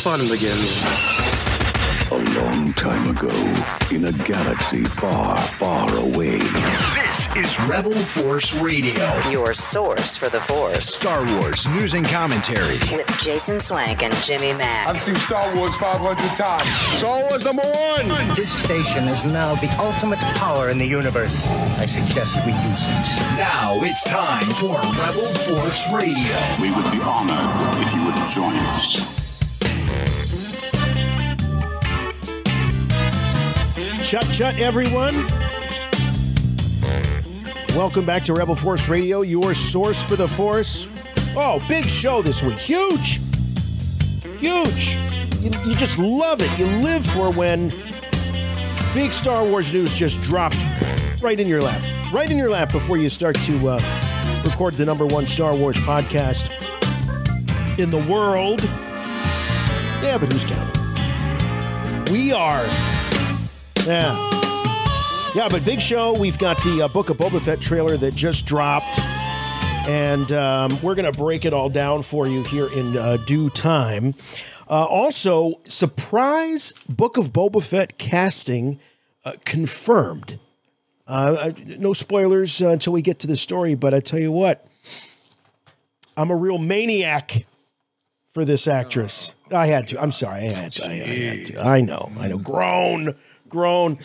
fun begins. A long time ago, in a galaxy far, far away. This is Rebel Force Radio, Your source for the Force. Star Wars news and commentary. With Jason Swank and Jimmy Mack. I've seen Star Wars 500 times. Star Wars number one. This station is now the ultimate power in the universe. I suggest we use it. Now it's time for Rebel Force Radio. We would be honored if you would join us. Chut chut, everyone. Welcome back to Rebel Force Radio, your source for the Force. Oh, big show this week. Huge. Huge. You, you just love it. You live for when big Star Wars news just dropped right in your lap. Right in your lap before you start to uh, record the number one Star Wars podcast in the world. Yeah, but who's counting? We are. Yeah. Yeah, but big show. We've got the uh, Book of Boba Fett trailer that just dropped. And um, we're going to break it all down for you here in uh, due time. Uh, also, surprise Book of Boba Fett casting uh, confirmed. Uh, I- no spoilers uh, until we get to the story, but I tell you what, I'm a real maniac for this actress. I had to. I'm sorry. I had to. I, I had to. I know. I know. Grown. Grown.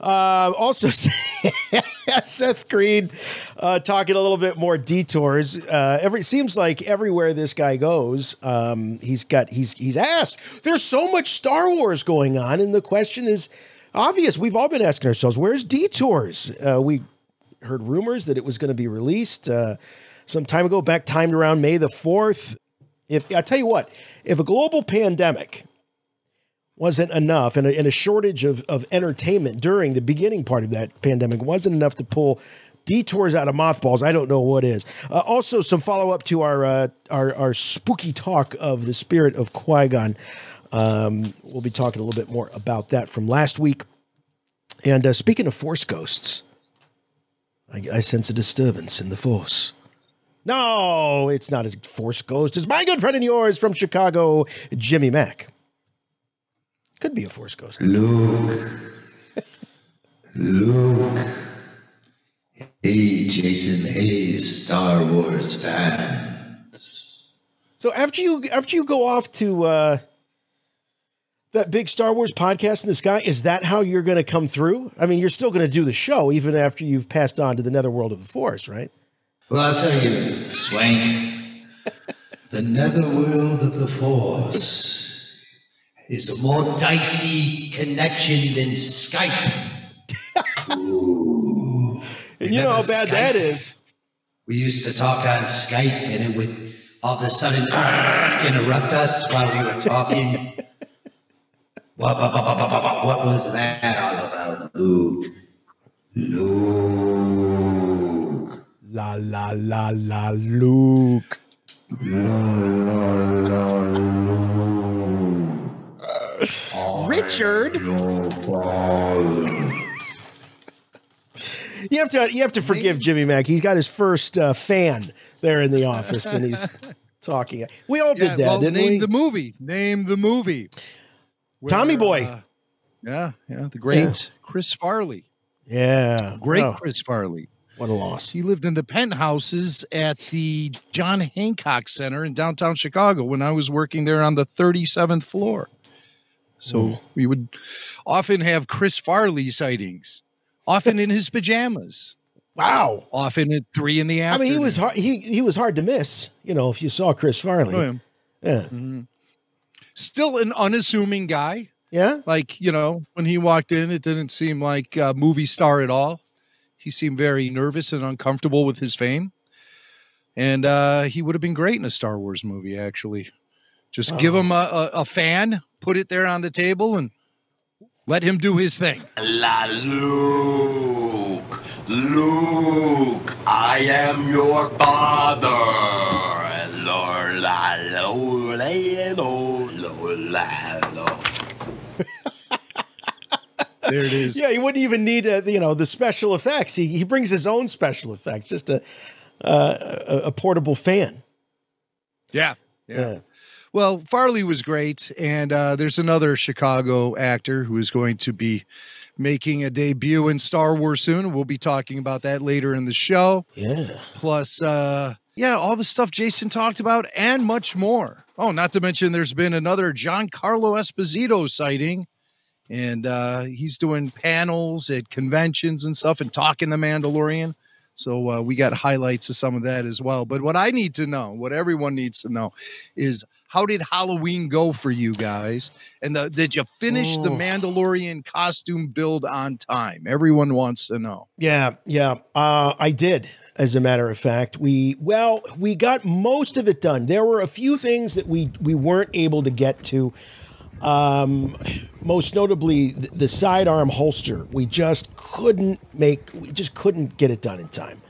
Uh, also, Seth Green uh, talking a little bit more detours. Uh, every seems like everywhere this guy goes, um, he's got he's he's asked. There's so much Star Wars going on, and the question is obvious. We've all been asking ourselves, "Where's detours?" Uh, we heard rumors that it was going to be released uh, some time ago, back timed around May the fourth. If I tell you what, if a global pandemic wasn't enough and a, and a shortage of, of entertainment during the beginning part of that pandemic wasn't enough to pull detours out of mothballs. I don't know what is. Uh, also, some follow up to our, uh, our our spooky talk of the spirit of Qui Gon. Um, we'll be talking a little bit more about that from last week. And uh, speaking of Force ghosts, I, I sense a disturbance in the Force. No, it's not a Force ghost. It's my good friend and yours from Chicago, Jimmy Mack. Could be a Force ghost. Luke. Luke. Hey, Jason. Hey, Star Wars fans. So after you after you go off to uh, that big Star Wars podcast in the sky, is that how you're going to come through? I mean, you're still going to do the show even after you've passed on to the netherworld of the Force, right? Well, I'll tell you, Swank. the netherworld of the Force is a more dicey connection than Skype. Ooh. And you know how bad that Skype? is. We used to talk on Skype, and it would all of a sudden interrupt us while we were talking. what, what, what, what, was that all about, Luke? Luke. La la la la Luke. Richard. You have to you have to forgive Jimmy Mack. He's got his first uh, fan there in the office, and he's talking. We all did Yeah, that, well, didn't name we? the movie. Name the movie. Tommy Boy. uh, yeah, yeah, the great Chris Farley. yeah, Great Oh, Chris Farley. what a loss. He lived in the penthouses at the John Hancock Center in downtown Chicago when I was working there on the 37th floor. So Hmm. we would often have Chris Farley sightings, often in his pajamas, Wow. often at three in the I afternoon. mean, he was hard. He he was hard to miss. You know, if you saw Chris Farley. Oh, yeah. yeah. still an unassuming guy. Yeah. Like, you know, when he walked in, it didn't seem like a movie star at all. He seemed very nervous and uncomfortable with his fame. And uh, he would have been great in a Star Wars movie, actually. Just give him a, a, a fan, put it there on the table, and let him do his thing. La Luke, Luke, I am your father. Lord, la, lo, la, lo, lo, la, lo. There it is. Yeah, he wouldn't even need uh, you know the special effects. He he brings his own special effects. Just a uh, a, a portable fan. Yeah. Yeah. Well, Farley was great, and uh, there's another Chicago actor who is going to be making a debut in Star Wars soon. We'll be talking about that later in the show. Yeah. Plus, uh, yeah, all the stuff Jason talked about and much more. Oh, not to mention, there's been another Giancarlo Esposito sighting, and uh, he's doing panels at conventions and stuff and talking the Mandalorian. So uh, we got highlights of some of that as well. But what I need to know, what everyone needs to know, is how did Halloween go for you guys? And the, did you finish the. Mandalorian costume build on time? Everyone wants to know. Yeah, yeah. Uh, I did, as a matter of fact. We well, we got most of it done. There were a few things that we we weren't able to get to. Um, most notably, the, the sidearm holster. We just couldn't make. We just couldn't get it done in time.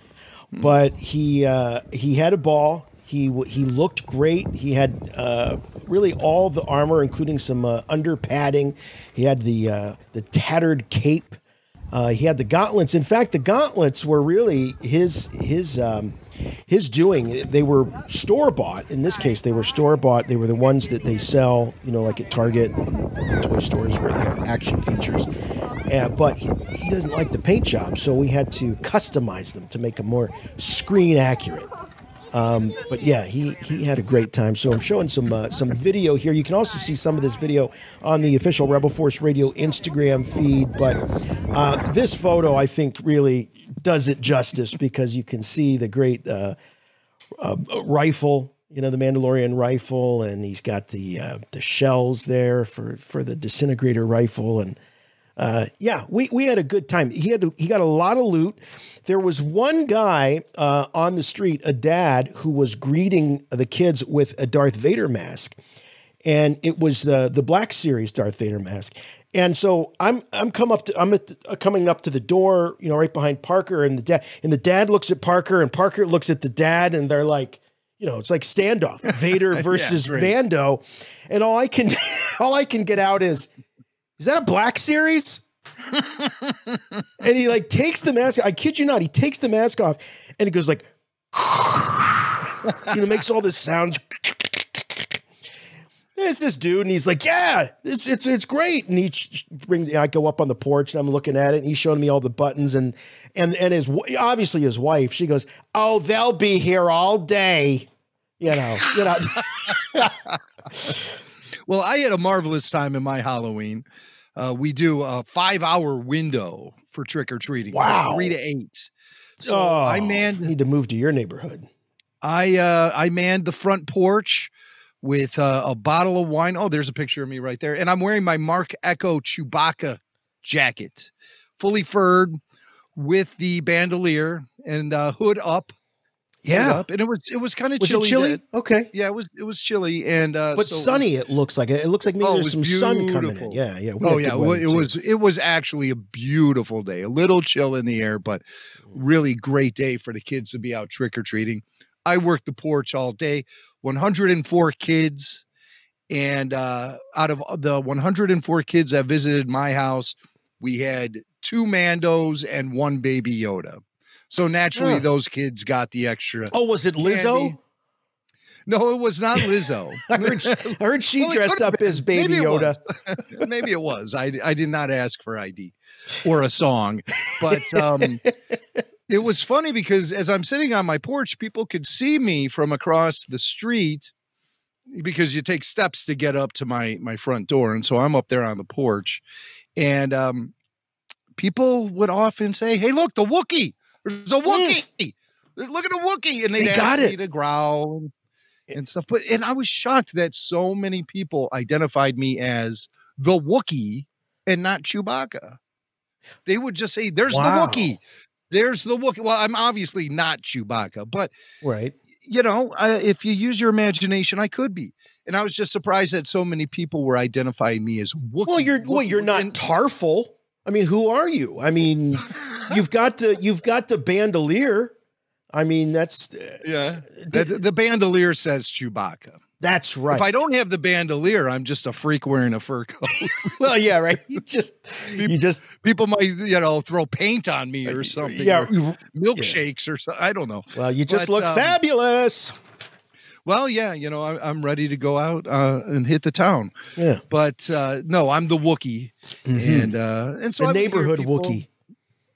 But he uh, he had a ball. He he looked great. He had uh, really all the armor, including some uh, under padding. He had the uh, the tattered cape. Uh, he had the gauntlets. In fact, the gauntlets were really his his um, his doing. They were store bought. In this case, they were store bought. They were the ones that they sell, you know, like at Target and, and the toy stores where they have action features. Uh, but he, he doesn't like the paint job, so we had to customize them to make them more screen accurate. Um, but yeah, he he had a great time. So I'm showing some uh, some video here. You can also see some of this video on the official Rebel Force Radio Instagram feed. But uh, this photo, I think, really does it justice because you can see the great uh, uh, rifle. You know the Mandalorian rifle, and he's got the uh, the shells there for for the disintegrator rifle, and uh, yeah, we, we had a good time. He had he got a lot of loot. There was one guy uh, on the street, a dad, who was greeting the kids with a Darth Vader mask, and it was the the Black Series Darth Vader mask. And so I'm I'm come up to I'm at the, uh, coming up to the door, you know, right behind Parker, and the dad and the dad looks at Parker, and Parker looks at the dad, and they're like, you know, it's like standoff, Vader versus great. Mando, and all I can all I can get out is, is that a Black Series? and he like takes the mask. I kid you not, he takes the mask off, and it goes like, you know, makes all this sounds. It's this dude, and he's like, "Yeah, it's it's it's great." And he ch- bring. I go up on the porch, and I'm looking at it, and he's showing me all the buttons, and and and his obviously his wife. She goes, "Oh, they'll be here all day," you know, you know. Well, I had a marvelous time in my Halloween. Uh, we do a five hour window for trick or treating. Wow. Three to eight. So oh, I manned need to move to your neighborhood. I uh I manned the front porch with uh, a bottle of wine. Oh, there's a picture of me right there. And I'm wearing my Marc Ecko Chewbacca jacket, fully furred with the bandolier and uh, hood up. Yeah. And it was it was kind of chilly. chilly? Okay. Yeah, it was it was chilly and uh But so it was- sunny, it looks like it. Looks like maybe Oh, there's some sun coming in. Yeah, yeah. Oh yeah, well, it too. was it was actually a beautiful day. A little chill in the air, but really great day for the kids to be out trick or treating. I worked the porch all day. 104 kids, and uh, out of the 104 kids that visited my house, we had two Mandos and one Baby Yoda. So naturally, Huh. those kids got the extra. Oh, was it Lizzo? candy. No, it was not Lizzo. I heard she, I heard she Well, dressed could have up as. Baby Maybe it Yoda. was. Maybe it was. I, I did not ask for ID or a song, but um, it was funny because as I'm sitting on my porch, people could see me from across the street because you take steps to get up to my my front door, and so I'm up there on the porch, and um, people would often say, "Hey, look, the Wookie! There's a Wookie! Look at the Wookie!" And they'd They got it. to growl and stuff. But and I was shocked that so many people identified me as the Wookiee and not Chewbacca. They would just say, "There's Wow. the Wookiee." There's the Wookiee. Well, I'm obviously not Chewbacca, but Right. you know, uh, if you use your imagination, I could be. And I was just surprised that so many people were identifying me as Wookiee. Well, you're well, you're not and- Tarfful. I mean, who are you? I mean, you've got the you've got the bandolier. I mean, that's yeah. The, the bandolier says Chewbacca. That's right. If I don't have the bandolier, I'm just a freak wearing a fur coat. well, yeah, right. You just, you just people might, you know, throw paint on me or something. yeah, or milkshakes or something. I don't know. Well, you just But, look um, fabulous. Well, yeah, you know, I, I'm ready to go out uh, and hit the town. Yeah. But uh, no, I'm the Wookie, and uh, and so the I neighborhood people- Wookie.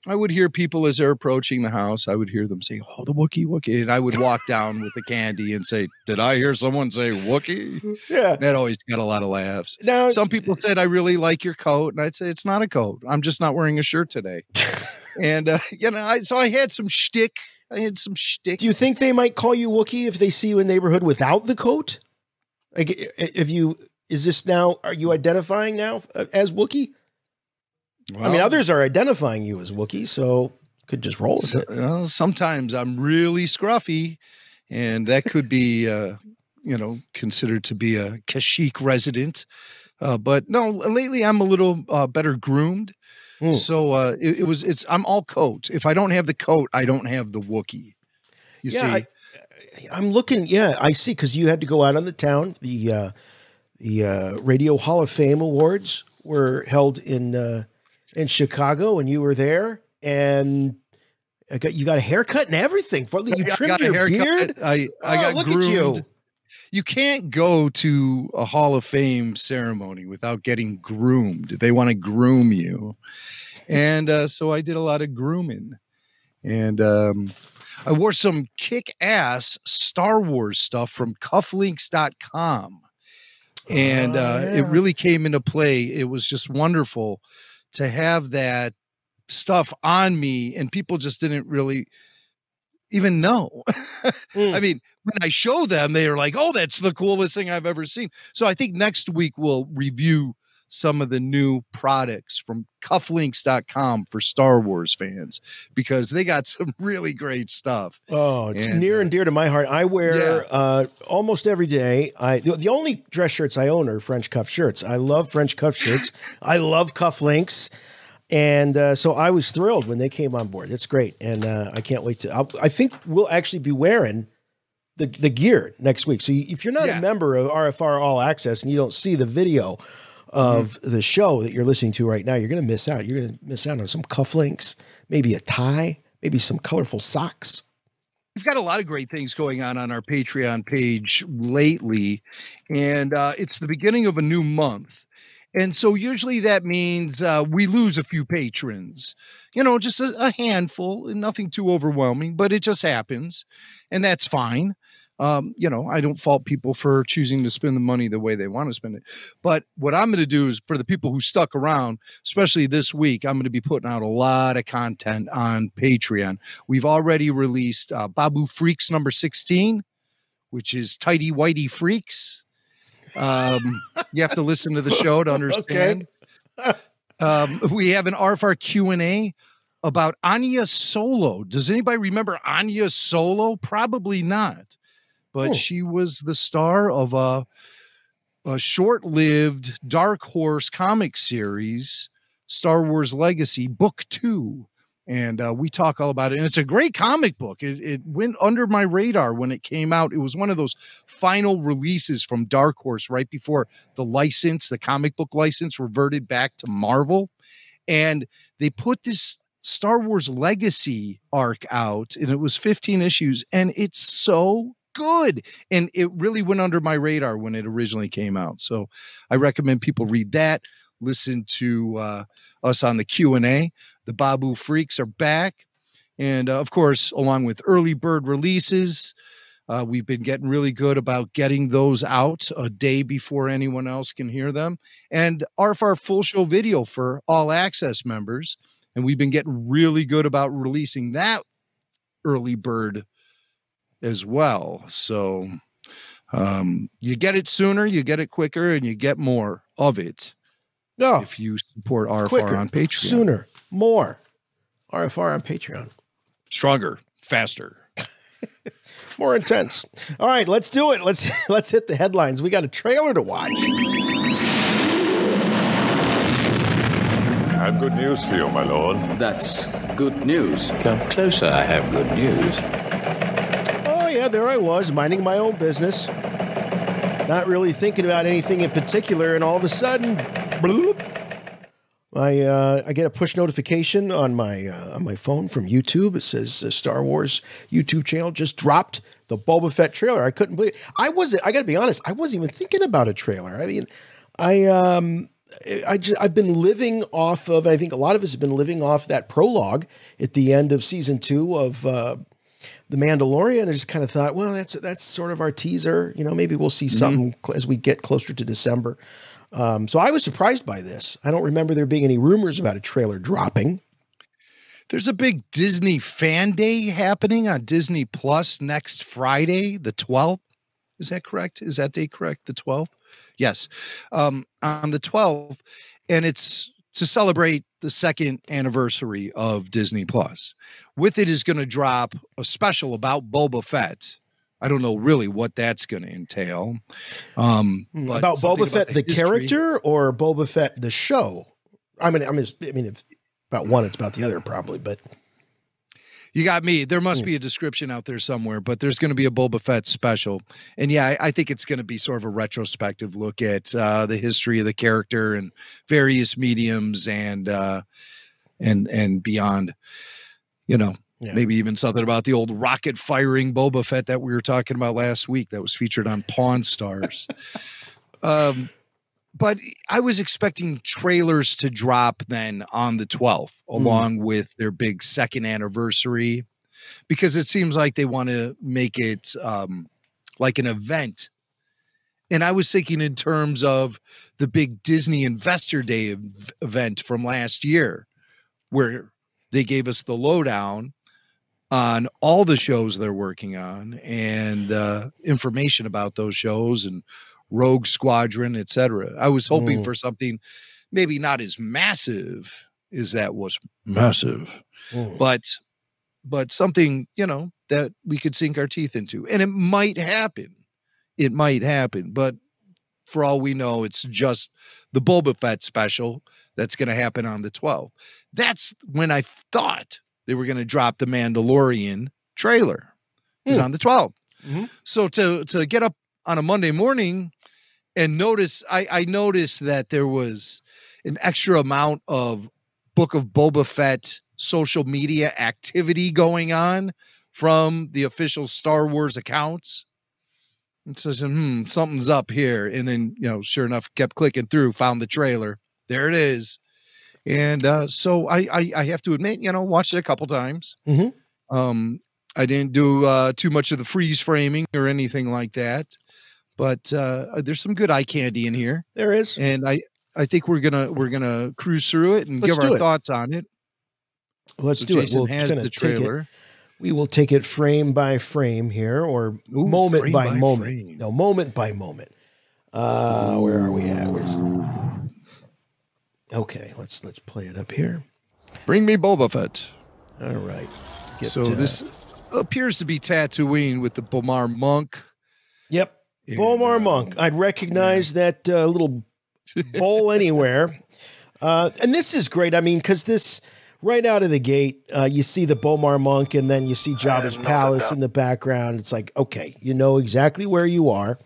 I would hear people as they're approaching the house. I would hear them say, "Oh, the Wookie, Wookie," and I would walk down with the candy and say, "Did I hear someone say Wookie?" Yeah. That always got a lot of laughs. Now, Some people said, "I really like your coat," and I'd say, "It's not a coat. I'm just not wearing a shirt today." and uh, you know, I, so I had some shtick. I had some shtick. do you think they might call you Wookie if they see you in the neighborhood without the coat? Like, if you is this now? Are you identifying now uh, as Wookie? I mean, others are identifying you as Wookie, so could just roll with So- it. well, sometimes I'm really scruffy, and that could be, uh, you know, considered to be a Kashyyyk resident. Uh, but no, lately I'm a little uh, better groomed. Hmm. So uh, it, it was. It's. I'm all coat. If I don't have the coat, I don't have the Wookie. You Yeah, see, I'm looking. Yeah, I see. Because you had to go out on the town. The uh, the uh, Radio Hall of Fame awards were held in uh, in Chicago, and you were there. And I got you got a haircut and everything. For you I trimmed your haircut. beard. I I Oh, got look at groomed. you. You can't go to a Hall of Fame ceremony without getting groomed. They want to groom you, and uh, so I did a lot of grooming, and um, I wore some kick-ass Star Wars stuff from Cufflinks.com, and Oh, uh, it really came into play. It was just wonderful to have that stuff on me, and people just didn't really even know. Hmm. I mean, when I show them, they are like, "Oh, that's the coolest thing I've ever seen." So I think next week we'll review some of the new products from cufflinks.com for Star Wars fans because they got some really great stuff. Oh, it's And, near and dear to my heart. I wear Yeah. uh, almost every day. I the the only dress shirts I own are French cuff shirts. I love French cuff shirts. I love cufflinks, and uh, so I was thrilled when they came on board. It's great, and uh, I can't wait to. I'll, I think we'll actually be wearing the the gear next week. So if you're not Yeah. a member of RFR All Access and you don't see the video of Mm-hmm. the show that you're listening to right now, you're going to miss out. You're going to miss out on some cufflinks, maybe a tie, maybe some colorful socks. We've got a lot of great things going on on our Patreon page lately, and uh, it's the beginning of a new month. And so usually that means uh, we lose a few patrons, you know, just a, a handful, nothing too overwhelming, but it just happens. And that's fine. Um, you know, I don't fault people for choosing to spend the money the way they want to spend it. But what I'm going to do is for the people who stuck around, especially this week, I'm going to be putting out a lot of content on Patreon. We've already released uh, Babu Freaks number 16, which is Tidy Whitey Freaks. Um, you have to listen to the show to understand. um, we have an RFR Q&A about Ania Solo. Does anybody remember Ania Solo? Probably not. But she was the star of a, a short-lived Dark Horse comic series, Star Wars Legacy, Book Two, and uh, we talk all about it. And it's a great comic book. It, it went under my radar when it came out. It was one of those final releases from Dark Horse right before the license, the comic book license, reverted back to Marvel, and they put this Star Wars Legacy arc out, and it was 15 issues, and it's so good. And it really went under my radar when it originally came out. So I recommend people read that. Listen to uh, us on the Q and A. The Babu Freaks are back, and uh, of course, along with early bird releases. Uh, we've been getting really good about getting those out a day before anyone else can hear them. And RFR full show video for all access members. And we've been getting really good about releasing that early bird as well. So um, you get it sooner, you get it quicker, and you get more of it No, if you support RFR quicker, on Patreon. sooner, more. RFR on Patreon. Stronger, faster. More intense. All right, let's do it. Let's let's hit the headlines. We got a trailer to watch. I have good news for you, my lord. That's good news. Come closer, I have good news. Oh yeah, there I was, minding my own business. not really thinking about anything in particular, and all of a sudden, bloop, I uh, I get a push notification on my uh, on my phone from YouTube. It says the Star Wars YouTube channel just dropped the Boba Fett trailer. I couldn't believe. I wasn't. I got to be honest. I wasn't even thinking about a trailer. I mean, I um. I just, I've been living off of, I think a lot of us have been living off that prologue at the end of season two of uh, The Mandalorian. I just kind of thought, well, that's that's sort of our teaser. You know, maybe we'll see something as we get closer to December. Um, so I was surprised by this. I don't remember there being any rumors about a trailer dropping. There's a big Disney fan day happening on Disney Plus next Friday, the 12th. Is that correct? Is that date correct? The 12th? Yes. Um, on the 12th. And it's to celebrate the second anniversary of Disney Plus. With it is going to drop a special about Boba Fett. I don't know really what that's going to entail. Um, Hmm, about Boba Fett, the, history. character, or Boba Fett, the show? I mean, I mean, I mean, if about one, it's about the other, probably. But You got me. There Hmm. must be a description out there somewhere, but there's going to be a Boba Fett special. And yeah, I, I think it's going to be sort of a retrospective look at uh, the history of the character and various mediums and uh, and and beyond. You know, Yeah. maybe even something about the old rocket firing Boba Fett that we were talking about last week that was featured on Pawn Stars. um, but I was expecting trailers to drop then on the 12th, along with their big second anniversary, because it seems like they want to make it um, like an event. And I was thinking in terms of the big Disney Investor Day event from last year, where they gave us the lowdown on all the shows they're working on and uh, information about those shows and Rogue Squadron, etc. I was hoping Mm. for something maybe not as massive as that was massive, Mm. but but something you know that we could sink our teeth into, and it might happen. It might happen, but for all we know, it's just the Boba Fett special that's going to happen on the 12th. That's when I thought they were going to drop the Mandalorian trailer. It was Hmm. on the 12th. Mhm. So to to get up on a Monday morning and notice, I, I noticed that there was an extra amount of Book of Boba Fett social media activity going on from the official Star Wars accounts. And so I said, hmm, something's up here. And then, you know, sure enough, kept clicking through, found the trailer. There it is. And uh, so I, I I have to admit, you know, watched it a couple times. Mhm. Um, I didn't do uh, too much of the freeze framing or anything like that, but uh, there's some good eye candy in here, there is. and I I think we're gonna we're gonna cruise through it and Let's give our it. thoughts on it. Let's So do Jason it. We'll has the take it- trailer. We will take it frame by frame here, or Ooh, moment by, by moment. frame. No, moment by moment. Uh, where are we at? Where's... Okay, let's let's play it up here. Bring me Boba Fett. All right. Get, so uh, this appears to be Tatooine with the B'omarr monk. Yep. And, B'omarr uh, Monk. I'd recognize that uh, little bowl anywhere. Uh, and this is great. I mean, because this right out of the gate, uh, you see the B'omarr Monk, and then you see Jabba's palace in the background. It's like, okay, you know exactly where you are.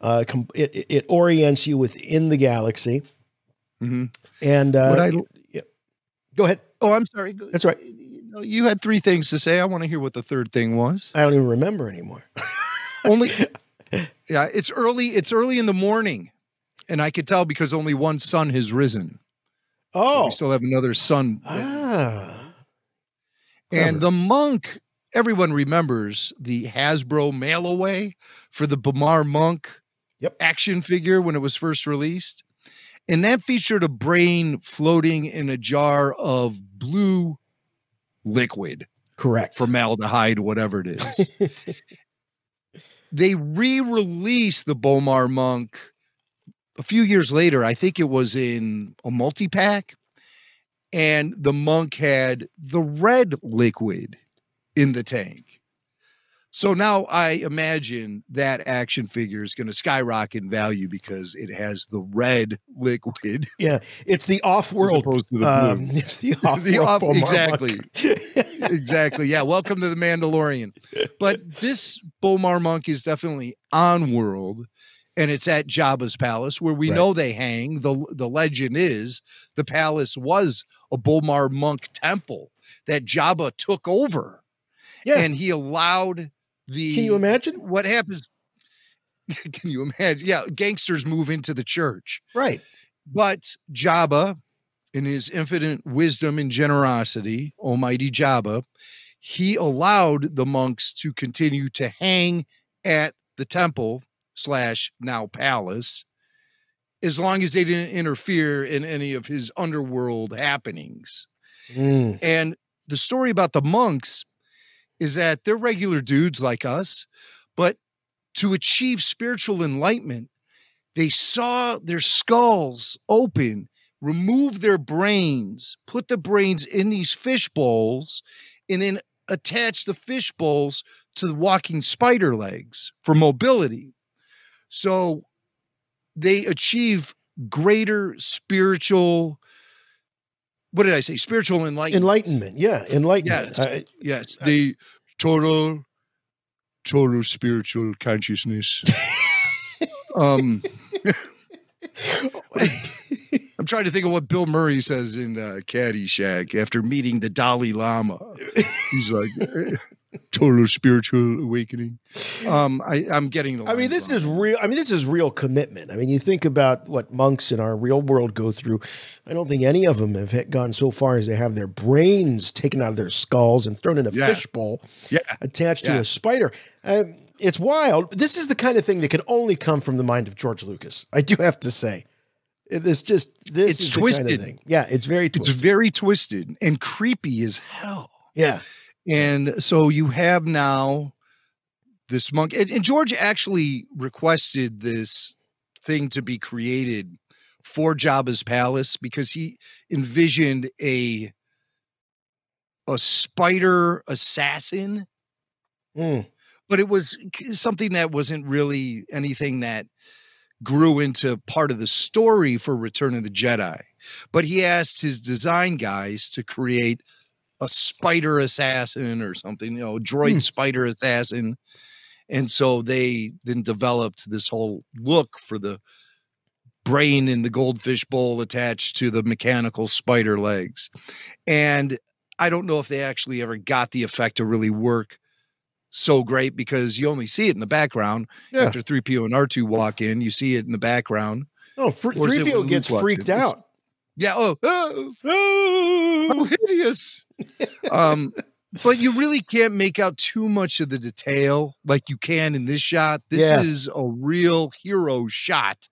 Uh, it, it- it orients you within the galaxy. Mhm. And uh, What I- yeah. go ahead. Oh, I'm sorry. That's right. You, know, you had three things to say. I want to hear what the third thing was. I don't even remember anymore. only yeah it's early it's early in the morning and i could tell because only one sun has risen Oh, we still have another sun ah, and the monk everyone remembers the hasbro mail away for the B'omarr monk Yep. action figure when it was first released and that featured a brain floating in a jar of blue liquid correct. formaldehyde, whatever it is. they re-released the B'omarr Monk a few years later. I think it was in a multi-pack, and the monk had the red liquid in the tank. So now I imagine that action figure is going to skyrocket in value because it has the red liquid. yeah, it's the off-world. the. Um, it's the off-world. The off- exactly. Exactly. Yeah. Welcome to the Mandalorian. But this B'omarr monk is definitely on world. and it's at Jabba's palace where we Right. know they hang. the The legend is the palace was a B'omarr monk temple that Jabba took over. Yeah. and he allowed the. Can you imagine? what happens? Can you imagine? Yeah, gangsters move into the church. Right. But Jabba, in his infinite wisdom and generosity, Almighty Jabba, he allowed the monks to continue to hang at the temple slash now palace as long as they didn't interfere in any of his underworld happenings. Mm. And the story about the monks is that they're regular dudes like us, but to achieve spiritual enlightenment, they saw their skulls open, remove their brains, put the brains in these fish bowls, and then attach the fish bowls to the walking spider legs for mobility. So they achieve greater spiritual what did I say? Spiritual enlightenment. Enlightenment. Yeah. Enlightenment. Yes. I- yes. The total total spiritual consciousness. um I'm trying to think of what Bill Murray says in uh, Caddyshack after meeting the Dalai Lama. He's like "Eh, total spiritual awakening. Um, I, I'm getting the. I mean, this wrong. is real. I mean, this is real commitment. I mean, you think about what monks in our real world go through. I don't think any of them have gone so far as they have their brains taken out of their skulls and thrown in a Yeah. fishbowl, Yeah. attached to a spider. Um, it's wild. This is the kind of thing that can only come from the mind of George Lucas. I do have to say, this just this It's is the kind of thing. Yeah, it's very It's twisted. very twisted and creepy as hell. yeah, And so you have now this monk, and, and George actually requested this thing to be created for Jabba's palace because he envisioned a a spider assassin, Mm. But it was something that wasn't really anything that grew into part of the story for Return of the Jedi. But he asked his design guys to create a spider assassin or something, you know, droid Hmm. spider assassin. And so they then developed this whole look for the brain in the goldfish bowl attached to the mechanical spider legs. And I don't know if they actually ever got the effect to really work so great because you only see it in the background. Yeah. After 3PO and R2 walk in, you see it in the background. Oh, fr- Or 3PO gets freaked in? It's- out. Yeah. Oh, oh, how hideous. um, but you really can't make out too much of the detail like you can in this shot. This Yeah. is a real hero shot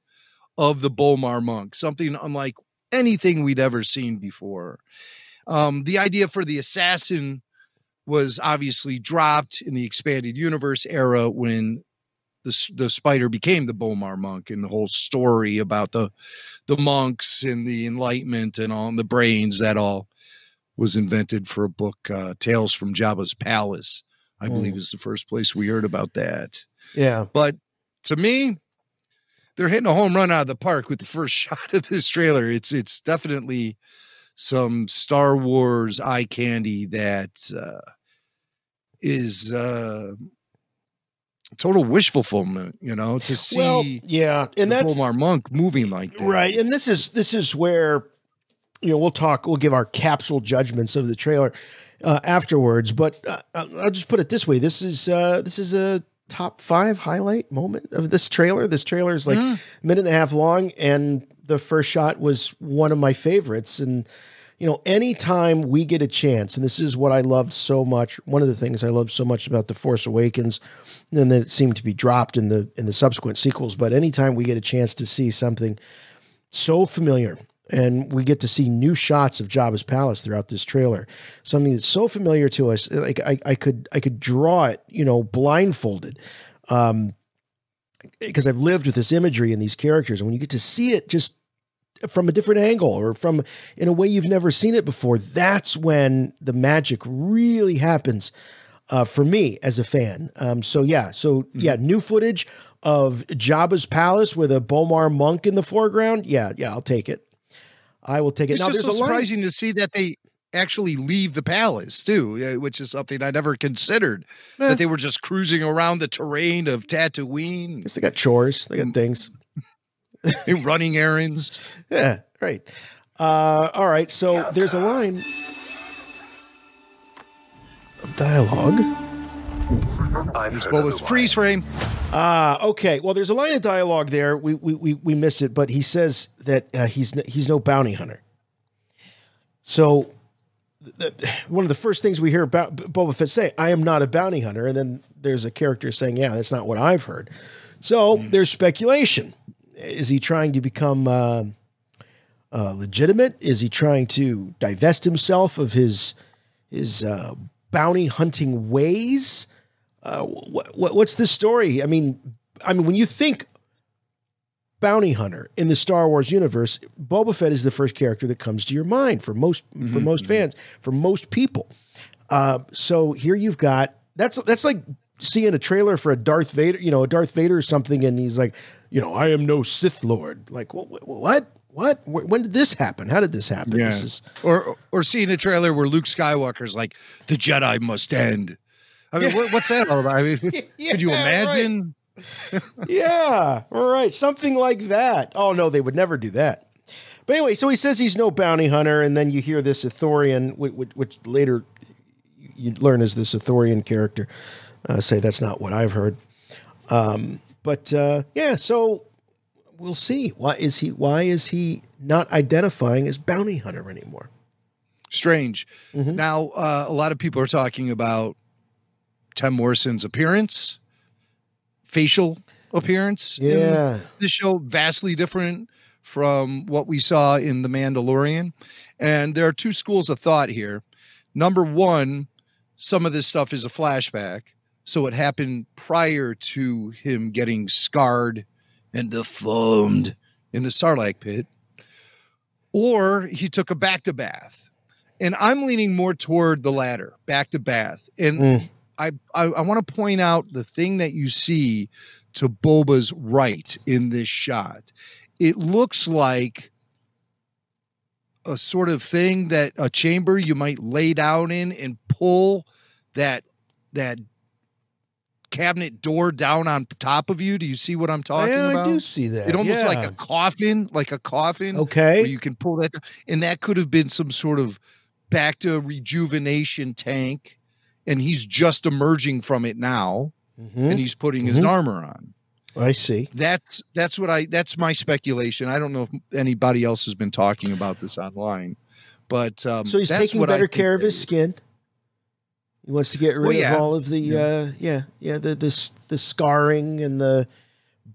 of the B'omarr monk, something unlike anything we'd ever seen before. Um, the idea for the assassin was obviously dropped in the expanded universe era when the the spider became the B'omarr monk and the whole story about the the monks and the enlightenment and all and the brains that all was invented for a book uh, Tales from Jabba's Palace. I believe is the first place we heard about that. Yeah. But to me, they're hitting a home run out of the park with the first shot of this trailer. It's it's definitely some Star Wars eye candy that uh, is uh, total wish fulfillment. You know, to see Well, yeah, and that's B'omarr Monk moving like that. right. And this is this is where you know we'll talk. We'll give our capsule judgments of the trailer uh, afterwards. But uh, I'll just put it this way: this is uh, this is a top five highlight moment of this trailer. This trailer is like a minute and a half long, and the first shot was one of my favorites. And you know, anytime we get a chance, and this is what I loved so much. One of the things I loved so much about the Force Awakens, and that it seemed to be dropped in the in the subsequent sequels. But anytime we get a chance to see something so familiar. And we get to see new shots of Jabba's palace throughout this trailer. Something that's so familiar to us, like I, I could, I could draw it, you know, blindfolded, um, because I've lived with this imagery and these characters. And when you get to see it just from a different angle or from in a way you've never seen it before, that's when the magic really happens uh, for me as a fan. Um, so yeah, so yeah, new footage of Jabba's palace with a B'omarr monk in the foreground. Yeah, yeah, I'll take it. I will take it. It's now just so surprising to see that they actually leave the palace too, which is something I never considered. Eh. That they were just cruising around the terrain of Tatooine, Guess they got chores. They got things. And running errands. Yeah, right. Uh, all right. So there's a line of dialogue. What was freeze frame? Ah, okay. Well, there's a line of dialogue there. We we we, we missed it, but he says that uh, he's n- he's no bounty hunter. So, th- th- one of the first things we hear about B- Boba Fett say, "I am not a bounty hunter," and then there's a character saying, "Yeah, that's not what I've heard." So there's speculation. Is he trying to become uh, uh, legitimate? Is he trying to divest himself of his his uh, bounty hunting ways? Uh, what, what what's the story? I mean, I mean, when you think bounty hunter in the Star Wars universe, Boba Fett is the first character that comes to your mind for most for most fans, for most people. Uh, so here you've got that's that's like seeing a trailer for a Darth Vader, you know, a Darth Vader or something, and he's like, you know, I am no Sith Lord. Like, what? What? What? When did this happen? How did this happen? Yeah. This is or or seeing a trailer where Luke Skywalker's like, the Jedi must end. I mean, what, what's that all about? I mean, could you Yeah, imagine? yeah, right. something like that. Oh no, they would never do that. But anyway, so he says he's no bounty hunter, and then you hear this Ithorian, which, which, which later you learn is this Ithorian character, uh, say that's not what I've heard. Um, but uh, yeah, so we'll see. Why is he? Why is he not identifying as bounty hunter anymore? Strange. Mm-hmm. Now, uh, a lot of people are talking about Tim Morrison's appearance, facial appearance. Yeah. this show vastly different from what we saw in The Mandalorian. And there are two schools of thought here. Number one, some of this stuff is a flashback. So it happened prior to him getting scarred and deformed in the Sarlacc pit. Or he took a bacta bath. And I'm leaning more toward the latter, bacta bath. And Mm. I, I, I want to point out the thing that you see to Boba's right in this shot. It looks like a sort of thing that a chamber you might lay down in and pull that that cabinet door down on top of you. Do you see what I'm talking Yeah, I about? do see that, It almost like a coffin, like a coffin. Okay. Where you can pull that, and that could have been some sort of bacta rejuvenation tank, and he's just emerging from it now, Mhm. and he's putting his Mhm. armor on. I see. That's that's what I that's my speculation. I don't know if anybody else has been talking about this online, but um, So he's taking better care of his skin. He wants to get rid Well, yeah. of all of the uh yeah, yeah, the this the scarring and the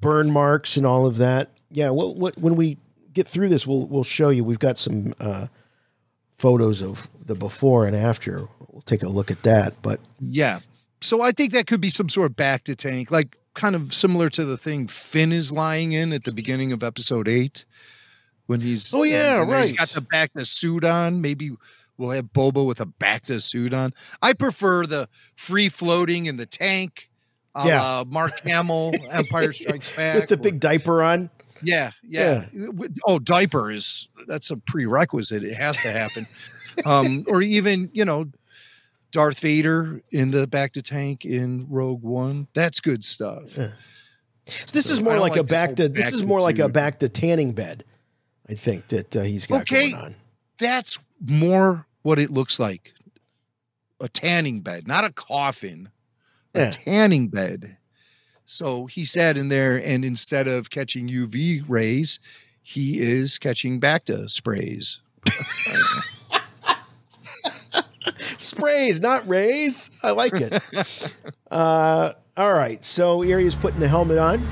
burn marks and all of that. Yeah, well what, when we get through this we'll we'll show you. We've got some uh photos of the before and after. We'll take a look at that, but Yeah. So I think that could be some sort of bacta tank, like kind of similar to the thing Finn is lying in at the beginning of episode eight. When he's Oh, yeah, and He's right. got the bacta suit on. Maybe we'll have Boba with a bacta suit on. I prefer the free floating in the tank. Yeah. la Mark Hamill, Empire Strikes Back. with the or- big diaper on. yeah, yeah. Oh, diaper is that's a prerequisite. It has to happen. um, or even, you know, Darth Vader in the bacta tank in Rogue One. That's good stuff. So this So is more don't like, a bacta this back is to more like a bacta tanning bed. I think that uh, he's got Okay. going on. That's more what it looks like. A tanning bed, not a coffin. A Yeah. tanning bed. So he sat in there and instead of catching UV rays, he is catching Bacta sprays. Sprays, not rays. I like it. uh, all right. So is putting the helmet on.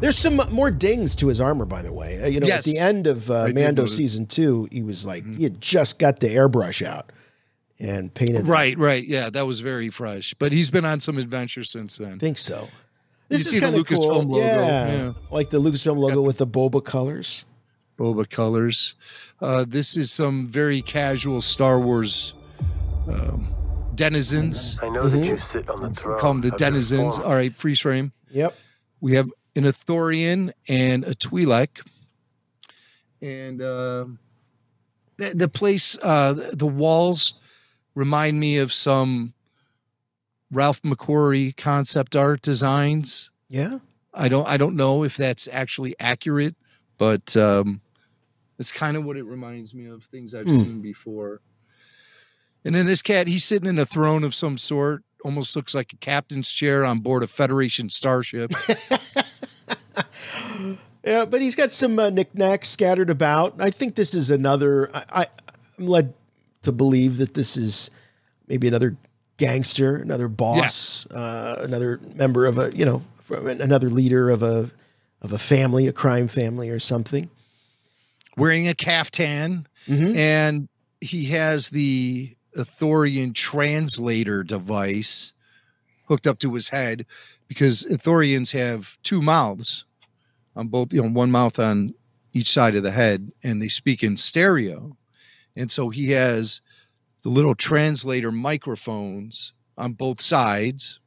There's some more dings to his armor, by the way. Uh, you know, Yes. at the end of uh, Mando season two, he was like, he had just got the airbrush out and painted. them. Right, right. Yeah, that was very fresh. But he's been on some adventures since then. I think so. You is see the Lucasfilm cool. logo. Yeah. Yeah. Like the Lucasfilm logo with the boba colors. Boba colors. Uh, this is some very casual Star Wars um, denizens. I know that you sit on the throne. Call them the denizens. All right, freeze frame. Yep. We have an Ithorian and a Twi'lek. And um the, the place, uh, the walls remind me of some Ralph McQuarrie concept art designs. Yeah. I don't I don't know if that's actually accurate, but um, it's kind of what it reminds me of things I've Hmm. seen before. And then this cat, he's sitting in a throne of some sort, almost looks like a captain's chair on board a Federation starship. Yeah, but he's got some uh, knickknacks scattered about. I think this is another. I, I'm led to believe that this is maybe another gangster, another boss, uh, another member of a you know from another leader of a of a family, a crime family or something. wearing a caftan, Mm-hmm. and he has the Ithorian translator device hooked up to his head because Ithorians have two mouths on both, you know, one mouth on each side of the head, and they speak in stereo. And so he has the little translator microphones on both sides,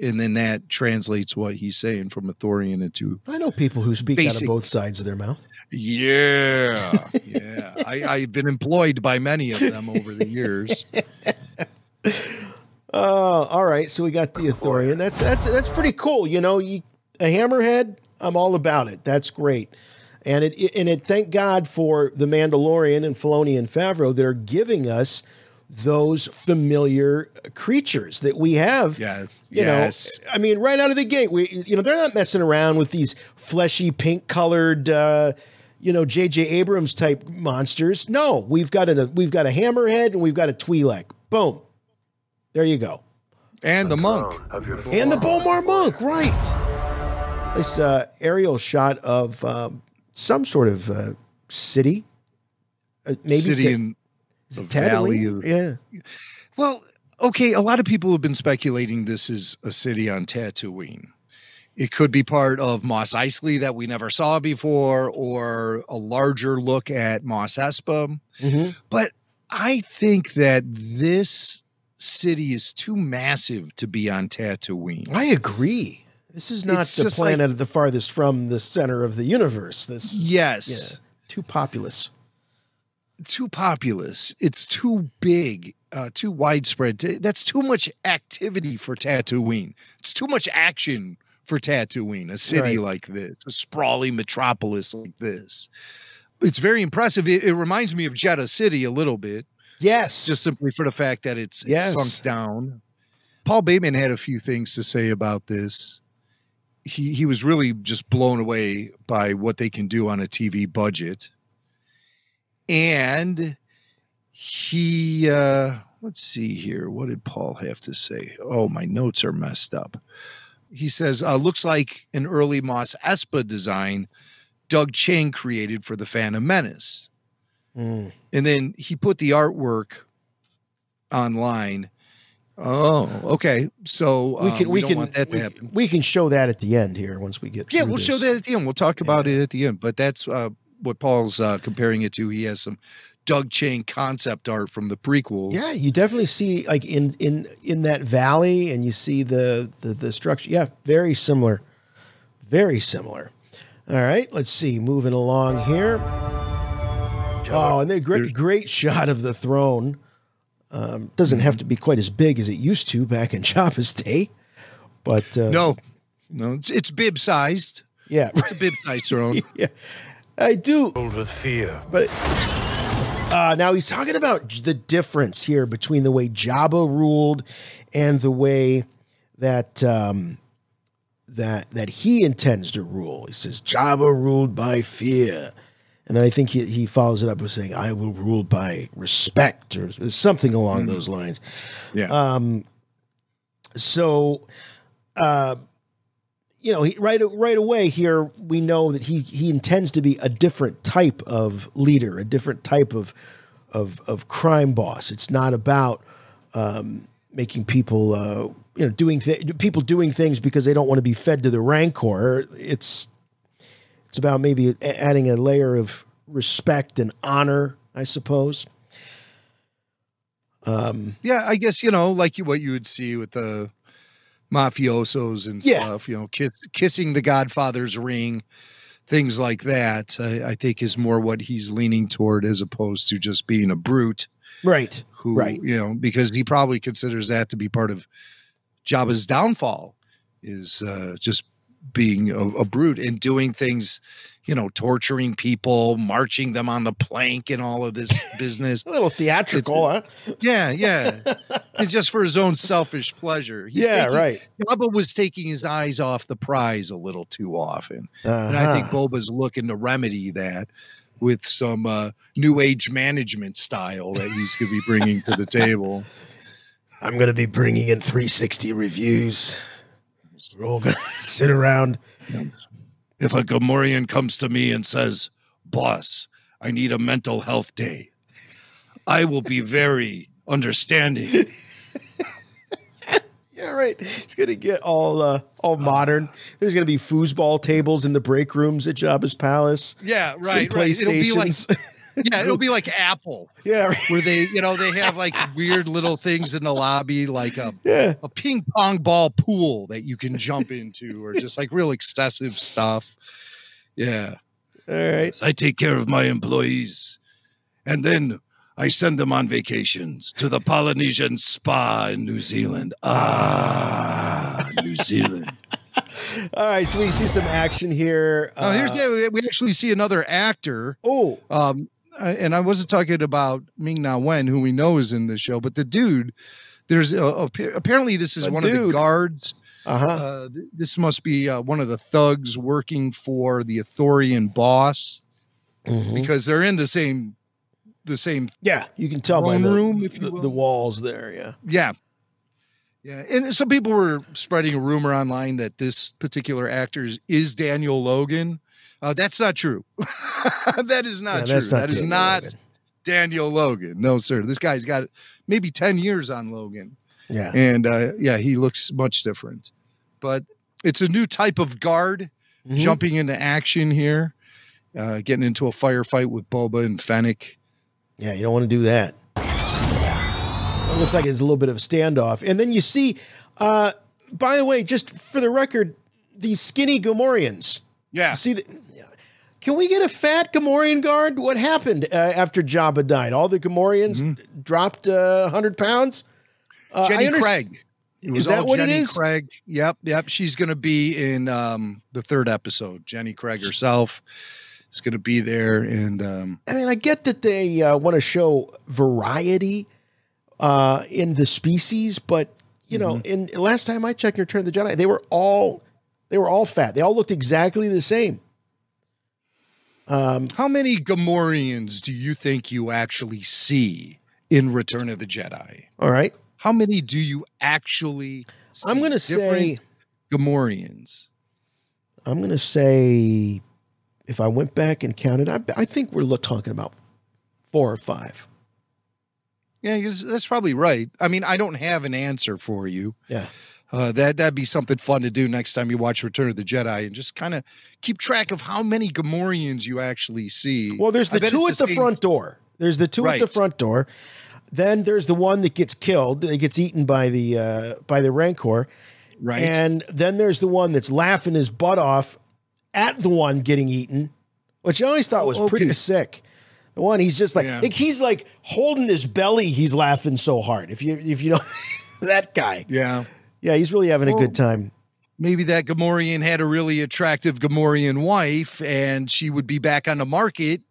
and then that translates what he's saying from Ithorian into I know people who speak out of both sides of their mouth. yeah, yeah. I, I've been employed by many of them over the years. Oh, all right. So we got the Ithorian. That's that's that's pretty cool. You know, you, a hammerhead. I'm all about it. That's great. And it, it- and it thank God for the Mandalorian and Filoni and Favreau that are giving us those familiar creatures that we have. Yeah. You yes. know, I mean, right out of the gate, we you know they're not messing around with these fleshy, pink colored, uh, you know, J.J. Abrams type monsters. No, we've got a we've got a hammerhead and we've got a Twi'lek. Boom, there you go. and the monk. And the B'omarr monk, right? This uh, aerial shot of um, some sort of uh, city, uh, maybe City Ta- in the valley of- yeah. Well, okay. A lot of people have been speculating this is a city on Tatooine. It could be part of Mos Eisley that we never saw before, or a larger look at Mos Espa. Mhm. But I think that this city is too massive to be on Tatooine. I agree. This is not It's the planet like- the farthest from the center of the universe. This is Yes. yeah, too populous. too populous. It's too big, uh, too widespread. That's too much activity for Tatooine. It's too much action for Tatooine, a city Right. like this, a sprawling metropolis like this. It's very impressive. It, it reminds me of Jedha City a little bit, Yes, just simply for the fact that it's, it's Yes. sunk down. Paul Bateman had a few things to say about this. He he was really just blown away by what they can do on a TV budget. And he uh let's see here. What did Paul have to say? Oh, my notes are messed up. He says, uh, looks like an early Mos Espa design Doug Chiang created for the Phantom Menace. Mm. And then he put the artwork online. Oh, okay. So we um, can we, don't can want that to we, happen. we can show that at the end here once we get. Yeah, we'll show that at the end. We'll talk about it at the end. But that's uh, what Paul's uh, comparing it to. He has some Doug Chiang concept art from the prequels. Yeah, you definitely see like in in in that valley, and you see the the, the structure. Yeah, very similar, very similar. All right, let's see. Moving along here. Oh, and the great great shot of the throne. Um, doesn't have to be quite as big as it used to back in Jabba's day, but uh, No, no, it's, it's bib sized. yeah, It's a bib sized throne. yeah, I do. Filled with fear. But uh, now he's talking about the difference here between the way Jabba ruled and the way that um, that that he intends to rule. He says Jabba ruled by fear, and then I think he, he follows it up with saying, "I will rule by respect" or something along those lines. Yeah. Um, so, uh, you know, he, right right away here we know that he he intends to be a different type of leader, a different type of of of crime boss. It's not about um, making people uh, you know doing th- people doing things because they don't want to be fed to the rancor. It's it's about maybe adding a layer of respect and honor, I suppose. Um, Yeah, I guess you know, like what you would see with the mafiosos and Yeah. stuff. You know, kiss, kissing the Godfather's ring. things like that, I, I think is more what he's leaning toward as opposed to just being a brute. Right. Who, Right. you know, because he probably considers that to be part of Jabba's downfall is uh, just being a, a brute and doing things, you know, torturing people, marching them on the plank, and all of this business. A little theatrical, huh? Yeah, yeah, and just for his own selfish pleasure. He's Yeah, taking- right. Jabba was taking his eyes off the prize a little too often, and I think Uh-huh. Boba's looking to remedy that with some uh, new age management style that he's going to be bringing to the table. I'm going to be bringing in 360 reviews. We're all going to sit around. If a Gamorrean comes to me and says, "Boss, I need a mental health day," I will be very understanding. Yeah, right. It's going to get all uh, all modern. There's going to be foosball tables in the break rooms at Jabba's palace. Yeah, Some right, right. It'll be like PlayStations. yeah, it'll be like Apple. Yeah, where they, you know, they have like weird little things in the lobby, like a Yeah. a ping pong ball pool that you can jump into, or just like real excessive stuff. Yeah. All right. I take care of my employees, and then I send them on vacations to the Polynesian spa in New Zealand. Ah, New Zealand. All right, so we see some action here. Oh, here's Uh, the, we actually see another actor. Oh, um, and I wasn't talking about Ming Na Wen, who we know is in the show, but the dude. There's a, a- apparently this is A one of the guards. Uh-huh. Uh, th- this must be uh, one of the thugs working for the Ithorian boss Mm-hmm. because they're in the same, the same. yeah, you can tell by the, room, if the, the walls there. Yeah. Yeah. Yeah. And some people were spreading a rumor online that this particular actor is, is Daniel Logan. Uh, that's not true. that is not Yeah, true. not that is Daniel not Logan. Daniel Logan. No, sir. This guy's got maybe 10 years on Logan. Yeah. And uh, yeah, he looks much different. But it's a new type of guard Mhm. jumping into action here, uh, getting into a firefight with Boba and Fennec. Yeah, you don't want to do that. It looks like it's a little bit of a standoff. And then you see, uh, by the way, just for the record, these skinny Gamorreans. Yeah. See, the, can we get a fat Gamorrean guard? What happened uh, after Jabba died? All the Gamorreans dropped uh, 100 pounds? Uh, Jenny under- Craig. It was Is that all what Jenny it is? Craig. Yep, yep. She's going to be in um, the third episode. Jenny Craig herself is going to be there, and um, I mean, I get that they uh, want to show variety uh, in the species, but you know, in last time I checked, in Return of the Jedi, they were all they were all fat. They all looked exactly the same. Um, how many Gamorreans do you think you actually see in Return of the Jedi? all right, How many do you actually? See? I'm gonna say- Different Gamorreans. I'm going to say if I went back and counted, I, I think we're talking about four or five. Yeah, that's probably right. I mean, I don't have an answer for you. Yeah. Uh, that that'd be something fun to do next time you watch Return of the Jedi, and just kind of keep track of how many Gamorreans you actually see. Well, there's the two at it's the front door. There's the two at the front door. Then there's the one that gets killed, that gets eaten by the uh, by the Rancor. Right. And then there's the one that's laughing his butt off at the one getting eaten, which I always thought was Oh, pretty sick. The one he's just like, Yeah. like he's like holding his belly. He's laughing so hard. If you if you know that guy, Yeah. Yeah, he's really having a good time. Maybe that Gamorrean had a really attractive Gamorrean wife, and she would be back on the market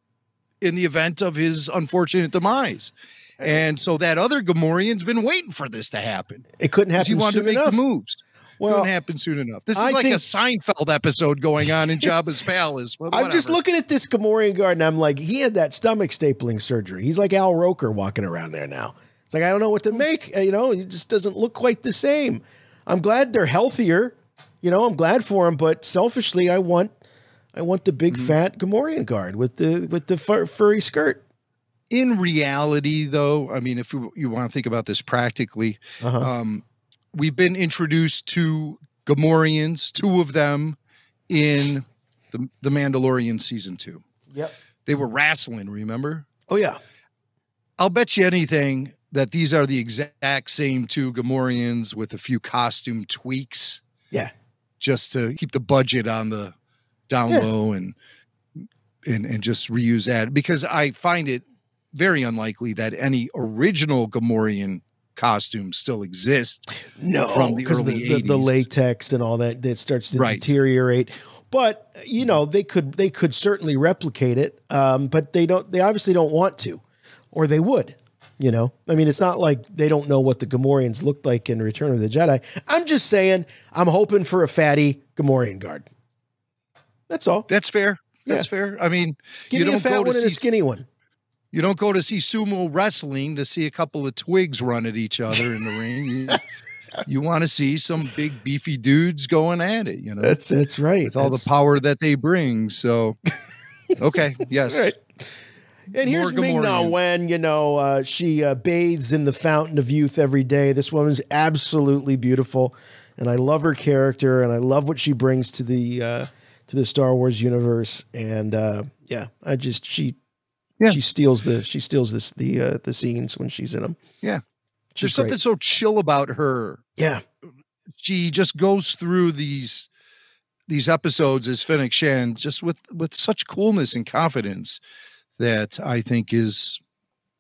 in the event of his unfortunate demise. Eh. And so that other Gamorrean's been waiting for this to happen. It couldn't happen He wanted soon to make enough. the moves. Well, Couldn't happen soon enough. This is I like a Seinfeld episode going on in Jabba's palace. I'm just looking at this Gamorrean guard and I'm like, he had that stomach stapling surgery. He's like Al Roker walking around there now. It's like, I don't know what to make. You know, he just doesn't look quite the same. I'm glad they're healthier. You know, I'm glad for them, but selfishly, I want, I want the big Mm-hmm. fat Gamorrean guard with the with the fur, furry skirt. in reality, though, I mean, if you, you want to think about this practically, Uh-huh. um, we've been introduced to Gamorreans, two of them in the, the Mandalorian season two. Yep. They were wrestling, remember? Oh yeah. I'll bet you anything that these are the exact same two Gamorreans with a few costume tweaks Yeah. just to keep the budget on the down Yeah. low and and and just reuse that because I find it very unlikely that any original Gamorrean costume still exists. No, from the because early the, the, the latex and all that that starts to Right. deteriorate. But you know they could they could certainly replicate it, um, but they don't. They obviously don't want to, or they would. You know, I mean, it's not like they don't know what the Gamorreans looked like in Return of the Jedi. I'm just saying, I'm hoping for a fatty Gamorrean guard. That's all. That's fair. That's Yeah. fair. I mean, Give you me a don't fat go to one and a see skinny one. you don't go to see sumo wrestling to see a couple of twigs run at each other in the ring. You, you want to see some big beefy dudes going at it. You know, That's that's right. with all That's- the power that they bring. So, okay, yes, Right. And here's Ming Na Wen. You know, uh, she uh, bathes in the fountain of youth every day. This woman's absolutely beautiful, and I love her character, and I love what she brings to the uh, to the Star Wars universe. And uh, yeah, I just she Yeah. she steals the she steals this the uh, the scenes when she's in them. yeah. She's There's something great. so chill about her. Yeah, She just goes through these these episodes as Fennec Shan just with with such coolness and confidence that I think is,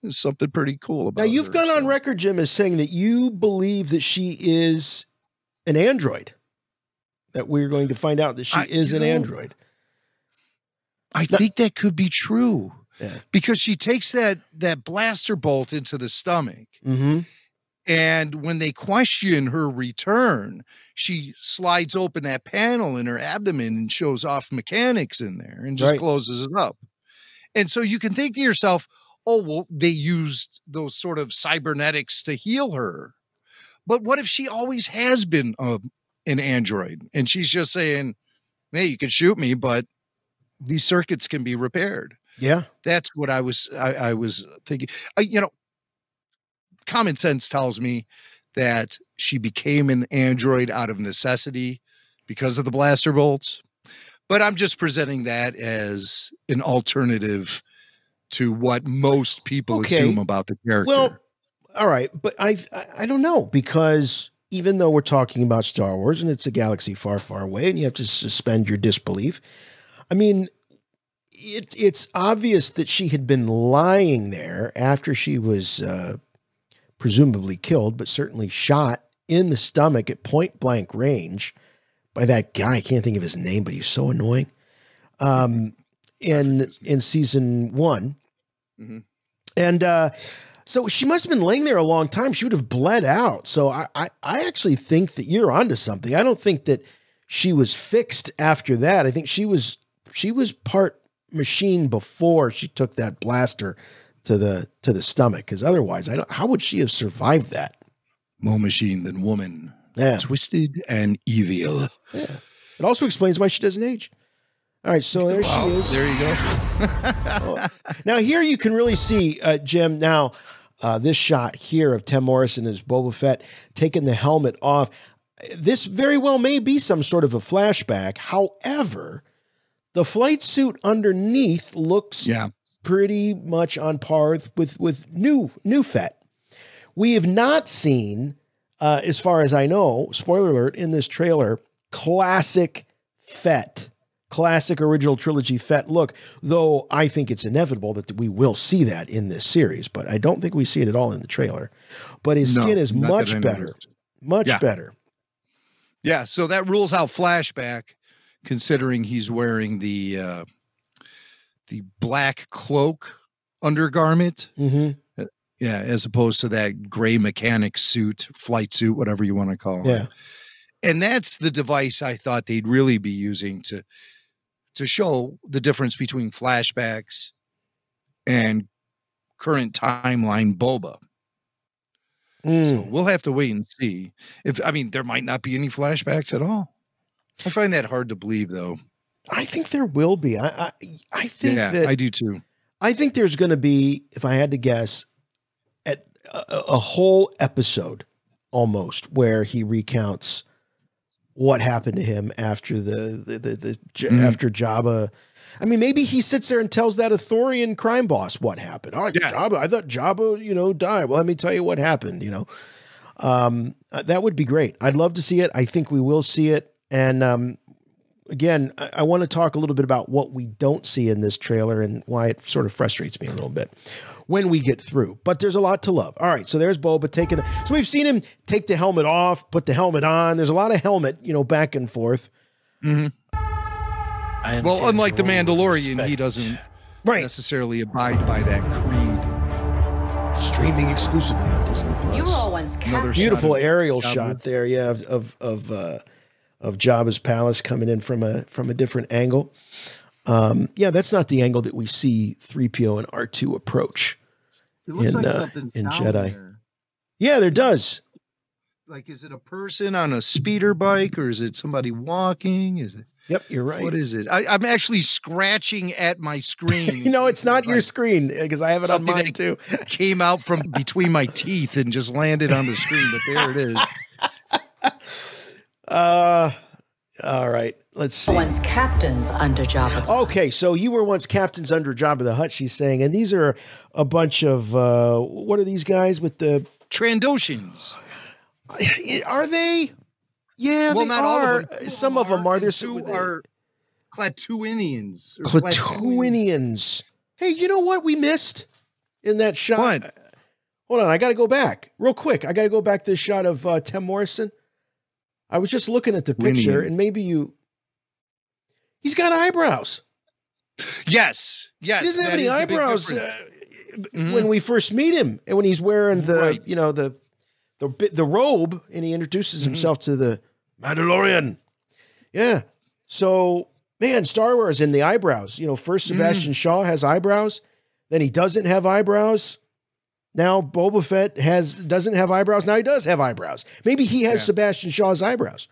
is something pretty cool about. now you've her, gone on record, Jim, as saying that you believe that she is an android. That we're going to find out that she I- is an know, android. I think that could be true. Yeah. Because she takes that that blaster bolt into the stomach. Mm-hmm. And when they question her return, she slides open that panel in her abdomen and shows off mechanics in there and just Right. closes it up. And so you can think to yourself, oh, well, they used those sort of cybernetics to heal her. But what if she always has been a, an android and she's just saying, hey, you can shoot me, but these circuits can be repaired? Yeah. That's what I was I, I was thinking. I, you know, common sense tells me that she became an android out of necessity because of the blaster bolts. But I'm just presenting that as an alternative to what most people Okay. assume about the character. Well, all right, but I, I I don't know because even though we're talking about Star Wars and it's a galaxy far, far away, and you have to suspend your disbelief. I mean, it, it's obvious that she had been lying there after she was uh, presumably killed, but certainly shot in the stomach at point blank range by that guy. I can't think of his name, but he's so annoying. Um, in in season one, Mhm. and uh, so she must have been laying there a long time. She would have bled out. So I, I, I actually think that you're onto something. I don't think that she was fixed after that. I think she was she was part machine before she took that blaster to the to the stomach. Because otherwise, I don't. How would she have survived that? more machine than woman. Yeah. Twisted and evil. Yeah. It also explains why she doesn't age. All right, so there Wow, she is. There you go. Oh. Now here you can really see uh, Jim. Now uh, this shot here of Tem Morrison as Boba Fett taking the helmet off. This very well may be some sort of a flashback. However, the flight suit underneath looks Yeah. pretty much on par with with new new Fett. We have not seen, uh, as far as I know, spoiler alert in this trailer, classic Fett, classic original trilogy Fett look. Though I think it's inevitable that we will see that in this series, but I don't think we see it at all in the trailer. But his No, skin is much better, much Yeah. better. Yeah, so that rules out flashback, considering he's wearing the uh, the black cloak undergarment. hmm Yeah, as opposed to that gray mechanic suit, flight suit, whatever you want to call it. And that's the device I thought they'd really be using to to show the difference between flashbacks and current timeline Boba. Mm. So we'll have to wait and see. If I mean, there might not be any flashbacks at all. I find that hard to believe, though. I think there will be. I I, I think yeah, that I do too. I think there's going to be, if I had to guess, at a, a whole episode almost where he recounts what happened to him after the the, the, the Mhm. after Jabba. I mean, maybe he sits there and tells that Ithorian crime boss what happened. Oh, Yeah. Jabba, I thought Jabba, you know, died. Well, let me tell you what happened. You know, um, uh, that would be great. I'd love to see it. I think we will see it, and um, again, I, I want to talk a little bit about what we don't see in this trailer and why it sort of frustrates me a little bit when we get through. But there's a lot to love. All right, so there's Boba taking. The, so we've seen him take the helmet off, put the helmet on. There's a lot of helmet, you know, back and forth. Mm-hmm. Well, unlike the Mandalorian, he doesn't right. necessarily abide by that creed. Streaming exclusively on Disney Plus. You were all once Another. Beautiful shot aerial Jabba. shot there, yeah, of of of, uh, of Jabba's palace coming in from a from a different angle. Um, yeah, that's not the angle that we see 3PO and R2 approach It looks in, like uh, something's in Jedi. there. Yeah, there does. Like, is it a person on a speeder bike or is it somebody walking? Is it? Yep, you're right. What is it? I, I'm actually scratching at my screen. you know, it's not your Like screen because I have it on mine too. Came out from between my teeth and just landed on the screen, but there it is. Uh, all right. Let's see. Once captains under Jabba. Okay, so you were once captains under Jabba the Hutt. She's saying, and these are a bunch of uh, what are these guys with the Trandoshans. Are they? Yeah, well, they not all of them. Some of them are. and There's two some are Klatooinians. or Klatooinians. Klatooinians. Hey, you know what we missed in that shot? What? Hold on, I got to go back real quick. I got to go back to this shot of uh, Tem Morrison. I was just looking at the picture, Winian. and maybe you. He's got eyebrows. Yes, yes. he doesn't have any is a big eyebrows uh, Mhm. when we first meet him, and when he's wearing the Right. you know the the the robe, and he introduces Mm-hmm. himself to the Mandalorian. Yeah. So man, Star Wars and the eyebrows. You know, first Mm. Sebastian Shaw has eyebrows, then he doesn't have eyebrows. Now Boba Fett has doesn't have eyebrows. Now he does have eyebrows. Maybe he has Yeah. Sebastian Shaw's eyebrows.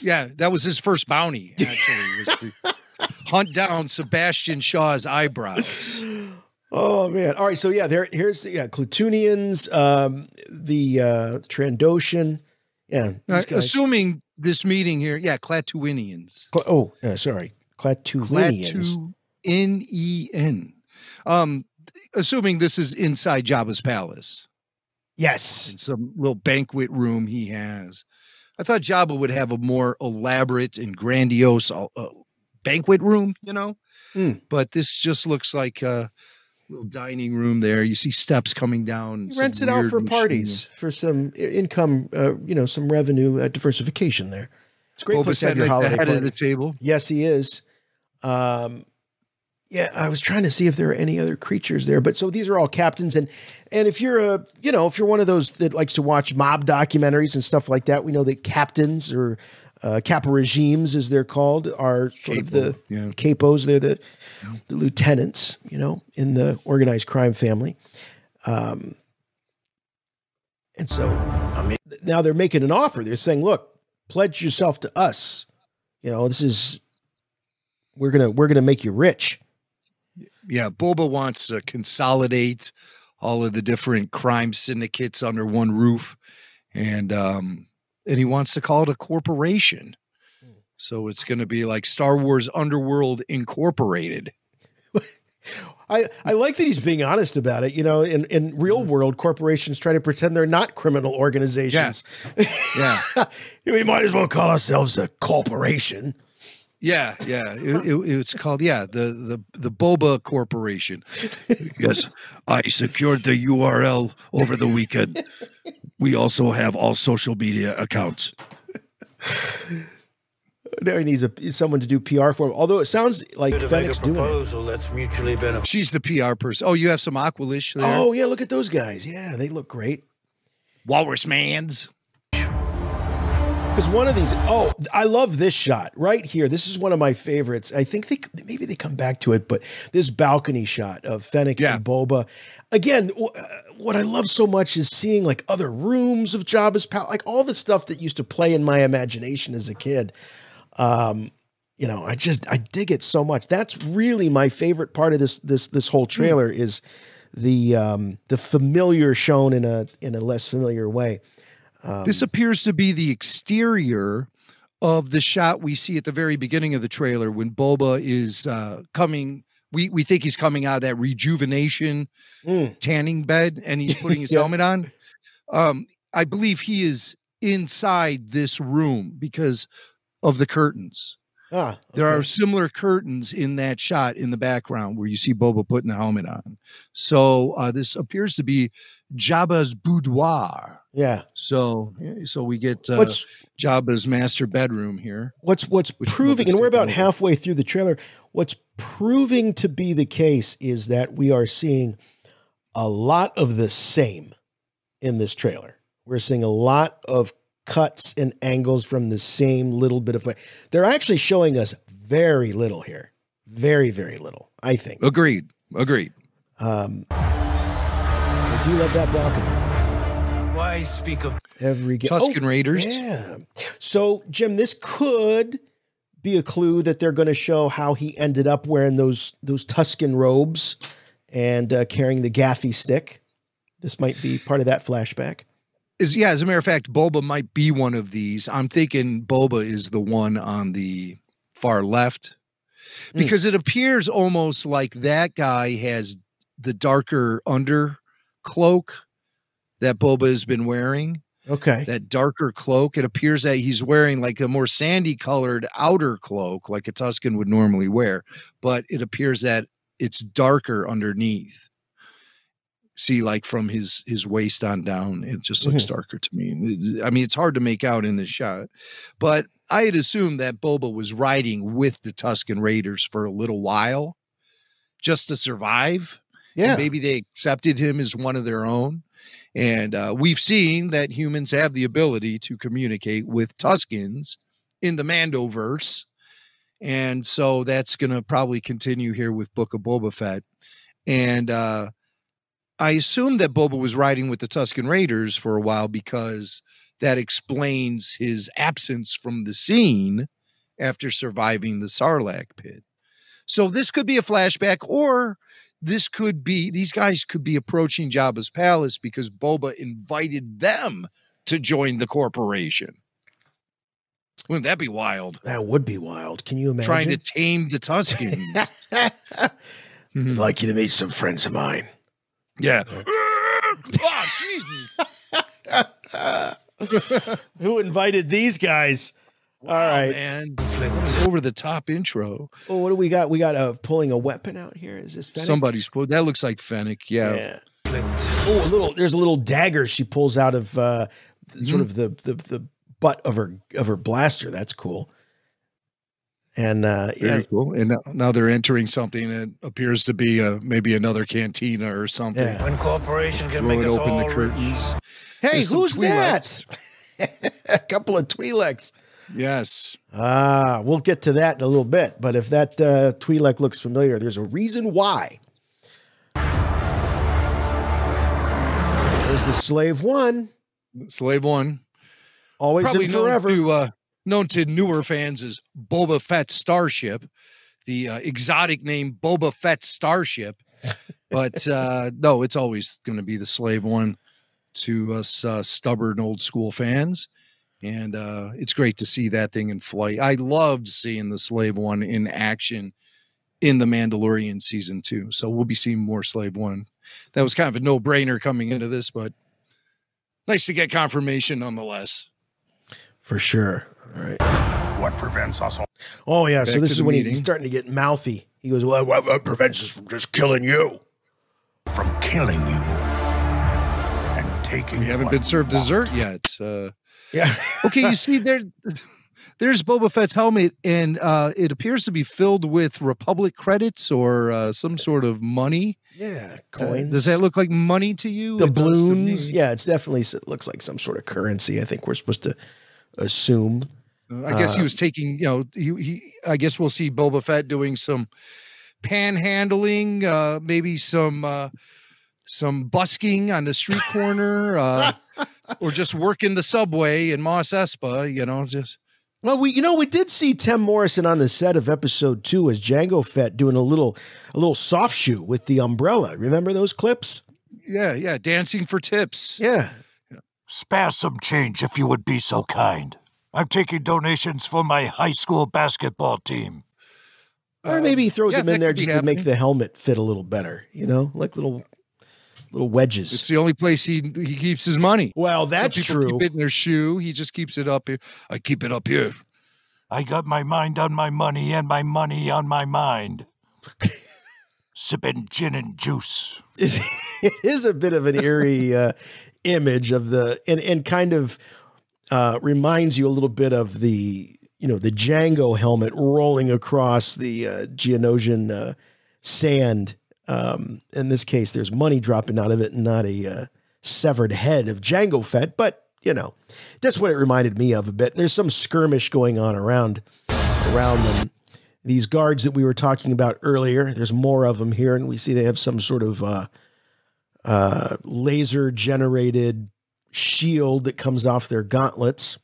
Yeah, that was his first bounty. Actually, was hunt down Sebastian Shaw's eyebrows. Oh man! All right, so yeah, there here's the yeah, Klatooinians, um, the uh, Trandoshan, yeah. Uh, assuming this meeting here, yeah, Klatooinians. Cla- oh, uh, sorry, Clatulinians. Clatu N E N. Um, assuming this is inside Jabba's palace, Yes, in some little banquet room he has. I thought Jabba would have a more elaborate and grandiose uh, uh, banquet room, you know. Hmm. But this just looks like a little dining room. There, you see steps coming down. he rents it out for parties for some income, uh, you know, some revenue uh, diversification. There, it's a great Boba place to have your at the holiday head party. of the table. Yes, he is. Um, yeah, I was trying to see if there are any other creatures there, but so these are all captains, and and if you're a you know if you're one of those that likes to watch mob documentaries and stuff like that, we know that captains or uh, capo regimes, as they're called, are sort of the yeah. capos. They're the the lieutenants, you know, in the organized crime family. Um, and so I mean, now they're making an offer. They're saying, "Look, pledge yourself to us. You know, this is we're gonna we're gonna make you rich." Yeah, Boba wants to consolidate all of the different crime syndicates under one roof, and um, and he wants to call it a corporation. So it's going to be like Star Wars Underworld Incorporated. I, I like that he's being honest about it. You know, in, in real world, corporations try to pretend they're not criminal organizations. Yeah, we might as well call ourselves a corporation. Yeah, yeah. It, it- it's called yeah the the the Boba Corporation. Yes, I secured the URL over the weekend. We also have all social media accounts. Now he needs a someone to do PR for him. Although it sounds like Fennec's doing it. that's mutually beneficial. She's the PR person. Oh, you have some Aqualish there. Oh yeah, look at those guys. Yeah, they look great. Walrus Mans. Because one of these, oh, I love this shot right here. This is one of my favorites. I think they maybe they come back to it, but this balcony shot of Fennec and Boba. Again, uh, what I love so much is seeing like other rooms of Jabba's palace, like all the stuff that used to play in my imagination as a kid. Um, you know, I just I dig it so much. That's really my favorite part of this this this whole trailer is the um the familiar shown in a in a less familiar way. Um, This appears to be the exterior of the shot we see at the very beginning of the trailer when Boba is uh, coming. We we think he's coming out of that rejuvenation tanning bed and he's putting his Yeah. helmet on. Um, I believe he is inside this room because of the curtains. Ah, There are similar curtains in that shot in the background where you see Boba putting the helmet on. So uh, this appears to be Jabba's boudoir. Yeah. So so we get uh, What's- Jabba's master bedroom here. What's what's proving, and we're about over. halfway through the trailer. What's proving to be the case is that we are seeing a lot of the same in this trailer. We're seeing a lot of cuts and angles from the same little bit of. They're actually showing us very little here, very very little. I think. Agreed. Agreed. Um, I do love that balcony. Why speak of Every ga- Tusken Raiders. Yeah. So, Jim, this could be a clue that they're going to show how he ended up wearing those those Tuscan robes and uh, carrying the gaffi stick. This might be part of that flashback. Is yeah, as a matter of fact, Boba might be one of these. I'm thinking Boba is the one on the far left Hmm. because it appears almost like that guy has the darker under cloak that Boba has been wearing. Okay. That darker cloak. It appears that he's wearing like a more sandy colored outer cloak, like a Tusken would normally wear, but it appears that it's darker underneath. See, like from his his waist on down, it just looks Mhm. darker to me. I mean, it's hard to make out in this shot, but I had assumed that Boba was riding with the Tusken Raiders for a little while, just to survive. And Yeah. maybe they accepted him as one of their own. And uh, we've seen that humans have the ability to communicate with Tuskens in the Mandoverse. And so that's going to probably continue here with Book of Boba Fett. And uh, I assume that Boba was riding with the Tusken Raiders for a while because that explains his absence from the scene after surviving the Sarlacc pit. So this could be a flashback, or this could be these guys could be approaching Jabba's palace because Boba invited them to join the corporation. Wouldn't that be wild? That would be wild. Can you imagine? Trying to tame the Tuskens. Mm-hmm. I'd like you to meet some friends of mine. yeah. oh. Who invited these guys? All right. man. Over the top intro. Oh, what do we got? We got uh, pulling a weapon out here. Is this Fennec? Somebody's quote. That looks like Fennec. Yeah. Yeah. Oh, a little. There's a little dagger she pulls out of uh, Mm-hmm. sort of the, the the butt of her of her blaster. That's cool. And uh, yeah, cool. And now, now they're entering something that appears to be uh maybe another cantina or something. Yeah. when corporation can Throw make it us open the all curtains. hey, There's who's that? a couple of Twi'leks. Yes. Ah, we'll get to that in a little bit. But if that uh, Twi'lek looks familiar, there's a reason why. There's the slave one, Slave One. always Probably and known forever. to, uh, known to newer fans as Boba Fett Starship, the uh, exotic name Boba Fett Starship. But uh, no, it's always going to be the Slave One to us uh, stubborn old school fans. And uh, it's great to see that thing in flight. I loved seeing the Slave One in action in the Mandalorian season two. So we'll be seeing more Slave One. That was kind of a no brainer coming into this, but nice to get confirmation nonetheless. For sure. All right. What prevents us all? Oh yeah. so this is when meeting. he's starting to get mouthy. He goes, "Well, what, what prevents us from just killing you?" From killing you and taking We haven't been served dessert yet. Uh, Yeah. okay, you see there, there's Boba Fett's helmet, and uh, it appears to be filled with Republic credits or uh, some sort of money. yeah. Uh, Coins. does that look like money to you? the to balloons? Yeah, it's definitely it looks like some sort of currency. I think we're supposed to assume. Uh, I guess he Uh, was taking, you know, he, he I guess we'll see Boba Fett doing some panhandling, uh, maybe some uh, some busking on the street corner, uh, or just working the subway in Mos Espa. You know, just Well, we you know we did see Tem Morrison on the set of episode two as Jango Fett doing a little a little soft shoe with the umbrella. Remember those clips? yeah, yeah, dancing for tips. Yeah. Spare some change if you would be so kind. I'm taking donations for my high school basketball team. Or maybe he throws Uh, yeah, them in there just to make the helmet fit a little better, you know, like little little wedges. It's the only place he he keeps his money. well, that's people true. Keep it in their shoe. He just keeps it up here. I keep it up here. I got my mind on my money and my money on my mind. Sipping gin and juice. it is a bit of an eerie uh, image of the and and kind of uh, reminds you a little bit of the you know the Jango helmet rolling across the uh, Geonosian uh, sand. Um, in this case, there's money dropping out of it, and not a uh, severed head of Jango Fett. But you know, that's what it reminded me of a bit. There's some skirmish going on around around them. These guards that we were talking about earlier, there's more of them here, and we see they have some sort of uh, uh, laser generated shield that comes off their gauntlets.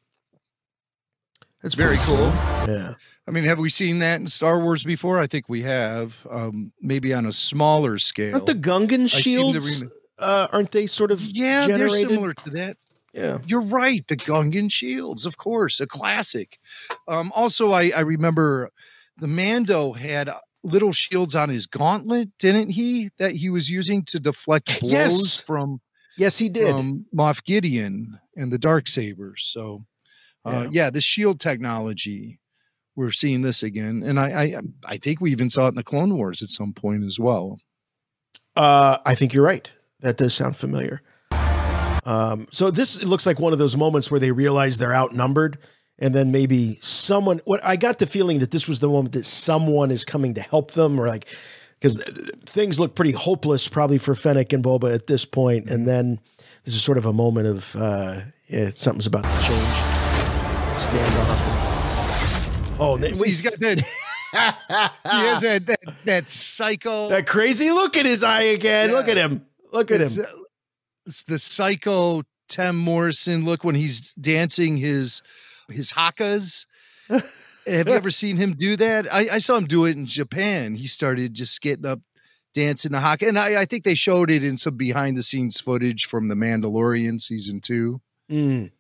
That's very cool. Yeah. I mean, have we seen that in Star Wars before? I think we have. Um, maybe on a smaller scale. Aren't the Gungan I seem to shields? uh, aren't they sort of yeah, generated? they're similar to that. Yeah, you're right. The Gungan shields, of course, a classic. Um, also, I, I remember the Mando had little shields on his gauntlet, didn't he? That he was using to deflect blows Yes. from yes, he did. from Moff Gideon and the dark sabers. So, uh, yeah. the shield technology. We're seeing this again, and I, I I think we even saw it in the Clone Wars at some point as well. Uh, I think you're right. That does sound familiar. Um, so this looks like one of those moments where they realize they're outnumbered, and then maybe someone. What I got the feeling that this was the moment that someone is coming to help them, or like because things look pretty hopeless probably for Fennec and Boba at this point, and then this is sort of a moment of uh, yeah, something's about to change. Stand Standoff. Oh, we he's got that. he has that, that that psycho. that crazy look in his eye again. Look at him. Look at It's, him. uh, It's the psycho Tem Morrison look when he's dancing his his hakas. Have you ever seen him do that? I, I saw him do it in Japan. He started just getting up, dancing the haka, and I, I think they showed it in some behind the scenes footage from The Mandalorian season two. Mm.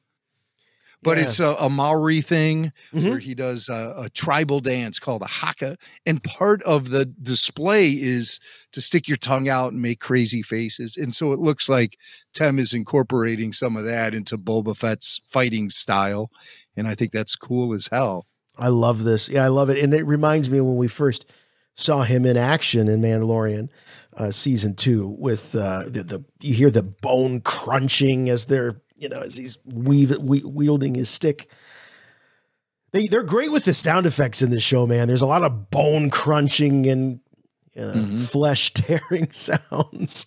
But Yeah. it's a, a Maori thing Mhm. where he does a, a tribal dance called a haka, and part of the display is to stick your tongue out and make crazy faces. And so it looks like Tem is incorporating some of that into Boba Fett's fighting style, and I think that's cool as hell. I love this. Yeah, I love it. And it reminds me when we first saw him in action in Mandalorian uh, season two with uh, the, the, you hear the bone crunching as they're, you know, as he's weave, we, wielding his stick. They, they're great with the sound effects in this show, man. There's a lot of bone crunching and uh, flesh tearing sounds.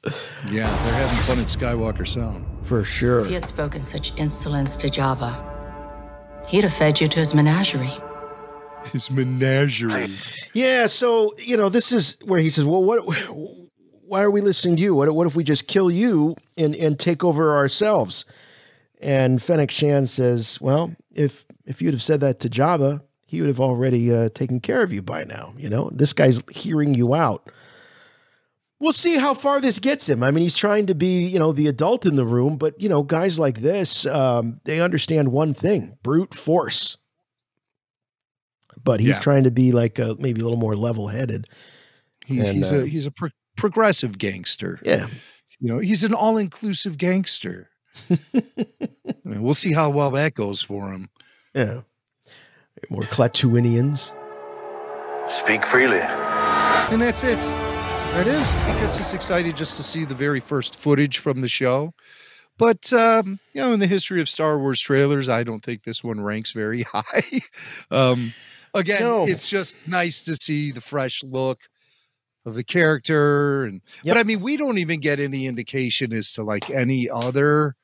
Yeah, they're having fun at Skywalker Sound. For sure. If you had spoken such insolence to Jabba, he'd have fed you to his menagerie. His menagerie. Yeah, so you know, this is where he says, "Well, what? Why are we listening to you? What? What if we just kill you and and take over ourselves?" And Fennec Shan says, "Well, if if you'd have said that to Jabba, he would have already uh, taken care of you by now. You know, this guy's hearing you out. We'll see how far this gets him. I mean, he's trying to be, you know, the adult in the room, but you know, guys like this, um, they understand one thing: brute force." But he's Yeah. trying to be like a, maybe a little more level-headed. He's, And, he's uh, a he's a pro- progressive gangster. Yeah. You know, he's an all-inclusive gangster. I mean, we'll see how well that goes for him. Yeah. More Klatooinians. Speak freely. And that's it. That is. It gets us excited just to see the very first footage from the show. But um, you know, in the history of Star Wars trailers, I don't think this one ranks very high. um, again, No. it's just nice to see the fresh look of the character, and but I mean, we don't even get any indication as to like any other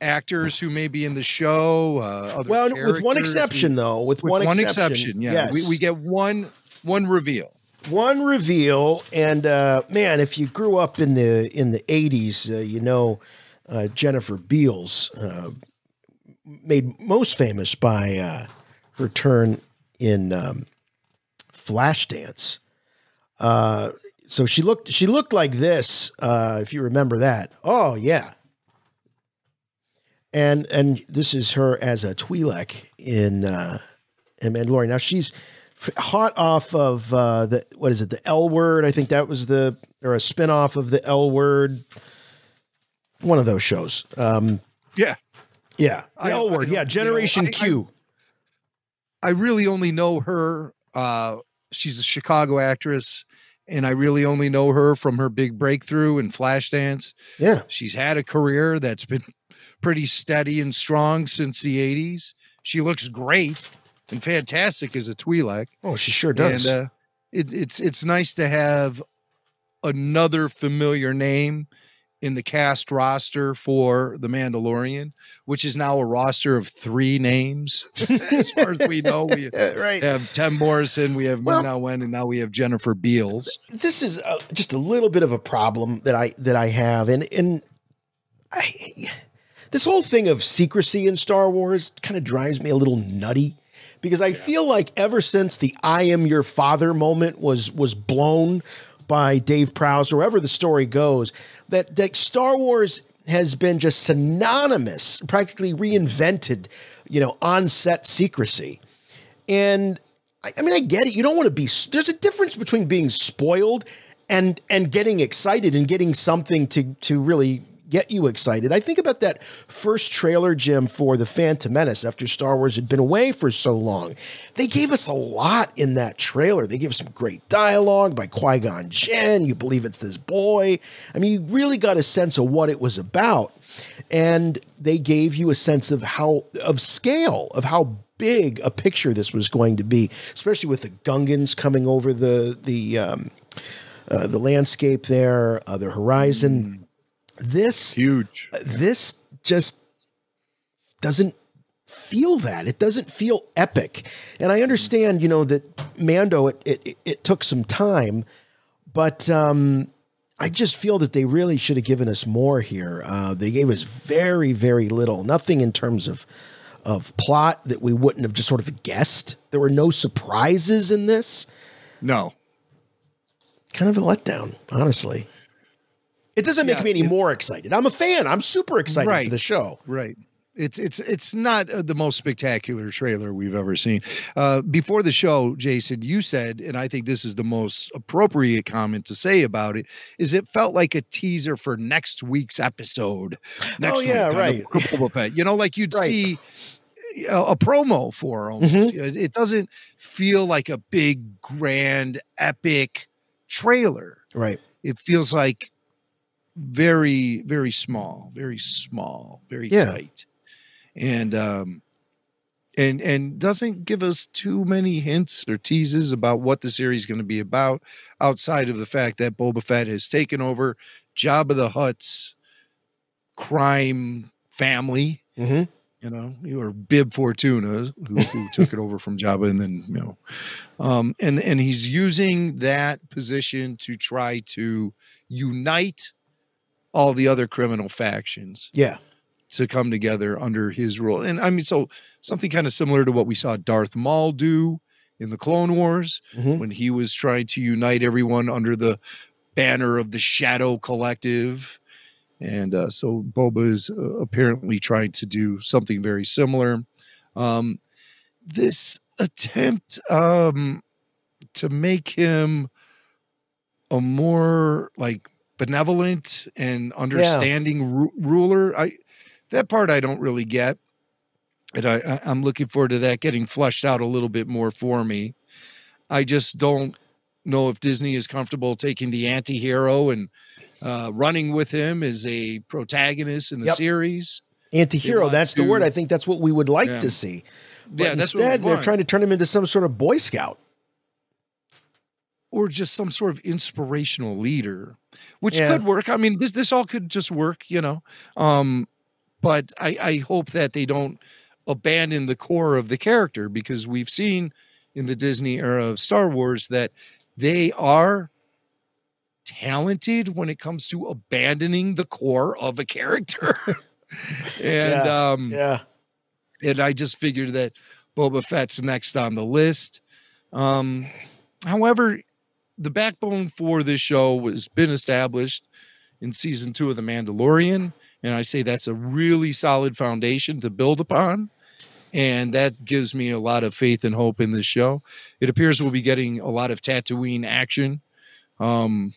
actors who may be in the show. Uh, other Well, with one exception, We- though, with one exception, yeah, we, yes. we get one one reveal. One reveal, and uh, man, if you grew up in the in the eighties, uh, you know uh, Jennifer Beals, uh, made most famous by uh, her turn in um, Flashdance. Uh, so she looked she looked like this, uh, if you remember that. Oh yeah, and and this is her as a Twi'lek in uh, in Mandalorian. Now she's hot off of uh, the what is it? The L word. I think that was the or a spinoff of the L word. One of those shows. Um, Yeah. yeah, I- the L I word. Yeah, you know, Generation I- I- Q. I really only know her. Uh, she's a Chicago actress, and I really only know her from her big breakthrough in Flashdance. Yeah. She's had a career that's been pretty steady and strong since the 80s. She looks great and fantastic as a Twi'lek. Oh, she sure does. And uh, it, it's it's nice to have another familiar name in the cast roster for The Mandalorian, which is now a roster of three names. as far as we know, we right. have Tem Morrison, we have Well- Ming Na Wen, and now we have Jennifer Beals. this is uh just a little bit of a problem that I that I have, and and I this whole thing of secrecy in Star Wars kind of drives me a little nutty because I feel like ever since the "I am your father" moment was was blown by Dave Prowse, or wherever the story goes, that that Star Wars has been just synonymous, practically reinvented, you know, on set secrecy. And I, I mean, I get it. You don't want to be. There's a difference between being spoiled and and getting excited and getting something to to really get you excited. I think about that first trailer, Jim, for the Phantom Menace after Star Wars had been away for so long. They gave us a lot in that trailer. They gave us some great dialogue by Qui Gon Jinn. You believe it's this boy. I mean, you really got a sense of what it was about and they gave you a sense of how of scale of how big a picture this was going to be, especially with the Gungans coming over the the um, uh, the landscape there, uh, the horizon. This huge. This just doesn't feel that. It doesn't feel epic. And I understand, you know, that Mando it it, it took some time, but um I just feel that they really should have given us more here. Uh, they gave us very, very little. Nothing in terms of of plot that we wouldn't have just sort of guessed. There were no surprises in this. No. Kind of a letdown, honestly. It doesn't make Yeah, me any it- more excited. I'm a fan. I'm super excited for the show. Right. It's it's it's not uh, the most spectacular trailer we've ever seen. Uh, before the show, Jason, you said, and I think this is the most appropriate comment to say about it, is it felt like a teaser for next week's episode. Next Oh, yeah, week right. the You know, like you'd Right. see a, a promo for almost. Mhm. It doesn't feel like a big, grand, epic trailer. Right. It feels like very, very small, very small, very Yeah. tight. And um and and doesn't give us too many hints or teases about what the series is going to be about outside of the fact that Boba Fett has taken over Jabba the Hutt's crime family Mhm. you know, or Bib Fortuna, who, who took it over from Jabba, and then you know, um, and and he's using that position to try to unite all the other criminal factions Yeah. to come together under his rule. And I mean, so something kind of similar to what we saw Darth Maul do in the Clone Wars Mhm. when he was trying to unite everyone under the banner of the Shadow Collective. And uh, so Boba is uh, apparently trying to do something very similar. Um, this attempt um, to make him a more like benevolent and understanding ru- ruler, I that part I don't really get. And I, I'm looking forward to that getting fleshed out a little bit more for me. I just don't know if Disney is comfortable taking the anti-hero and uh, running with him as a protagonist in the Yep. series. Anti-hero, that's the word. I think that's what we would like Yeah. to see. But Yeah, that's what we instead, they're trying to turn him into some sort of Boy Scout. Or just some sort of inspirational leader, which Yeah. could work. I mean, this this all could just work, you know. Um, but I, I hope that they don't abandon the core of the character because we've seen in the Disney era of Star Wars that they are talented when it comes to abandoning the core of a character. and Yeah, um yeah. and I just figured that Boba Fett's next on the list. Um, however, the backbone for this show has been established in season two of The Mandalorian, and I say that's a really solid foundation to build upon. And that gives me a lot of faith and hope in this show. It appears we'll be getting a lot of Tatooine action, um,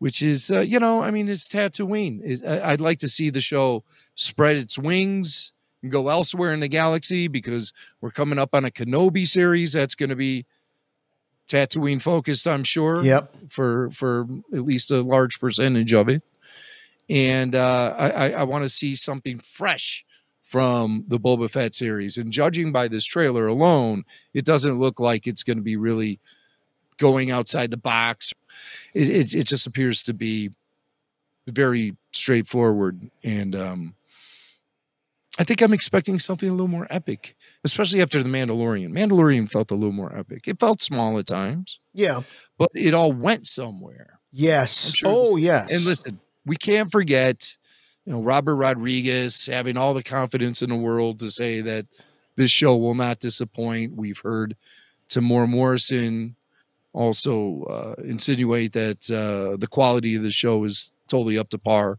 which is, uh, you know, I mean, it's Tatooine. It, I- I'd like to see the show spread its wings and go elsewhere in the galaxy because we're coming up on a Kenobi series that's going to be Tatooine focused, I'm sure. Yep. For for at least a large percentage of it, and uh, I I, want to see something fresh from the Boba Fett series. And judging by this trailer alone, it doesn't look like it's going to be really going outside the box. It, it, it just appears to be very straightforward. And um, I think I'm expecting something a little more epic, especially after the Mandalorian. Mandalorian felt a little more epic. It felt small at times, Yeah. but it all went somewhere. Yes. Sure oh, yes. And listen, we can't forget, you know, Robert Rodriguez having all the confidence in the world to say that this show will not disappoint. We've heard Temuera Morrison also uh, insinuate that uh, the quality of the show is totally up to par.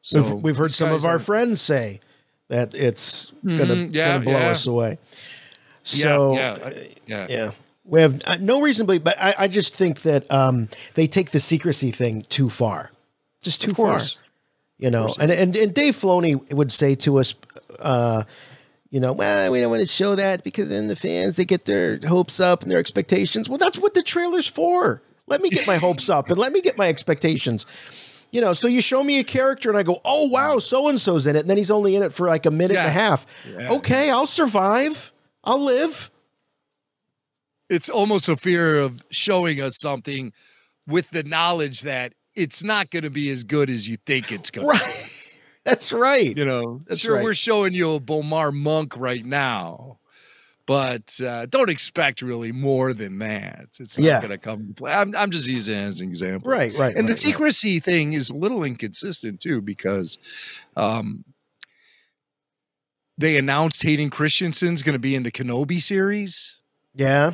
So we've, we've heard some of our are- friends say that it's gonna, Mhm, yeah, gonna blow yeah. us away. So yeah, I- yeah. yeah. We have uh, no reason to believe, but I, I just think that um, they take the secrecy thing too far, just too far. You know, and, and and Dave Filoni would say to us, uh, you know, well, we don't want to show that because then the fans they get their hopes up and their expectations. Well, that's what the trailer's for. Let me get my hopes up and let me get my expectations. You know, so you show me a character and I go, oh wow, so and so's in it, and then he's only in it for like a minute and a half. Okay, I'll survive. I'll live. it's almost a fear of showing us something with the knowledge that it's not going to be as good as you think it's going to Right. That's right. You know, That's sure, right. we're showing you a B'omarr monk right now, but uh, don't expect really more than that. It's not Yeah. going to come play. I'm, I'm just using it as an example. Right, right, And the right, right. secrecy thing is a little inconsistent too because um, they announced Hayden Christensen's going to be in the Kenobi series. Yeah.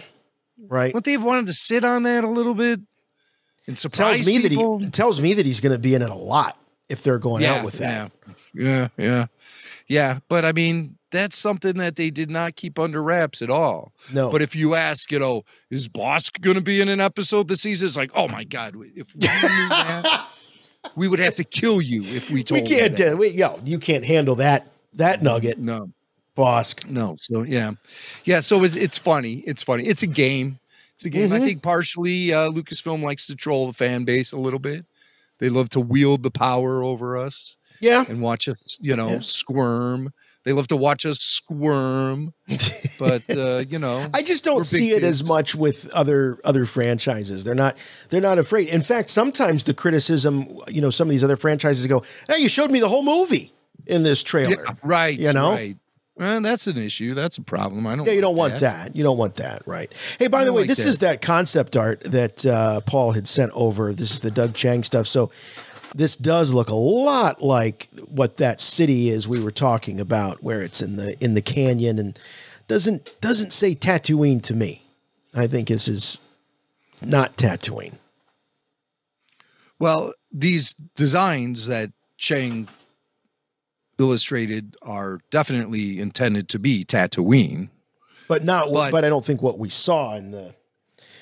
Right. Wouldn't they have wanted to sit on that a little bit and surprise tells me people? that he tells me that he's going to be in it a lot if they're going out with that. Yeah, yeah, yeah, yeah. But I mean, that's something that they did not keep under wraps at all. No. But if you ask, you know, is Bossk going to be in an episode this season? It's like, oh my god, if we knew that, we would have to kill you if we told. you We can't. that. Uh, we, yo, you can't handle that that nugget. No, Bossk. No. So yeah, yeah. So it's it's funny. It's funny. It's a game. It's a game. I Mhm. think partially uh, Lucasfilm likes to troll the fan base a little bit. They love to wield the power over us. Yeah. And watch us, you know, Yeah. squirm. They love to watch us squirm. But uh, you know, I just don't see it as much with other other franchises. They're not they're not afraid. In fact, sometimes the criticism, you know, some of these other franchises go, "Hey, you showed me the whole movie in this trailer." Yeah, right. You know? right. Well, that's an issue. That's a problem. I don't. Yeah, you don't want that. You don't want that, right? Hey, by the way, like this that. is that concept art that uh, Paul had sent over. This is the Doug Chiang stuff. So this does look a lot like what that city is we were talking about, where it's in the in the canyon, and doesn't doesn't say Tatooine to me. I think this is not Tatooine. Well, these designs that Chiang illustrated are definitely intended to be Tatooine. But not. But- But, I don't think what we saw in the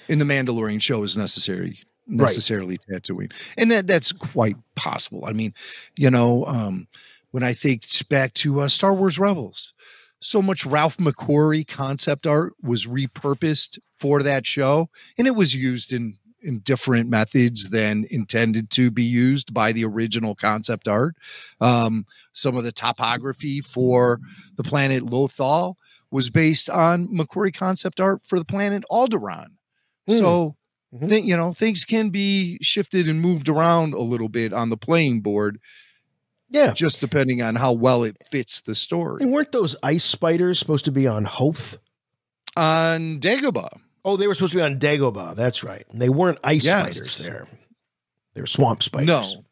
In the Mandalorian show is necessary Right. necessarily Tatooine, and that that's quite possible. I mean, you know, um, when I think back to uh, Star Wars Rebels, so much Ralph McQuarrie concept art was repurposed for that show, and it was used in in different methods than intended to be used by the original concept art. Um, some of the topography for the planet Lothal was based on McQuarrie concept art for the planet Alderaan. Hmm. So, Mm-hmm. thi- you know, things can be shifted and moved around a little bit on the playing board. Yeah. Just depending on how well it fits the story. and weren't those ice spiders supposed to be on Hoth? On Dagobah. Oh, they were supposed to be on Dagobah. That's right. And they weren't ice Yes. spiders there. They were swamp spiders. No.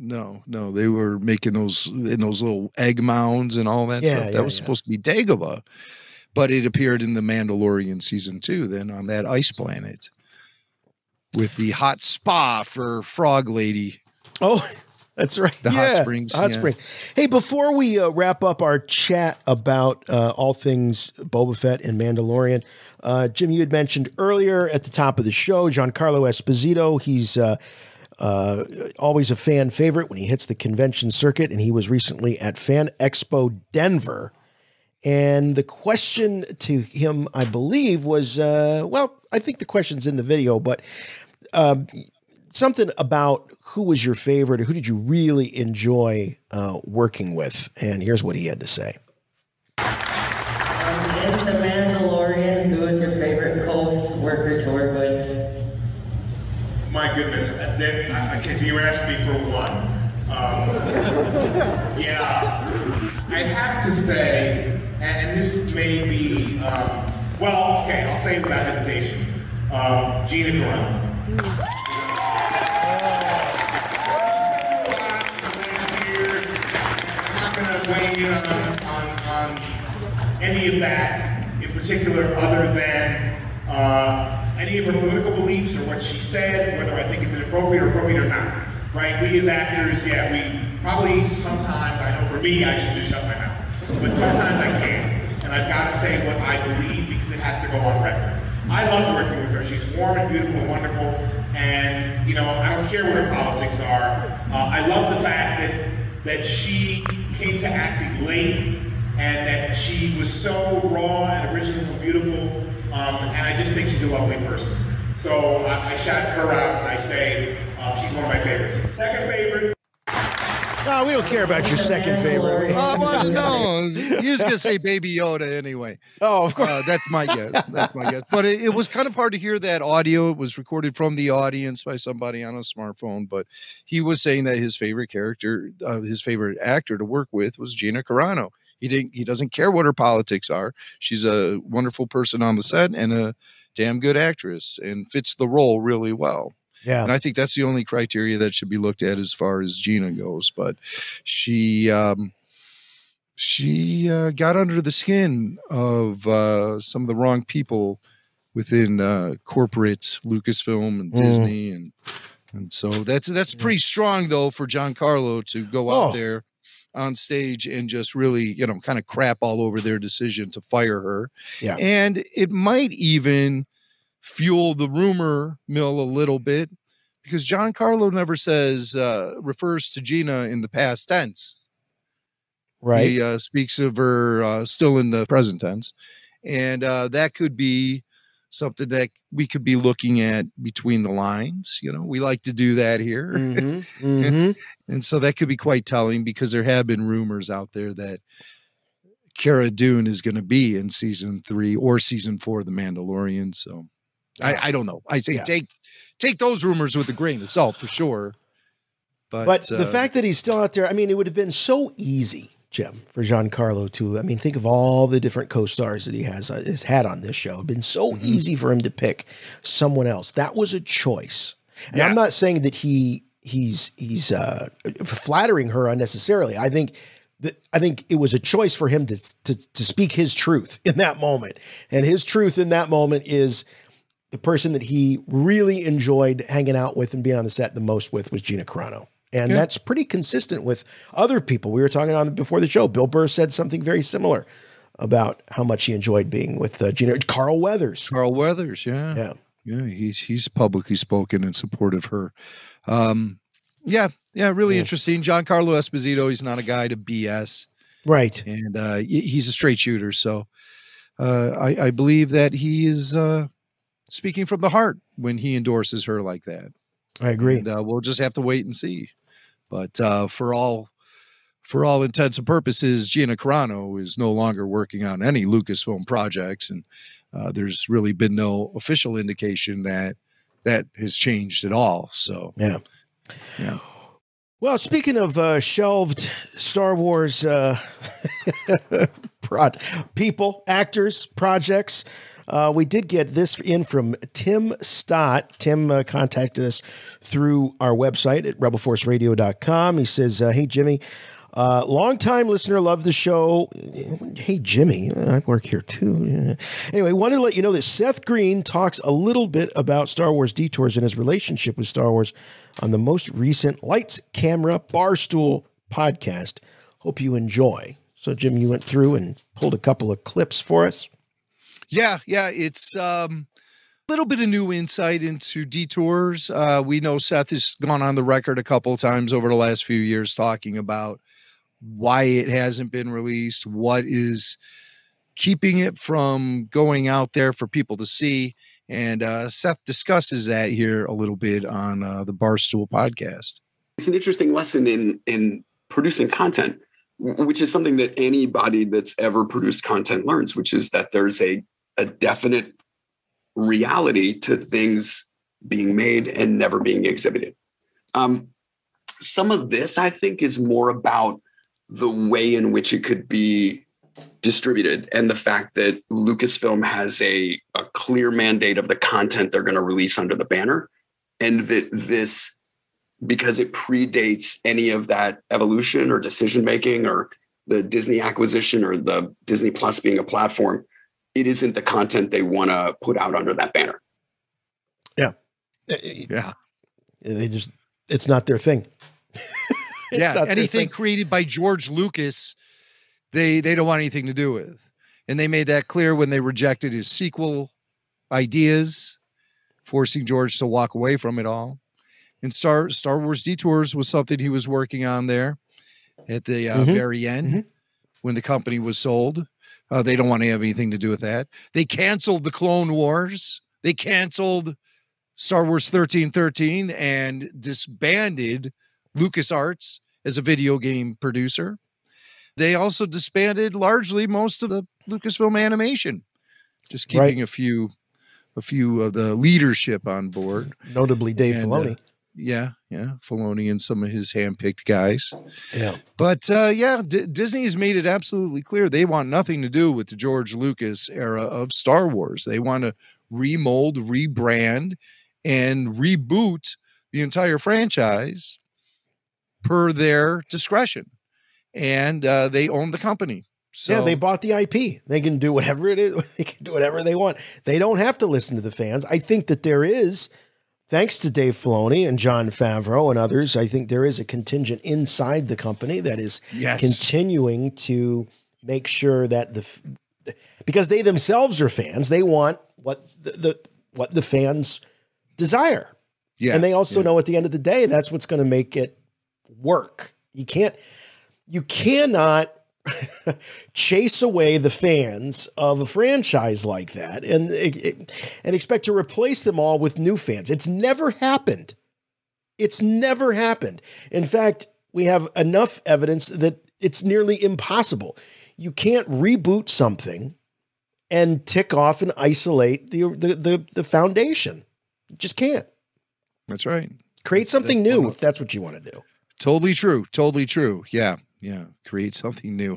No, no, they were making those in those little egg mounds and all that Yeah, stuff. That yeah, was yeah. supposed to be Dagobah, but it appeared in the Mandalorian season two. Then on that ice planet with the hot spa for Frog Lady. Oh, that's right. The hot springs, Hot yeah. spring. Hey, before we uh, wrap up our chat about uh, all things Boba Fett and Mandalorian, uh, Jim, you had mentioned earlier at the top of the show, Giancarlo Esposito. He's uh, uh, always a fan favorite when he hits the convention circuit, and he was recently at Fan Expo Denver. And the question to him, I believe, was uh, well, I think the question's in the video, but um, something about who was your favorite or who did you really enjoy uh, working with? And here's what he had to say. In The Mandalorian, who is your favorite co-worker to work with? My goodness, uh, then, uh, okay, so you were asking me for one. Um, yeah, I have to say, and, and this may be, um, well, okay, I'll say it without hesitation. Um, Gina Carano. weigh in on, on, on any of that in particular, other than uh, any of her political beliefs or what she said, whether I think it's inappropriate or appropriate or not. Right? We as actors, yeah, we probably sometimes, I know for me, I should just shut my mouth. But sometimes I can't. And I've got to say what I believe because it has to go on record. I love working with her. She's warm and beautiful and wonderful. And, you know, I don't care what her politics are. Uh, I love the fact that that she came to acting late and that she was so raw and original and beautiful. Um, and I just think she's a lovely person. So I, I shout her out and I say um, she's one of my favorites. Second favorite. No, we don't care about your second favorite. Uh, well, no, you was gonna say Baby Yoda anyway. Oh, of course. Uh, that's my guess. That's my guess. But it, it was kind of hard to hear that audio. It was recorded from the audience by somebody on a smartphone. But he was saying that his favorite character, uh, his favorite actor to work with, was Gina Carano. He didn't. He doesn't care what her politics are. She's a wonderful person on the set and a damn good actress, and fits the role really well. Yeah. And I think that's the only criteria that should be looked at as far as Gina goes. But she um, she uh, got under the skin of uh, some of the wrong people within uh, corporate Lucasfilm and Mm. Disney, and and so that's that's pretty strong though for Giancarlo to go out Oh. there on stage and just really you know kind of crap all over their decision to fire her. Yeah. and it might even fuel the rumor mill a little bit because Giancarlo never says uh, refers to Gina in the past tense. Right. He uh, speaks of her uh, still in the present tense, and uh, that could be something that we could be looking at between the lines. You know, we like to do that here, Mhm, mhm. and so that could be quite telling because there have been rumors out there that Cara Dune is going to be in season three or season four of The Mandalorian. So I, I don't know. I say Yeah. take take those rumors with a grain of salt for sure. But, But the uh, fact that he's still out there, I mean, it would have been so easy, Jim, for Giancarlo to. I mean, think of all the different co-stars that he has uh, has had on this show. It'd been so Mm-hmm. easy for him to pick someone else. That was a choice, and I'm not saying that he he's he's uh, flattering her unnecessarily. I think. that I think it was a choice for him to, to to speak his truth in that moment, and his truth in that moment is the person that he really enjoyed hanging out with and being on the set the most with was Gina Carano. And Yeah. that's pretty consistent with other people. We were talking on before the show. Bill Burr said something very similar about how much he enjoyed being with uh, Gina. Carl Weathers. Carl Weathers, yeah. Yeah. Yeah, he's he's publicly spoken in support of her. Um, yeah, yeah, really interesting. Giancarlo Esposito, he's not a guy to BS. Right. And uh, he's a straight shooter. So uh, I, I believe that he is uh, speaking from the heart when he endorses her like that. I agree. And uh, we'll just have to wait and see. But uh, for all for all intents and purposes, Gina Carano is no longer working on any Lucasfilm projects, and uh, there's really been no official indication that that has changed at all. So Yeah. yeah. Well, speaking of uh, shelved Star Wars uh, people, actors, projects, uh, we did get this in from Tim Stott. Tim uh, contacted us through our website at rebelforceradio.com. He says, uh, Hey, Jimmy, uh, longtime listener, love the show. Hey, Jimmy, I work here too. Anyway, wanted to let you know that Seth Green talks a little bit about Star Wars detours and his relationship with Star Wars on the most recent Lights, Camera, Barstool podcast. Hope you enjoy. So, Jim, you went through and pulled a couple of clips for us. Yeah, yeah, it's um a little bit of new insight into detours. Uh, we know Seth has gone on the record a couple of times over the last few years talking about why it hasn't been released, what is keeping it from going out there for people to see. And uh, Seth discusses that here a little bit on uh, the Barstool podcast. It's an interesting lesson in in producing content, which is something that anybody that's ever produced content learns, which is that there's a a definite reality to things being made and never being exhibited. Um, some of this, I think, is more about the way in which it could be distributed and the fact that Lucasfilm has a, a clear mandate of the content they're going to release under the banner. And that this, because it predates any of that evolution or decision making or the Disney acquisition or the Disney Plus being a platform, it isn't the content they want to put out under that banner. Yeah. Yeah. They just, it's not their thing. yeah. Anything thing. created by George Lucas, they they don't want anything to do with. And they made that clear when they rejected his sequel ideas, forcing George to walk away from it all. And Star Star Wars Detours was something he was working on there at the uh, Mhm. very end when the company was sold. Uh, they don't want to have anything to do with that. They canceled the Clone Wars. They canceled Star Wars 1313 and disbanded LucasArts as a video game producer. They also disbanded largely most of the Lucasfilm animation, just Right. keeping a few a few of the leadership on board. Notably Dave And, uh, Filoni. Yeah, yeah, Filoni and some of his handpicked guys. Yeah. But uh, yeah, D- Disney has made it absolutely clear they want nothing to do with the George Lucas era of Star Wars. They want to remold, rebrand, and reboot the entire franchise per their discretion. And uh, they own the company. So yeah, they bought the IP. They can do whatever it is. They can do whatever they want. They don't have to listen to the fans. I think that there is, thanks to Dave Filoni and Jon Favreau and others, I think there is a contingent inside the company that is Yes. continuing to make sure that the because they themselves are fans, they want what the, the what the fans desire. Yeah, and they also yeah. know at the end of the day that's what's going to make it work. You can't you cannot chase away the fans of a franchise like that and and expect to replace them all with new fans. It's never happened. It's never happened. In fact, we have enough evidence that it's nearly impossible. You can't reboot something and tick off and isolate the the the, the foundation. You just can't. That's right. Create something new if that's what you want to do. Totally true. Totally true. Yeah. Yeah. Create something new.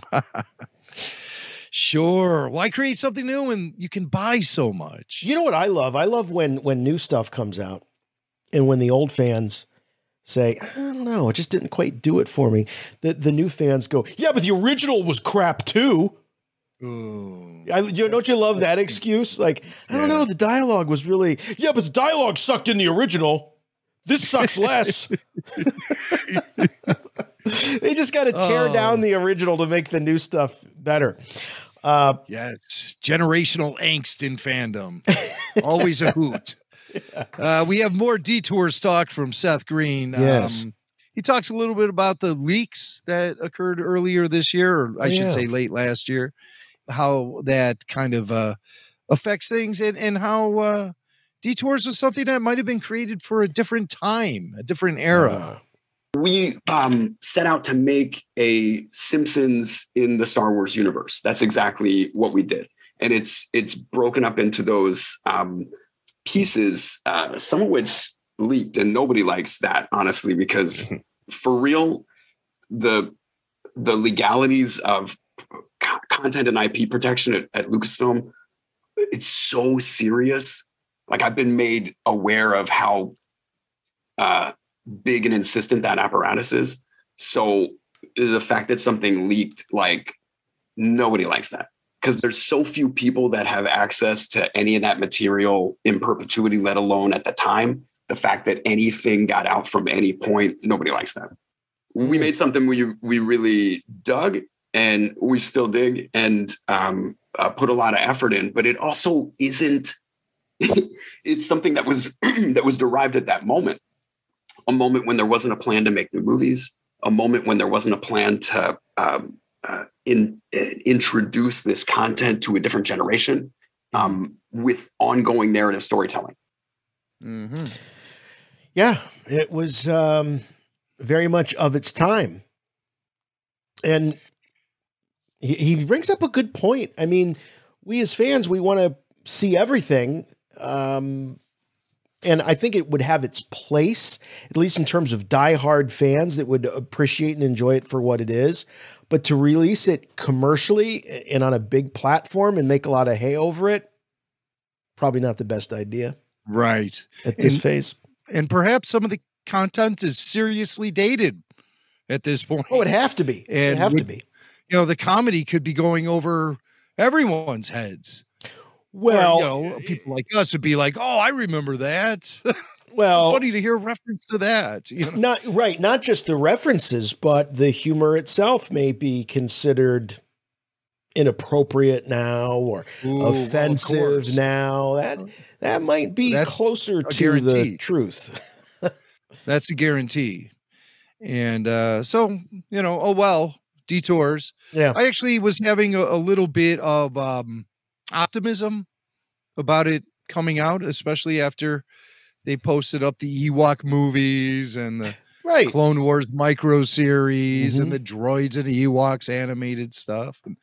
sure. Why create something new when you can buy so much? You know what I love? I love when when new stuff comes out and when the old fans say, I don't know, it just didn't quite do it for me. The the new fans go, Yeah, but the original was crap too. I, you don't you love that excuse? Like, I don't know, the dialogue was really yeah, but the dialogue sucked in the original. This sucks less. they just got to tear Oh. down the original to make the new stuff better. Uh, Yes. Generational angst in fandom. Always a hoot. Uh, we have more detours talk from Seth Green. Yes. Um, he talks a little bit about the leaks that occurred earlier this year, or I Yeah. should say late last year, how that kind of uh, affects things and, and how uh, detours was something that might have been created for a different time, a different era. We um, set out to make a Simpsons in the Star Wars universe. That's exactly what we did, and it's it's broken up into those um, pieces, uh, some of which leaked, and nobody likes that honestly, because for real, the the legalities of co- content and IP protection at, at Lucasfilm, it's so serious. Like I've been made aware of how uh, big and insistent that apparatus is. So the fact that something leaked, like nobody likes that because there's so few people that have access to any of that material in perpetuity, let alone at the time. The fact that anything got out from any point, nobody likes that. We made something we we really dug and we still dig and um, uh, put a lot of effort in, but it also isn't. it's something that was that was derived at that moment a moment when there wasn't a plan to make new movies, a moment when there wasn't a plan to um, uh, in, uh, introduce this content to a different generation um, with ongoing narrative storytelling. Mm-hmm. Yeah, it was um, very much of its time. And he, he brings up a good point. I mean, we as fans, we want to see everything. Um, and I think it would have its place, at least in terms of diehard fans that would appreciate and enjoy it for what it is. But to release it commercially and on a big platform and make a lot of hay over it, probably not the best idea. Right. At this And- phase. And perhaps some of the content is seriously dated at this point. Oh, it'd have to be. And It'd have to be. You know, the comedy could be going over everyone's heads. Well, Or, you know, people like us would be like, "Oh, I remember that." Well, funny to hear a reference to that. You know, Not right, not just the references, but the humor itself may be considered inappropriate now or Ooh, well, of offensive course. now. That that might be That's closer to the truth. that's a guarantee. And uh, so, you know, oh well, detours. Yeah. I actually was having a, a little bit of um, optimism about it coming out, especially after they posted up the Ewok movies and the Right. Clone Wars micro series Mhm. and the droids and the Ewoks animated stuff. And,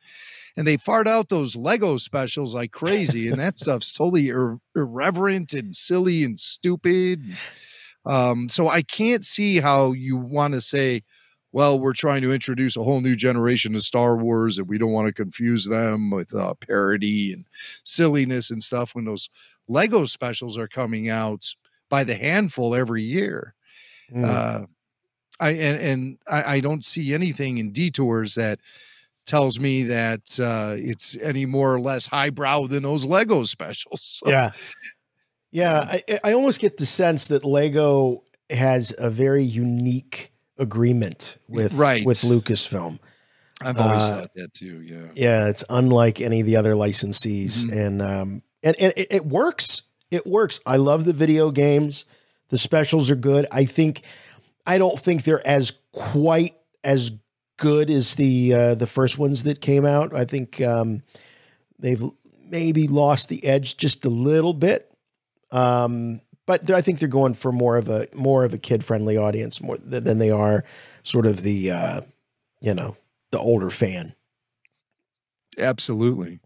and they fart out those Lego specials like crazy, and that stuff's totally ir- irreverent and silly and stupid. Um, so I can't see how you want to say, well, we're trying to introduce a whole new generation of Star Wars, and we don't want to confuse them with uh, parody and silliness and stuff when those Lego specials are coming out by the handful every year. Mm. Uh, I and, and I, I don't see anything in detours that tells me that uh, it's any more or less highbrow than those Lego specials. So- Yeah. Yeah, I, I almost get the sense that Lego has a very unique agreement with Right. with Lucasfilm. I've always Uh, thought that too. Yeah. Yeah, it's unlike any of the other licensees, Mm-hmm. and um, and, and it, it works. It works. I love the video games. The specials are good. I think. I don't think they're as quite as good as the uh, the first ones that came out. I think um, they've maybe lost the edge just a little bit. Um, but I think they're going for more of a more of a kid friendly audience more than, they are sort of the uh, you know the older fan. Absolutely.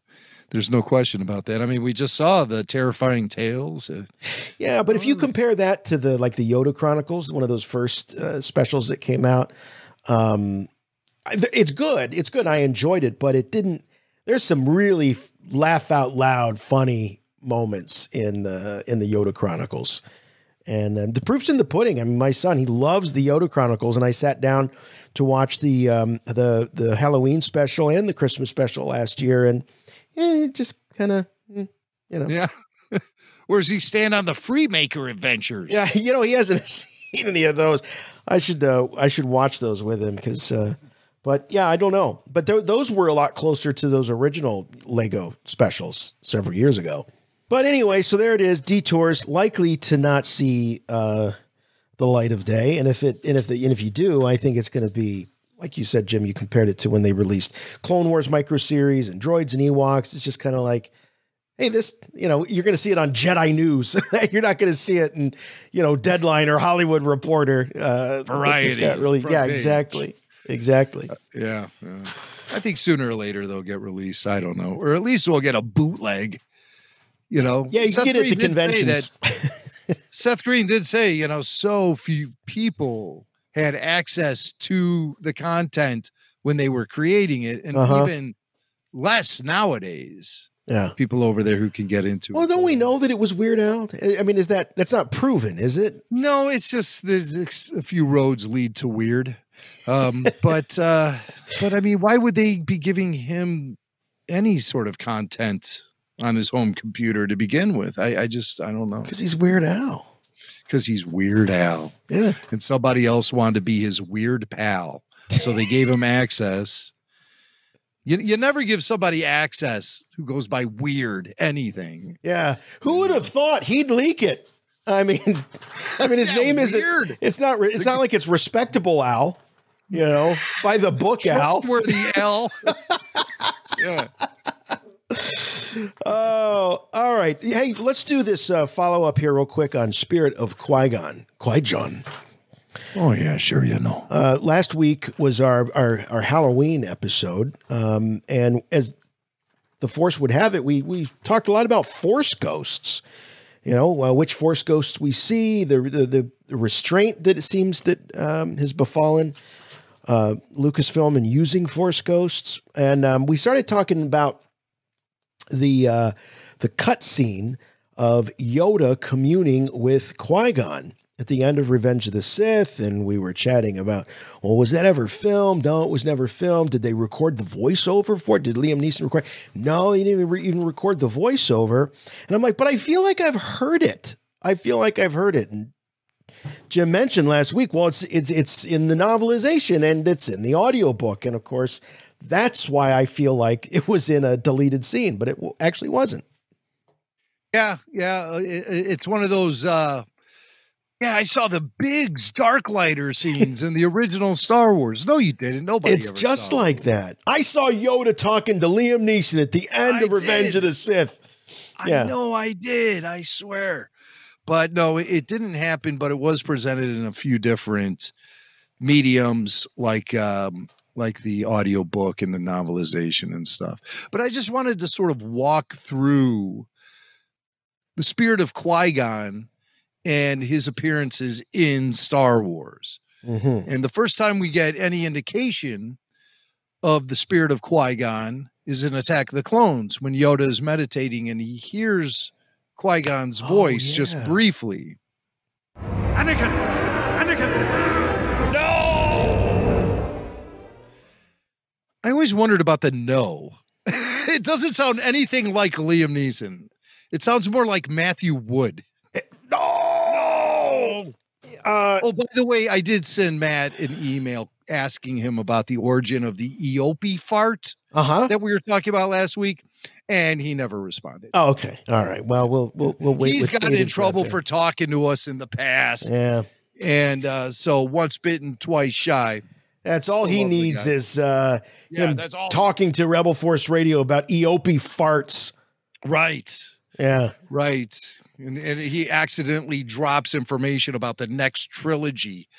There's no question about that. I mean, we just saw the terrifying tales. Yeah, but if you compare that to the like the Yoda Chronicles, one of those first uh, specials that came out, um, it's good. It's good. I enjoyed it, but it didn't. There's some really laugh out loud, funny moments in the in the Yoda Chronicles, and um, the proof's in the pudding. I mean, my son he loves the Yoda Chronicles, and I sat down to watch the um, the the Halloween special and the Christmas special last year, and eh, it just kind of you know yeah. Where's he stand on the Freemaker adventures? Yeah, you know he hasn't seen any of those. I should uh, I should watch those with him because. Uh, but yeah, I don't know. But th- those were a lot closer to those original Lego specials several years ago. But anyway, so there it is. Detours likely to not see uh, the light of day, and if it and if the and if you do, I think it's going to be like you said, Jim. You compared it to when they released Clone Wars micro series and Droids and Ewoks. It's just kind of like hey, this, you know, you're going to see it on Jedi News. you're not going to see it in, you know, Deadline or Hollywood Reporter. Uh, Variety, really, yeah, page. exactly, exactly. Yeah, yeah. I think sooner or later they'll get released. I don't know, or at least we'll get a bootleg. You know, Yeah, you Seth get it to Green did say conventions. that- Seth Green did say, you know, so few people had access to the content when they were creating it, and Uh-huh. even less nowadays. Yeah. People over there who can get into Well, it. don't we know that it was Weird Al? I- I mean, is that that's not proven, is it? No, it's just there's a few roads lead to weird. Um, but uh, but I mean, why would they be giving him any sort of content on his home computer to begin with? I, I just I don't know. Because he's Weird Al. Because he's Weird Al. Yeah. And somebody else wanted to be his weird pal. So they gave him access. You, you never give somebody access who goes by weird anything. Yeah. Who would have thought he'd leak it? I mean, I mean, his Yeah, name isn't. weird. It's not. It's not like it's respectable Al. You know, by the book, Al. Trustworthy Al. yeah. Oh, all right. Hey, let's do this uh, follow up here real quick on Spirit of Qui Gon. Qui Gon. Oh yeah, sure you know. Uh, last week was our, our our Halloween episode, um, and as the Force would have it, we we talked a lot about Force ghosts. You know, uh, which Force ghosts we see, the the, the restraint that it seems that um, has befallen uh, Lucasfilm in using Force ghosts, and um, we started talking about the uh, the cut scene of Yoda communing with Qui Gon at the end of Revenge of the Sith, and we were chatting about, well, was that ever filmed? No, it was never filmed. Did they record the voiceover for it? Did Liam Neeson record? No, he didn't even, re- even record the voiceover. And I'm like, but I feel like I've heard it. I feel like I've heard it. And Jim mentioned last week, well, it's it's it's in the novelization and it's in the audiobook. And of course, that's why I feel like it was in a deleted scene, but it w- actually wasn't. Yeah, yeah. uh, it- it's one of those. uh Yeah, I saw the big Darklighter scenes in the original Star Wars. No, you didn't. Nobody. it's just like that. I saw Yoda talking to Liam Neeson at the end I of Revenge did. of the Sith. I know I did. I swear. But no, it- it didn't happen. But it was presented in a few different mediums, like um, like the audiobook and the novelization and stuff. But I just wanted to sort of walk through the spirit of Qui Gon and his appearances in Star Wars. Mm-hmm. And the first time we get any indication of the spirit of Qui Gon is in Attack of the Clones when Yoda is meditating and he hears Qui Gon's Oh, voice just briefly. Anakin! Anakin! I always wondered about the no. it doesn't sound anything like Liam Neeson. It sounds more like Matthew Wood. No. Uh, oh, by the way, I did send Matt an email asking him about the origin of the Eopie fart uh-huh. that we were talking about last week, and he never responded. Oh, okay. All right. Well, we'll we'll we'll wait. He's with gotten in trouble for talking to us in the past. Yeah. And uh, so once bitten, twice shy. That's all he Still love the needs guy. is uh, Yeah, him that's all- talking to Rebel Force Radio about Eopie farts. Right. Yeah. Right. And, and he accidentally drops information about the next trilogy.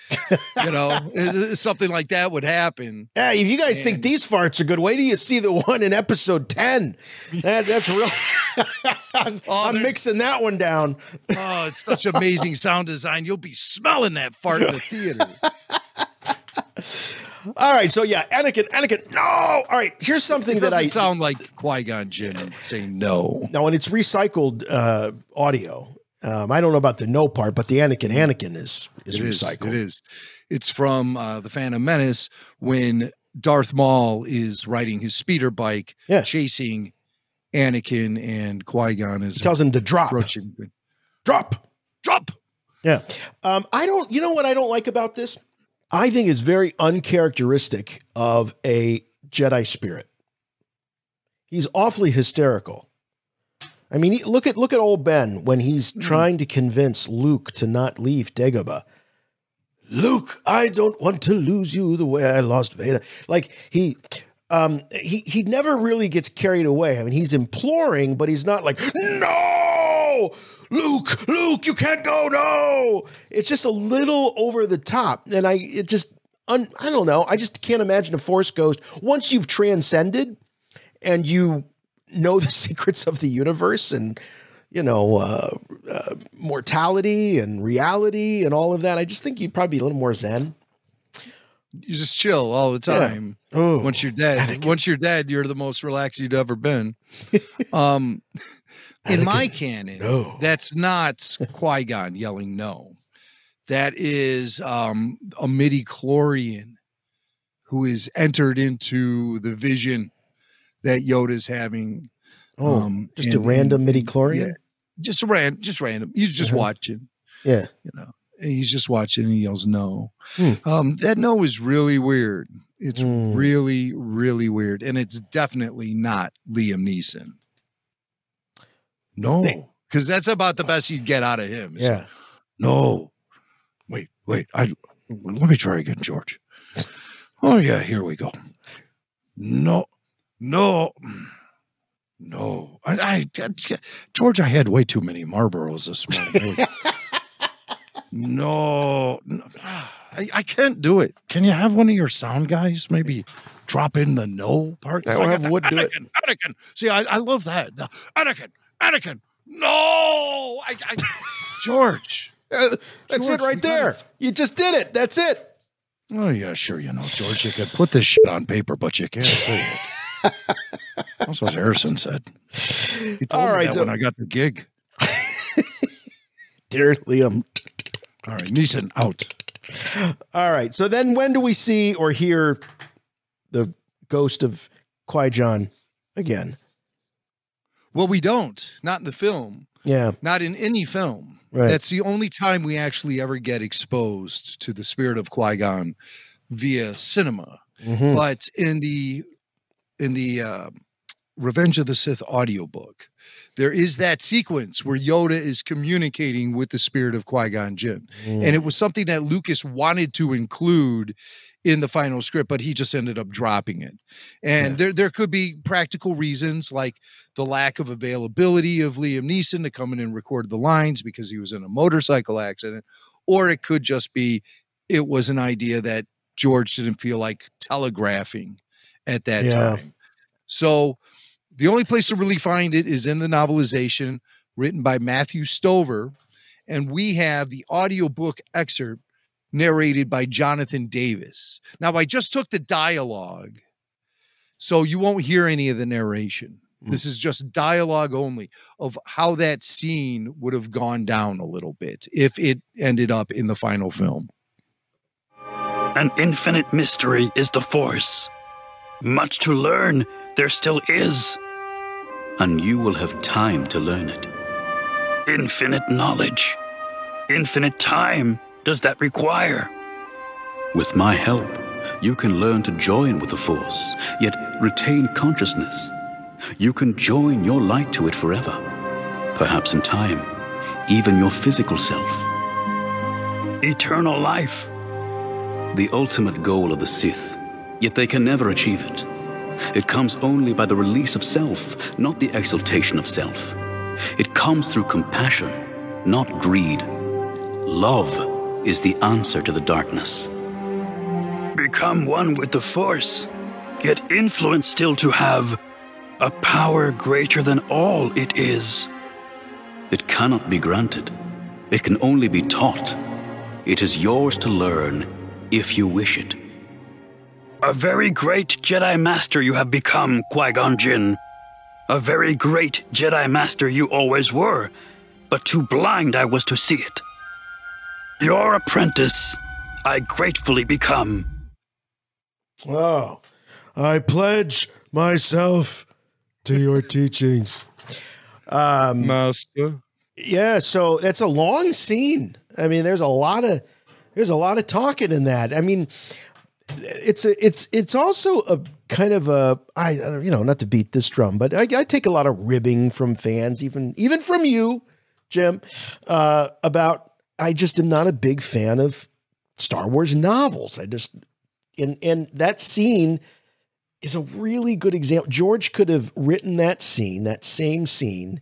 You know, something like that would happen. Yeah, if you guys think these farts are good, wait till you see the one in episode 10. That, that's real. I'm, I'm mixing that one down. Oh, it's such amazing sound design. You'll be smelling that fart in the theater. All right, so yeah, Anakin, Anakin, no. All right, here's something that I sound like Qui Gon Jinn saying no. now when it's recycled uh, audio. Um, I don't know about the no part, but the Anakin, Anakin is is It is. recycled. It is. It's from uh, the Phantom Menace when Darth Maul is riding his speeder bike, yeah. chasing Anakin, and Qui Gon is He tells him to drop, drop, drop. Yeah. Um, I don't. You know what I don't like about this? I think it's very uncharacteristic of a Jedi spirit. He's awfully hysterical. I mean, look at look at old Ben when he's hmm. trying to convince Luke to not leave Dagobah. Luke, I don't want to lose you the way I lost Vader. Like he, um, he he never really gets carried away. I mean, he's imploring, but he's not like no, Luke, Luke, you can't go. No, it's just a little over the top, and I it just un, I don't know. I just can't imagine a Force ghost once you've transcended and you know the secrets of the universe and you know uh, uh, mortality and reality and all of that. I just think you'd probably be a little more zen. You just chill all the Yeah. time. Oh, once you're dead, once you're dead, you're the most relaxed you'd ever been. Um, in my canon, no. that's not Qui Gon yelling no. That is um, a midi chlorian who is entered into the vision that Yoda's having. Oh, um, just a random midi chlorian. yeah, just ran, just random. He's just Uh-huh. watching. Yeah. You know, he's just watching and he yells no. Hmm. Um, that no is really weird. It's really, really weird. And it's definitely not Liam Neeson. No. Because that's about the best you'd get out of him. Yeah. No. Wait, wait. I let me try again, George. Oh yeah, here we go. No, no, no. I, I, I- George, I had way too many Marlboros this morning. no, no I, I can't do it. Can you have one of your sound guys maybe drop in the no part? I will got have Wood do it. Anakin, Anakin. See, I, I love that. The Anakin, Anakin. No, I, I George. Uh, That's George, it right we gotta- there. You just did it. That's it. Oh yeah, sure. You know, George, you could put this shit on paper, but you can't say it. That's what Harrison said. He told All me right, that so- when I got the gig. Dear Liam. All right, Neeson out. All right. So then when do we see or hear the ghost of Qui Gon again? Well, we don't. Not in the film. Yeah. Not in any film. Right. That's the only time we actually ever get exposed to the spirit of Qui Gon via cinema. Mhm. But in the in the uh, Revenge of the Sith audiobook, there is that sequence where Yoda is communicating with the spirit of Qui Gon Jinn, Mm. and it was something that Lucas wanted to include in the final script, but he just ended up dropping it. And there there could be practical reasons like the lack of availability of Liam Neeson to come in and record the lines because he was in a motorcycle accident, or it could just be it was an idea that George didn't feel like telegraphing at that Yeah. time. So the only place to really find it is in the novelization written by Matthew Stover. And we have the audiobook excerpt narrated by Jonathan Davis. Now, I just took the dialogue, so you won't hear any of the narration. Hmm. This is just dialogue only of how that scene would have gone down a little bit if it ended up in the final film. An infinite mystery is the Force. Much to learn there still is. And you will have time to learn it. Infinite knowledge. Infinite time does that require? With my help, you can learn to join with the Force, yet retain consciousness. You can join your light to it forever. Perhaps in time, even your physical self. Eternal life. The ultimate goal of the Sith, yet they can never achieve it. It comes only by the release of self, not the exaltation of self. It comes through compassion, not greed. Love is the answer to the darkness. Become one with the Force, yet influence still to have a power greater than all it is. It cannot be granted. It can only be taught. It is yours to learn if you wish it. A very great Jedi Master you have become, Qui Gon Jinn. A very great Jedi Master you always were, but too blind I was to see it. Your apprentice, I gratefully become. Oh, I pledge myself to your teachings. Um, Master. Yeah, so that's a long scene. I mean, there's a lot of there's a lot of talking in that. I mean, it's a it's it's also a kind of a I I don't- you know not to beat this drum, but I, I take a lot of ribbing from fans, even even from you, Jim, uh, about I just am not a big fan of Star Wars novels. I just and and that scene is a really good example. George could have written that scene, that same scene,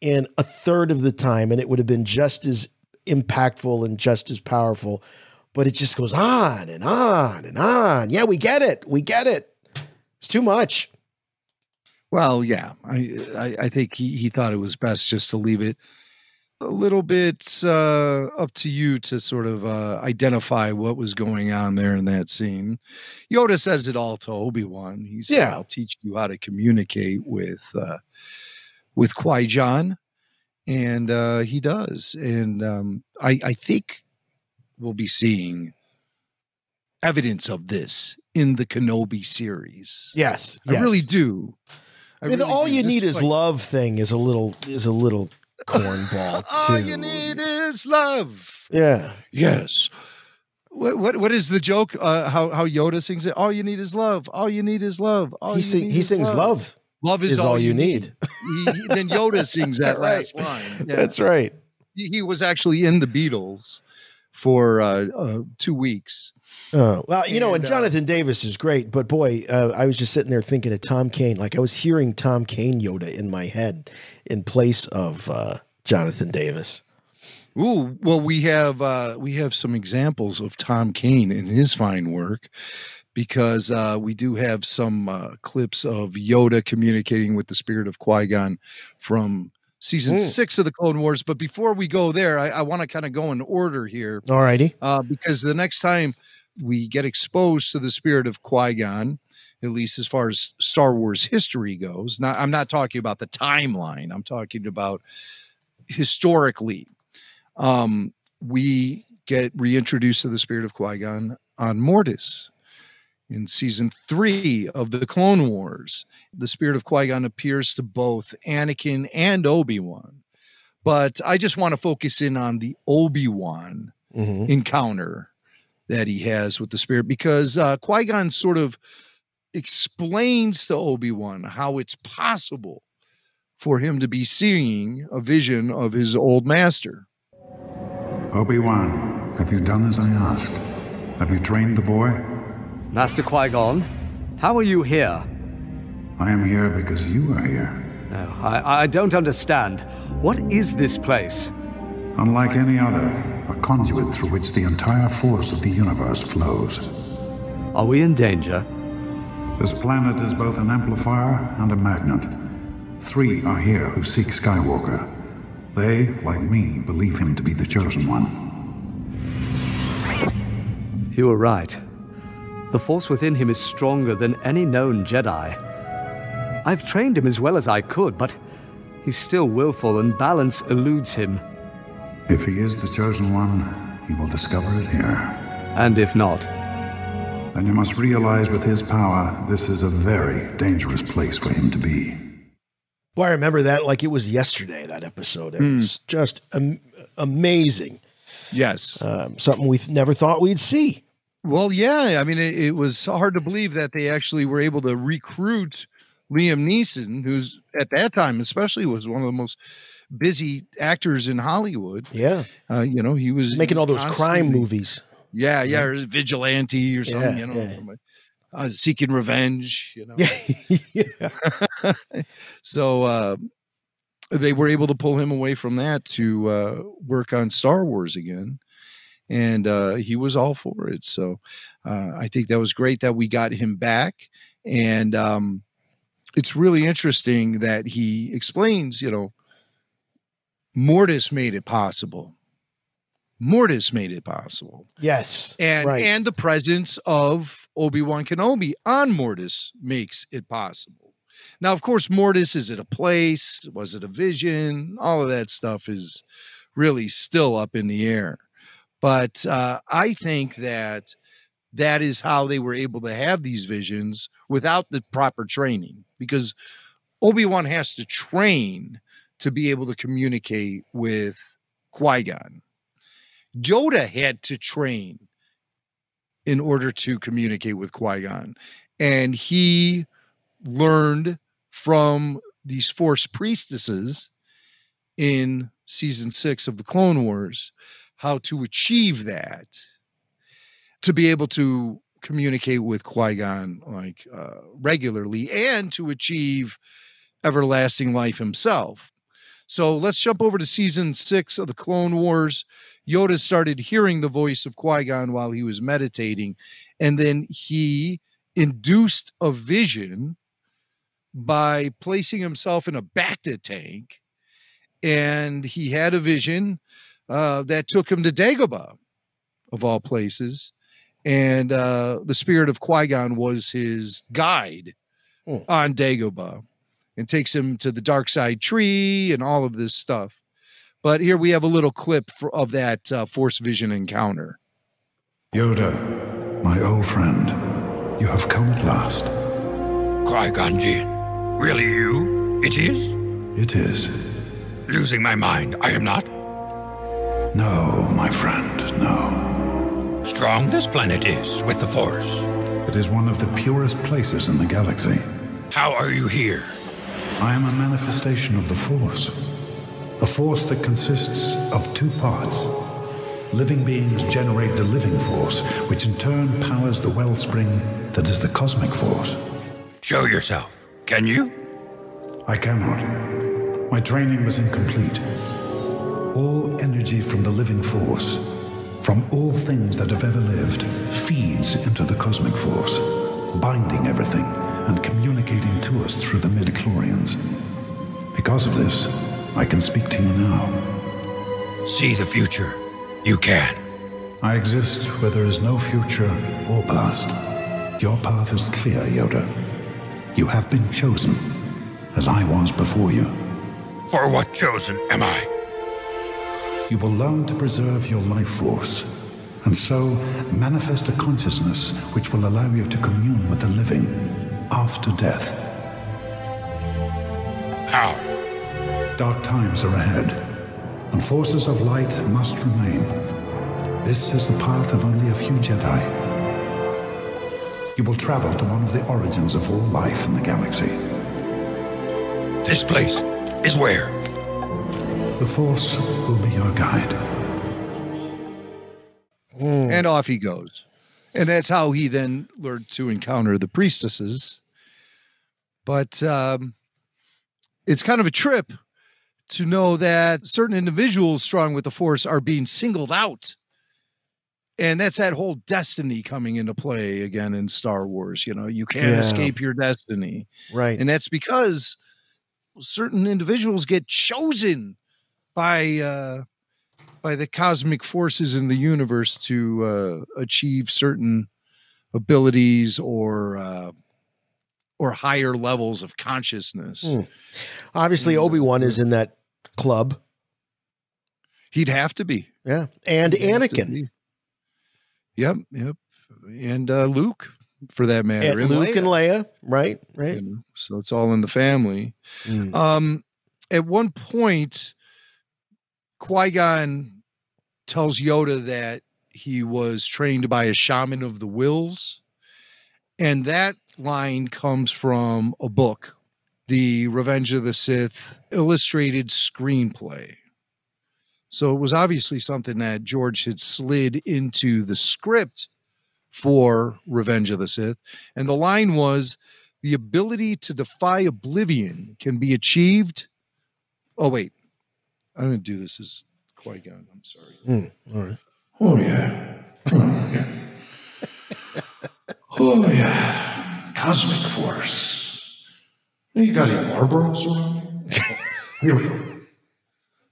in a third of the time, and it would have been just as impactful and just as powerful. But it just goes on and on and on. Yeah, we get it. We get it. It's too much. Well, yeah, I, I I think he he thought it was best just to leave it a little bit uh, up to you to sort of uh, identify what was going on there in that scene. Yoda says it all to Obi Wan. He said, Yeah. "I'll teach you how to communicate with uh, with Qui Gon," and uh, he does. And um, I I think we'll be seeing evidence of this in the Kenobi series. Yes, I really do. I, mean, really all do. you need is like- love thing is a little is a little cornball too. All you need is love. yeah. Yes. What what what is the joke? Uh, how how Yoda sings it? All you need is love. All you need is love. All He sing, need he is sings love. Love is, all, you need. He- he- then Yoda sings that Right. last line. Yeah. That's right. He, he was actually in the Beatles, for uh, uh, two weeks. Oh, well, you know, and And, uh, Jonathan Davis is great, but boy, uh, I was just sitting there thinking of Tom Kane. Like I was hearing Tom Kane Yoda in my head in place of uh, Jonathan Davis. Ooh, well, we have uh, we have some examples of Tom Kane in his fine work because uh, we do have some uh, clips of Yoda communicating with the spirit of Qui Gon from season Mm. six of the Clone Wars. But before we go there, I, I want to kind of go in order here. All righty. Uh, because the next time we get exposed to the spirit of Qui Gon, at least as far as Star Wars history goes, not, I'm not talking about the timeline, I'm talking about historically. Um, we get reintroduced to the spirit of Qui Gon on Mortis in season three of the Clone Wars. The spirit of Qui Gon appears to both Anakin and Obi Wan. But I just want to focus in on the Obi Wan Mhm. encounter that he has with the spirit because uh, Qui Gon sort of explains to Obi Wan how it's possible for him to be seeing a vision of his old master. Obi-Wan, have you done as I asked? Have you trained the boy? Master Qui Gon, how are you here? I am here because you are here. No, I, I don't understand. What is this place? Unlike any other, a conduit through which the entire force of the universe flows. Are we in danger? This planet is both an amplifier and a magnet. Three are here who seek Skywalker. They, like me, believe him to be the chosen one. You were right. The force within him is stronger than any known Jedi. I've trained him as well as I could, but he's still willful and balance eludes him. If he is the chosen one, he will discover it here. And if not, Then you must realize with his power, this is a very dangerous place for him to be. Well, I remember that like it was yesterday. That episode, it Hmm. was just am- amazing. Yes, um, something we never thought we'd see. Well, yeah. I mean, it, it was hard to believe that they actually were able to recruit Liam Neeson, who's at that time, especially, was one of the most busy actors in Hollywood. Yeah. Uh, you know, he was Making he all those crime movies. Yeah, yeah, or vigilante or something, Yeah, you know, yeah. somebody, uh, seeking revenge, you know. yeah. so uh, they were able to pull him away from that to uh, work on Star Wars again, and uh, he was all for it. So uh, I think that was great that we got him back, and um, it's really interesting that he explains, you know, Mortis made it possible. Mortis made it possible Yes. and right. and the presence of Obi-Wan Kenobi on Mortis makes it possible. Now, of course, Mortis is it a place? Was it a vision? All of that stuff is really still up in the air. But uh, I think that that is how they were able to have these visions without the proper training, because Obi-Wan has to train to be able to communicate with Qui-Gon. Yoda had to train in order to communicate with Qui Gon. And he learned from these Force priestesses in season six of the Clone Wars how to achieve that, to be able to communicate with Qui Gon like uh, regularly and to achieve everlasting life himself. So let's jump over to season six of the Clone Wars. Yoda started hearing the voice of Qui Gon while he was meditating, and then he induced a vision by placing himself in a Bacta tank, and he had a vision uh, that took him to Dagobah, of all places, and uh, the spirit of Qui Gon was his guide on Dagobah, and takes him to the dark side tree and all of this stuff. But here we have a little clip for, of that uh, Force Vision encounter. Yoda, my old friend, you have come at last. Qui-Gon Jinn. Really you? It is? It is. Losing my mind, I am not. No, my friend, no. Strong this planet is with the Force. It is one of the purest places in the galaxy. How are you here? I am a manifestation of the Force. A force that consists of two parts living beings generate the living force, which in turn powers the wellspring that is the cosmic force. Show yourself. Can you? I cannot. My training was incomplete. All energy from the living force, from all things that have ever lived, feeds into the cosmic force, binding everything and communicating to us through the midichlorians. Because of this, I can speak to you now. See the future. You can. I exist where there is no future or past. Your path is clear, Yoda. You have been chosen, as I was before you. For what chosen am I? You will learn to preserve your life force, and so manifest a consciousness which will allow you to commune with the living after death. How? Dark times are ahead, and forces of light must remain. This is the path of only a few Jedi. You will travel to one of the origins of all life in the galaxy. This place is where? The Force will be your guide. And off he goes. And that's how he then learned to encounter the priestesses. But um, it's kind of a trip to know that certain individuals strong with the force are being singled out. And that's that whole destiny coming into play again in Star Wars. You know, you can't Yeah. escape your destiny. Right. And that's because certain individuals get chosen by uh by the cosmic forces in the universe to uh achieve certain abilities or uh or higher levels of consciousness. Hmm. Obviously, Obi Wan is in that club. He'd have to be. Yeah. And He'd Anakin. Yep, yep. And uh Luke for that matter. And Luke and Leia, right? Right. you know, so it's all in the family. Mm. Um, at one point, Qui Gon tells Yoda that he was trained by a shaman of the Whills, and that line comes from a book, the Revenge of the Sith illustrated screenplay. So it was obviously something that George had slid into the script for Revenge of the Sith. And the line was the ability to defy oblivion can be achieved. Oh, wait. I'm going to do this as Qui Gon. I'm sorry. Mm, all right. Oh, yeah. Oh, yeah. Oh, yeah. Cosmic Force. You got any Marlboros around? Here we go.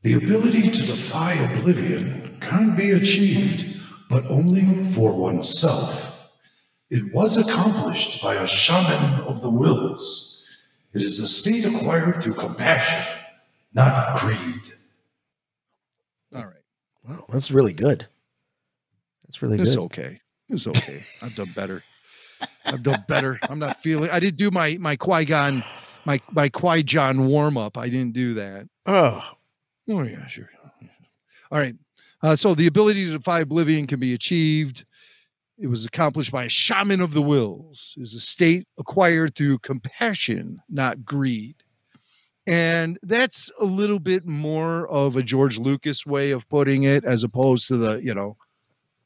The ability to defy oblivion can be achieved, but only for oneself. It was accomplished by a shaman of the Whills. It is a state acquired through compassion, not greed. Wow, that's really good. That's really It's good. It's okay. It's okay. I've done better. I've done better. I'm not feeling. I didn't do my my Qui Gon, my my Qui Gon warm up. I didn't do that. Oh, oh yeah, sure. All right. Uh, so the ability to defy oblivion can be achieved. It was accomplished by a shaman of the Whills. Is a state acquired through compassion, not greed. And that's a little bit more of a George Lucas way of putting it, as opposed to the, you know,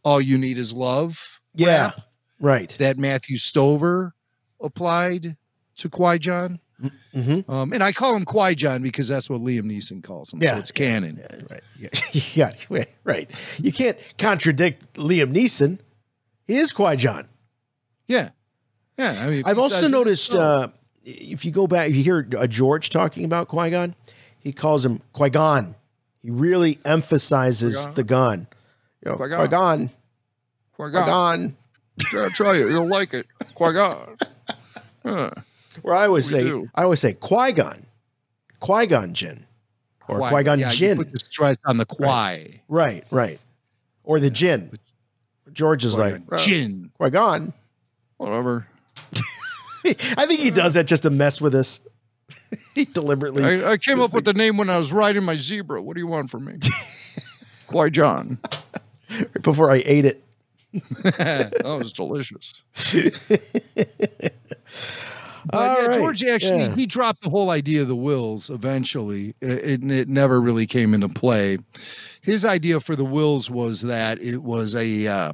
all you need is love. Yeah. Right. That Matthew Stover applied to Qui Gon. Mm-hmm. Um, and I call him Qui Gon because that's what Liam Neeson calls him. Yeah, So it's canon. right. Yeah. yeah, right. You can't contradict Liam Neeson. He is Qui Gon. Yeah. Yeah. I mean, I've also noticed uh, if you go back, if you hear George talking about Qui Gon, he calls him Qui Gon. He really emphasizes Qui-Gon. the gun. You know. Qui Gon. Qui Gon. Yeah, try it. You'll like it. Qui Gon. Huh. Where I always We say, do. I always say Qui Gon, Qui Gon Jinn, or Qui- Gon yeah, you Put the stress on the Qui. Right. Right, right. Or the Jin. George is like Qui-Gon Jinn. Qui Gon. Whatever. I think he does that just to mess with us. he deliberately. I, I came up with the name when I was riding my zebra. What do you want from me? Qui John. before I ate it. that was delicious. But yeah, right, George actually yeah. he dropped the whole idea of the Whills eventually. It, it, it never really came into play. His idea for the Whills was that it was a uh,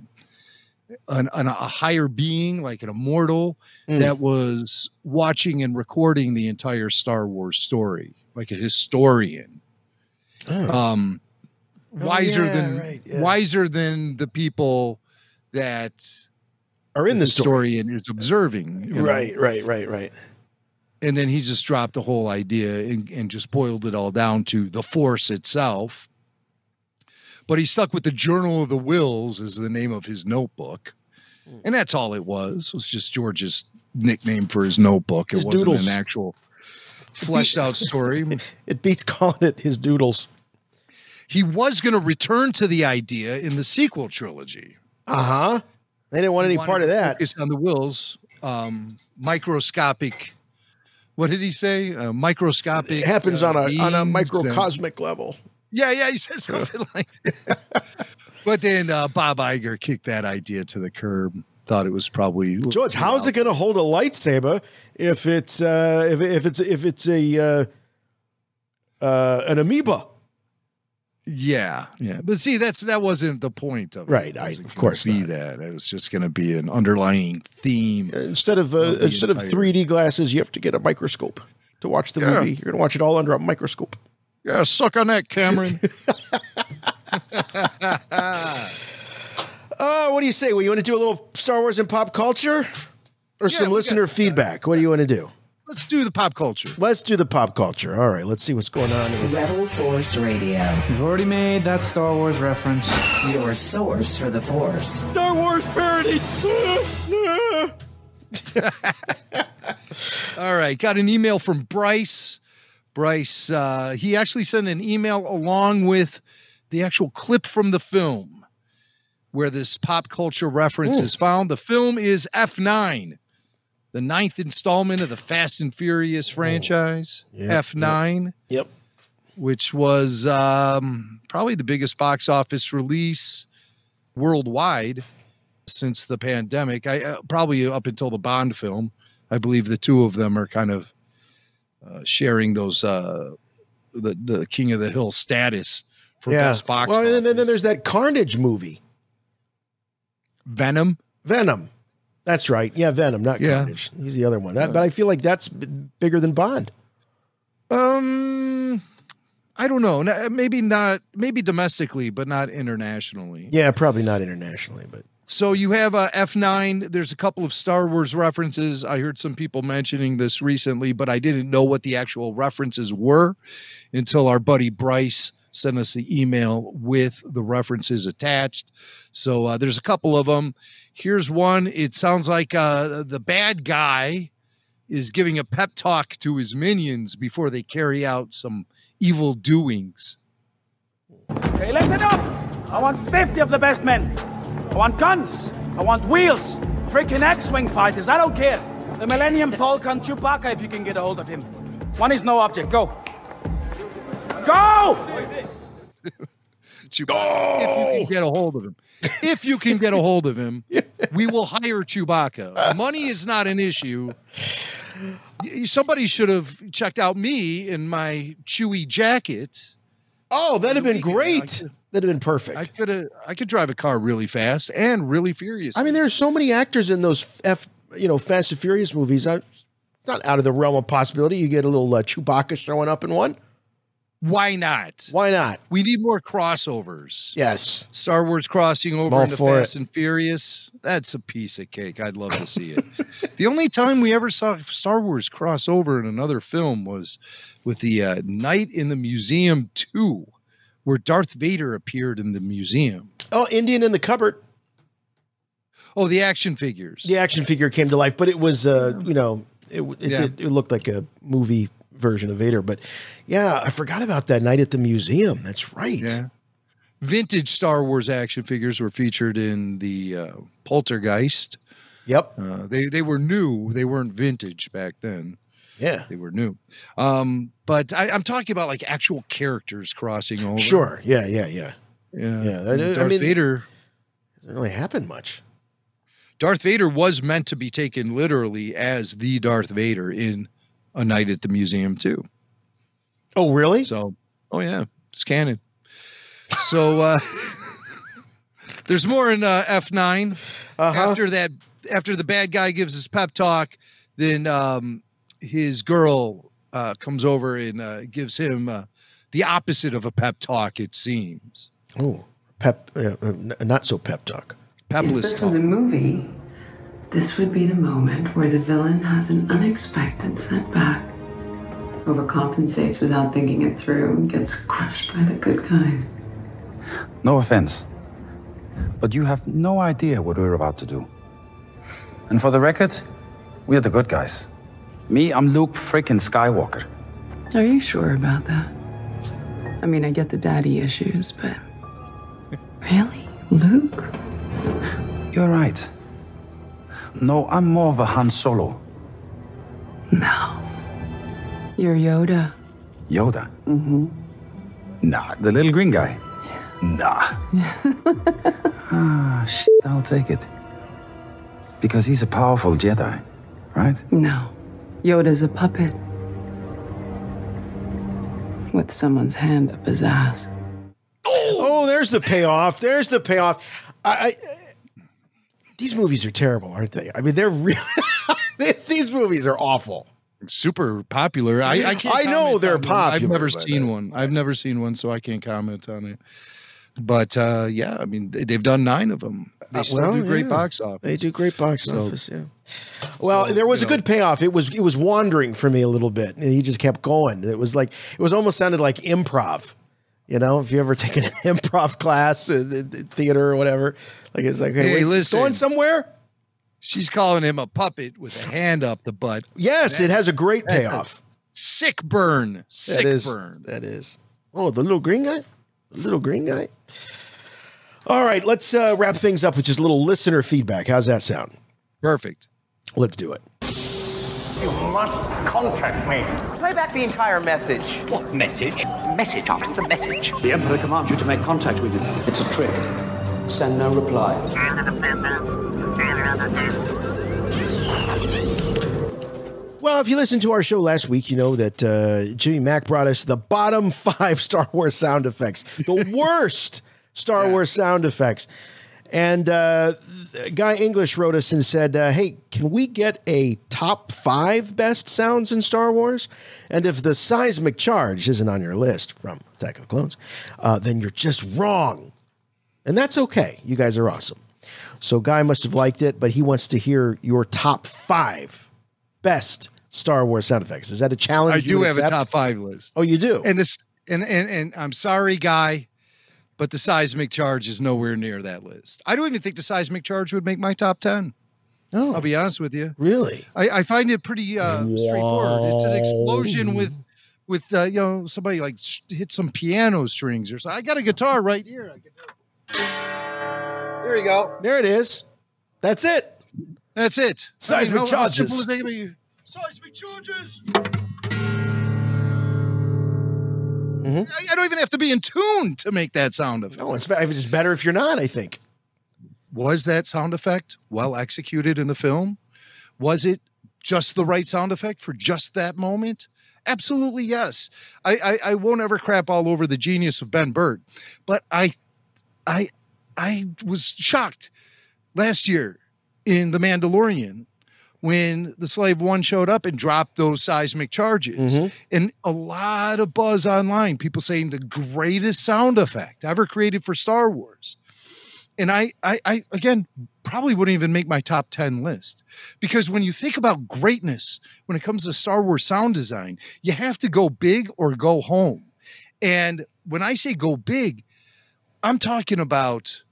an, an, a higher being, like an immortal, Mm. that was watching and recording the entire Star Wars story, like a historian. Um, Oh, wiser yeah, than right, yeah. wiser than the people that Are in the story. historian is observing. you know? Right, right, right, right. And then he just dropped the whole idea and, and just boiled it all down to the force itself. But he stuck with the Journal of the Whills as the name of his notebook. And that's all it was. It was just George's nickname for his notebook. It wasn't doodles. an actual fleshed out story. It beats calling it his doodles. He was going to return to the idea in the sequel trilogy. Uh huh. They didn't want any part of that. Focus on the Whills, um, microscopic. What did he say? Uh, microscopic. It happens on a on a beings and- microcosmic level. Yeah, yeah, he said something like that. But then uh, Bob Iger kicked that idea to the curb. Thought it was probably George, how's it going to hold a lightsaber if it's uh, if, if it's if it's a uh, uh, an amoeba? Yeah, yeah. But see, that's that wasn't the point of. Right, It I- of course be that. It was just going to be an underlying theme. Instead of uh, Of instead of 3D glasses, you have to get a microscope to watch the Yeah. movie. You're going to watch it all under a microscope. Yeah, suck on that, Cameron. Uh, what do you say? Well, you want to do a little Star Wars and pop culture, or Yeah, some listener got- feedback? What do you want to do? Let's do the pop culture. Let's do the pop culture. All right, let's see what's going on. in- Rebel Force Radio. You've already made that Star Wars reference. Your source for the Force. Star Wars parody. All right, got an email from Bryce. Bryce, uh, he actually sent an email along with the actual clip from the film where this pop culture reference Ooh. is found. The film is F9, the ninth installment of the Fast and Furious franchise. Yep, F9, Yep. which was um, probably the biggest box office release worldwide since the pandemic. I uh, probably up until the Bond film. I believe the two of them are kind of uh, sharing those uh, the the King of the Hill status for yeah. best box. well, and then, then there's that Carnage movie, Venom. Venom. That's right. Yeah, Venom, not Yeah. Carnage. He's the other one. That, but I feel like that's b- bigger than Bond. Um, I don't know. Maybe not. Maybe domestically, but not internationally. Yeah, probably not internationally, but So you have a F9. There's a couple of Star Wars references. I heard some people mentioning this recently, but I didn't know what the actual references were until our buddy Bryce sent us the email with the references attached. So uh, there's a couple of them. Here's one. It sounds like uh, the bad guy is giving a pep talk to his minions before they carry out some evil doings. Okay, listen up! I want 50 of the best men. I want guns. I want wheels. Freaking X-Wing fighters. I don't care. The Millennium Falcon Chewbacca if you can get a hold of him. One is no object. Go. Go! Chewbacca, if you can get a hold of him. If you can get a hold of him, we will hire Chewbacca. Money is not an issue. Somebody should have checked out me in my Chewie jacket. Oh, that'd have been Weekend, I great. That'd have been perfect. I could have. I could drive a car really fast and really furious. I mean, there are so many actors in those F, you know, Fast and Furious movies. I, not out of the realm of possibility. You get a little uh, Chewbacca showing up in one. Why not? Why not? We need more crossovers. Yes. Star Wars crossing over all into Fast and Furious. That's a piece of cake. I'd love to see it. the only time we ever saw Star Wars cross over in another film was with the uh, Night in the Museum 2, where Darth Vader appeared in the museum. Oh, Indian in the cupboard. Oh, the action figures. The action figure came to life, but it was, uh, you know, it it, Yeah. did, it looked like a movie version of Vader. But yeah, I forgot about that night at the museum. That's right. Yeah. Vintage Star Wars action figures were featured in the uh, Poltergeist. Yep. Uh, they they were new. They weren't vintage back then. Yeah. They were new. Um, but I, I'm talking about like actual characters crossing over. Sure. Yeah. Yeah. Yeah. Yeah. Yeah. I- And I Darth mean- Vader. Doesn't really happen much. Darth Vader was meant to be taken literally as the Darth Vader in A Night at the Museum too. Oh, really? So, oh yeah, it's canon. So uh there's more in uh, F9. Uh-huh. After that, after the bad guy gives his pep talk, then um his girl uh comes over and uh gives him uh, the opposite of a pep talk, it seems. Oh, pep, uh, uh, not so pep talk. If this talk. was a movie, this would be the moment where the villain has an unexpected setback, overcompensates without thinking it through, and gets crushed by the good guys. No offense, but you have no idea what we're about to do. And for the record, we're the good guys. Me, I'm Luke frickin' Skywalker. Are you sure about that? I mean, I get the daddy issues, but really, Luke? You're right. No, I'm more of a Han Solo. No. You're Yoda. Yoda. Mm-hmm. Nah, the little green guy. Nah. ah, shit, I'll take it. Because he's a powerful Jedi, right? No, Yoda's a puppet with someone's hand up his ass. Oh, there's the payoff. There's the payoff. I, I these movies are terrible, aren't they? I mean, they're really these movies are awful. Super popular. I, I can't. I know they're on them. I've never but, seen one. I've never seen one, so I can't comment on it. But uh, yeah, I mean, they, they've done nine of them. They Uh, still well, do great yeah. box office. They do great box So- office. Yeah. Well, So, there was a know. good payoff. It was it was wandering for me a little bit. He just kept going. It was like it was almost sounded like improv. You know, if you ever taken an improv class in theater or whatever, like it's like, hey, Hey, wait, is listen. going somewhere? She's calling him a puppet with a hand up the butt. Yes, it has a great payoff. Sick burn. Sick That is burn. that is. Oh, the little green guy, little green guy. All right, let's uh, wrap things up with just a little listener feedback. How's that sound? Perfect. Let's do it. You must contact me. Play back the entire message. What message? Message after the message. The Emperor commands you to make contact with him. It's a trick. Send no reply. Well, if you listened to our show last week, you know that uh, Jimmy Mac brought us the bottom five Star Wars sound effects, the worst Star Wars sound effects. And uh, Guy English wrote us and said, uh, Hey, can we get a top five best sounds in Star Wars? And if the seismic charge isn't on your list from Attack of the Clones, uh, then you're just wrong. And that's okay. You guys are awesome. So, Guy must have liked it, but he wants to hear your top five best Star Wars sound effects. Is that a challenge? I you do have a top five list. Oh, you do? And this and and and I'm sorry, guy, but the seismic charge is nowhere near that list. I don't even think the seismic charge would make my top ten. No, I'll be honest with you. Really? I, I find it pretty uh, straightforward. It's an explosion with with uh, you know somebody like hit some piano strings or something. I got a guitar right here. I can there you go. There it is. That's it. That's it. Seismic I mean, how- charges. is that gonna be? Seismic charges. Mm-hmm. I, I don't even have to be in tune to make that sound effect. No, it's, it's better if you're not, I think. Was that sound effect well executed in the film? Was it just the right sound effect for just that moment? Absolutely yes. I, I, I won't ever crap all over the genius of Ben Burtt, but I I I was shocked last year in The Mandalorian when the Slave One showed up and dropped those seismic charges. Mm-hmm. And a lot of buzz online, people saying the greatest sound effect ever created for Star Wars. And I, I, I again, probably wouldn't even make my top 10 list because when you think about greatness, when it comes to Star Wars sound design, you have to go big or go home. And when I say go big, I'm talking about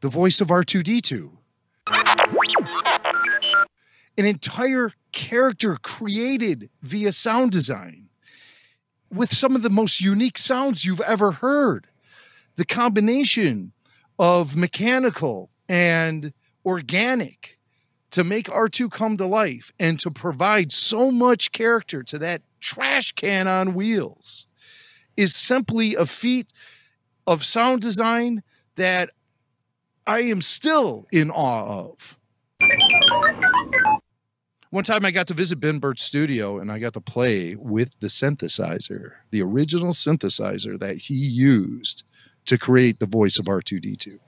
the voice of R2D2 an entire character created via sound design with some of the most unique sounds you've ever heard. The combination of mechanical and organic to make R2 come to life and to provide so much character to that trash can on wheels is simply a feat of sound design that I am still in awe of. One time I got to visit Ben Burtt's studio and I got to play with the synthesizer, the original synthesizer that he used to create the voice of R2D2.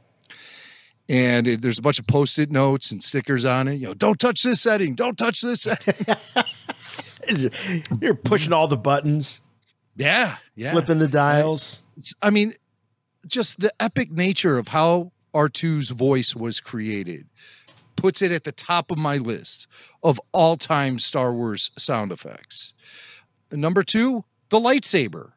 And it, there's a bunch of post-it notes and stickers on it. You know, don't touch this setting. Don't touch this setting. You're pushing all the buttons. Yeah, yeah. Flipping the dials. I mean, just the epic nature of how R2's voice was created puts it at the top of my list of all time Star Wars sound effects. Number two, the lightsaber.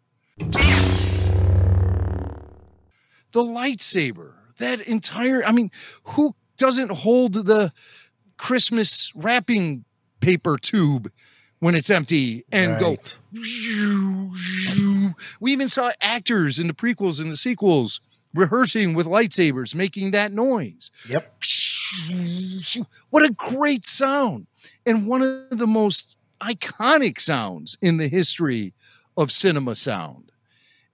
The lightsaber. That entire, I mean, who doesn't hold the Christmas wrapping paper tube when it's empty and go? We even saw actors in the prequels and the sequels rehearsing with lightsabers, making that noise. Yep. What a great sound. And one of the most iconic sounds in the history of cinema sound.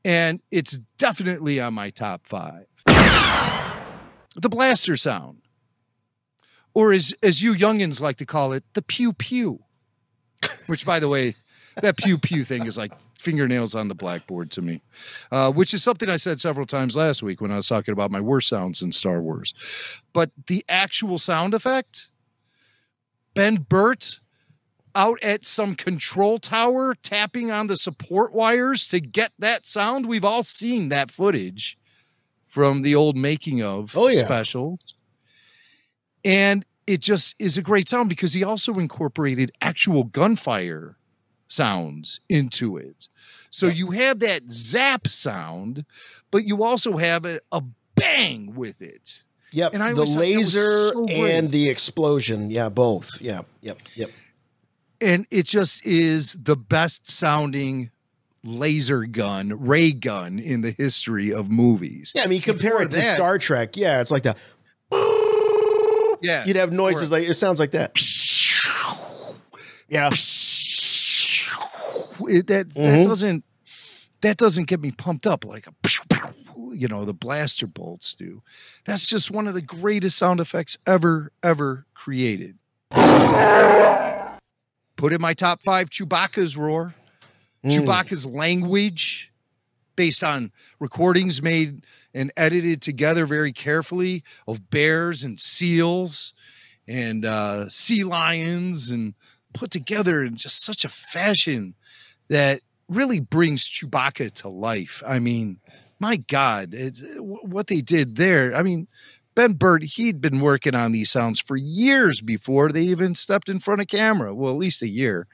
And it's definitely on my top five. The blaster sound. Or as, as you youngins like to call it, the pew pew. Which, by the way, that pew pew thing is like fingernails on the blackboard to me, uh, which is something I said several times last week when I was talking about my worst sounds in Star Wars. But the actual sound effect, Ben Burtt out at some control tower tapping on the support wires to get that sound. We've all seen that footage from the old making of Oh, yeah. specials. And it just is a great sound because he also incorporated actual gunfire sounds into it. So you have that zap sound, but you also have a, a bang with it. Yep. And I the always thought that was laser so and the explosion. Yeah, both. Yeah. Yep. Yep. and it just is the best sounding laser gun, ray gun in the history of movies. Yeah, I mean, compare Before it to that- Star Trek. Yeah, it's like that. Yeah. You'd have noises like it sounds like that. Yeah. It- that that Mhm. doesn't that doesn't get me pumped up like a you know the blaster bolts do. That's just one of the greatest sound effects ever ever created. Put in my top five Chewbacca's roar. Mm. Chewbacca's language, based on recordings made and edited together very carefully of bears and seals and uh, sea lions and put together in just such a fashion that really brings Chewbacca to life. I mean, my God, it's, what they did there. I mean, Ben Burtt, he'd been working on these sounds for years before they even stepped in front of camera. Well, at least a year.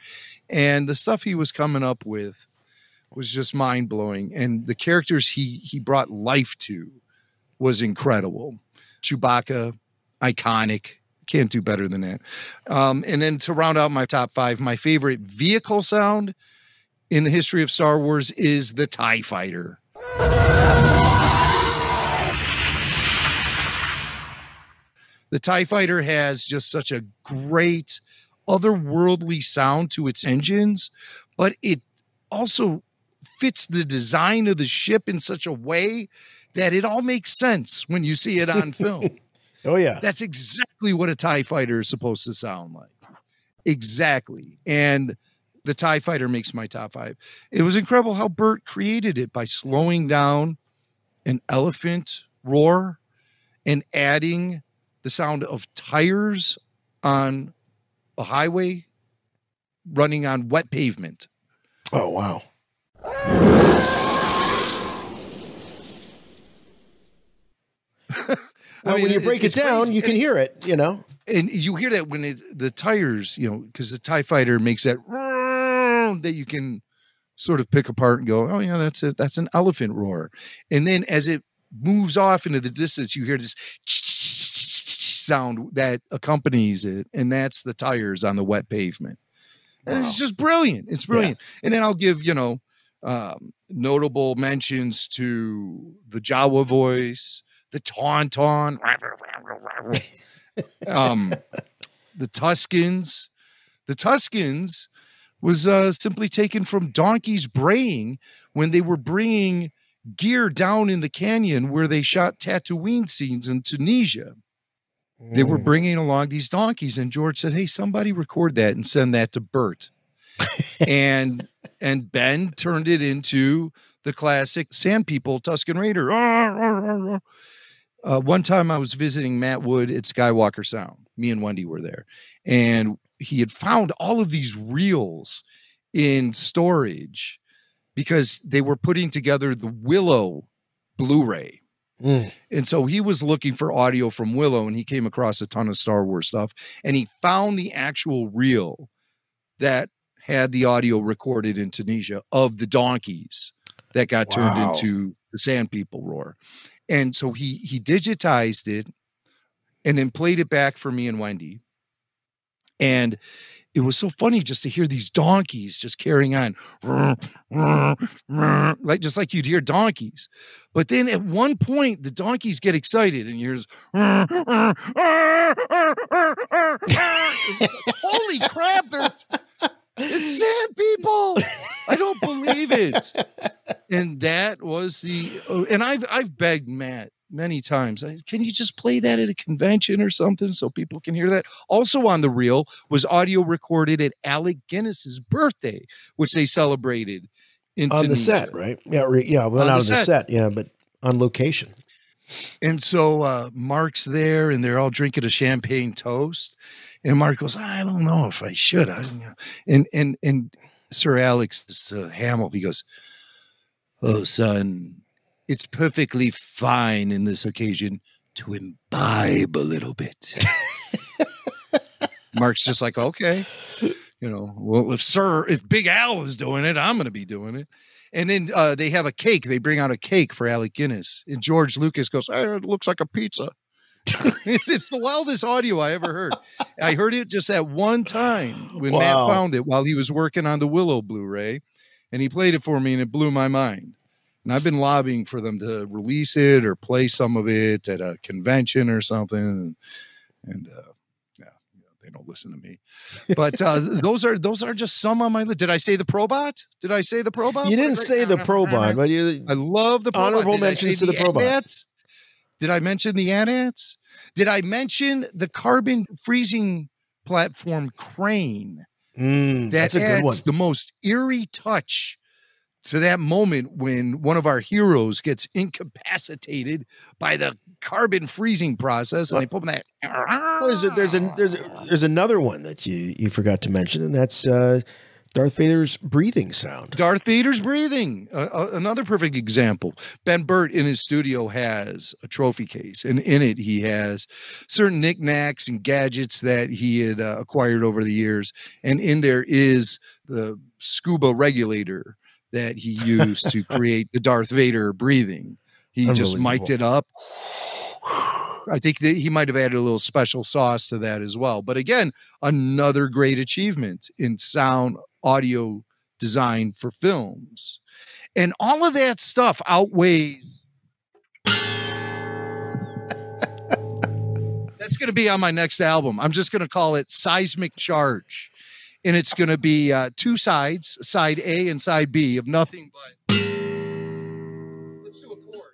And the stuff he was coming up with was just mind blowing. And the characters he he brought life to was incredible. Chewbacca, iconic. Can't do better than that. Um, and then to round out my top five, my favorite vehicle sound in the history of Star Wars is the TIE Fighter. The TIE Fighter has just such a great otherworldly sound to its engines, but it also fits the design of the ship in such a way that it all makes sense when you see it on film. Oh yeah. That's exactly what a TIE fighter is supposed to sound like. Exactly. And the TIE fighter makes my top five. It was incredible how Burtt created it by slowing down an elephant roar and adding the sound of tires on a highway running on wet pavement. Oh wow. Well, when you break it it's down, crazy. you can And- hear it, you know. and you hear that when it, the tires, you know, because the Tie Fighter makes that that you can sort of pick apart and go, oh yeah, that's it, that's an elephant roar, and then as it moves off into the distance, you hear this sound that accompanies it, and that's the tires on the wet pavement. And it's just brilliant. It's brilliant. And then I'll give you know um, notable mentions to the Jawa voice, the Tauntaun, um, the Tuskens. The Tuskens was uh, simply taken from donkeys braying when they were bringing gear down in the canyon where they shot Tatooine scenes in Tunisia. They were bringing along these donkeys, and George said, "Hey, somebody record that and send that to Burtt." and and Ben turned it into the classic Sand People Tusken Raider. Uh, one time I was visiting Matt Wood at Skywalker Sound. Me and Wendy were there, and he had found all of these reels in storage because they were putting together the Willow Blu-ray. Mm. And so he was looking for audio from Willow and he came across a ton of Star Wars stuff and he found the actual reel that had the audio recorded in Tunisia of the donkeys that got turned into the Sand People roar. And so he he digitized it and then played it back for me and Wendy. And it was so funny just to hear these donkeys just carrying on, like just like you'd hear donkeys. But then at one point, the donkeys get excited and you hear, "Holy crap! They're it's sand people! I don't believe it." And that was the. oh, And I've I've begged Matt many times. Can you just play that at a convention or something so people can hear that? Also on the reel was audio recorded at Alec Guinness's birthday, which they celebrated in on the set, right? Yeah, re- yeah. Well, On not the on the set. set, yeah, but on location. And so uh, Mark's there, and they're all drinking a champagne toast. And Mark goes, "I don't know if I should." I, you know." And and and Sir Alex is to Hamill. He goes, "Oh, son, it's perfectly fine in this occasion to imbibe a little bit." Mark's just like, "Okay." You know, well, if Sir, if Big Al is doing it, I'm going to be doing it. And then uh, they have a cake. They bring out a cake for Alec Guinness. And George Lucas goes, "Eh, it looks like a pizza. it's, it's the wildest audio I ever heard. I heard it just at one time when Matt found it while he was working on the Willow Blu-ray. And he played it for me and it blew my mind. And I've been lobbying for them to release it or play some of it at a convention or something. And, and uh, yeah, they don't listen to me. But uh, those are those are just some on my list. Did I say the Probot? Did I say the Probot? You didn't say the Probot, but you I love the Probot. Honorable Did I mentions to the Probot. AT-ATs? Did I mention the AT-ATs? Did I mention the carbon freezing platform crane? Mm, that that's a good adds the most eerie touch to that moment when one of our heroes gets incapacitated by the carbon freezing process and they put that Well, there's a, there's a, there's a, there's another one that you you forgot to mention, and that's uh, Darth Vader's breathing sound. Darth Vader's breathing. Uh, uh, another perfect example. Ben Burtt in his studio has a trophy case, and in it he has certain knickknacks and gadgets that he had uh, acquired over the years. And in there is the scuba regulator that he used to create the Darth Vader breathing. He just mic'd it up. I think that he might have added a little special sauce to that as well. But again, another great achievement in sound audio design for films. And all of that stuff outweighs. That's going to be on my next album. I'm just going to call it Seismic Charge. And it's going to be uh, two sides, side A and side B, of nothing but. Let's do a chord.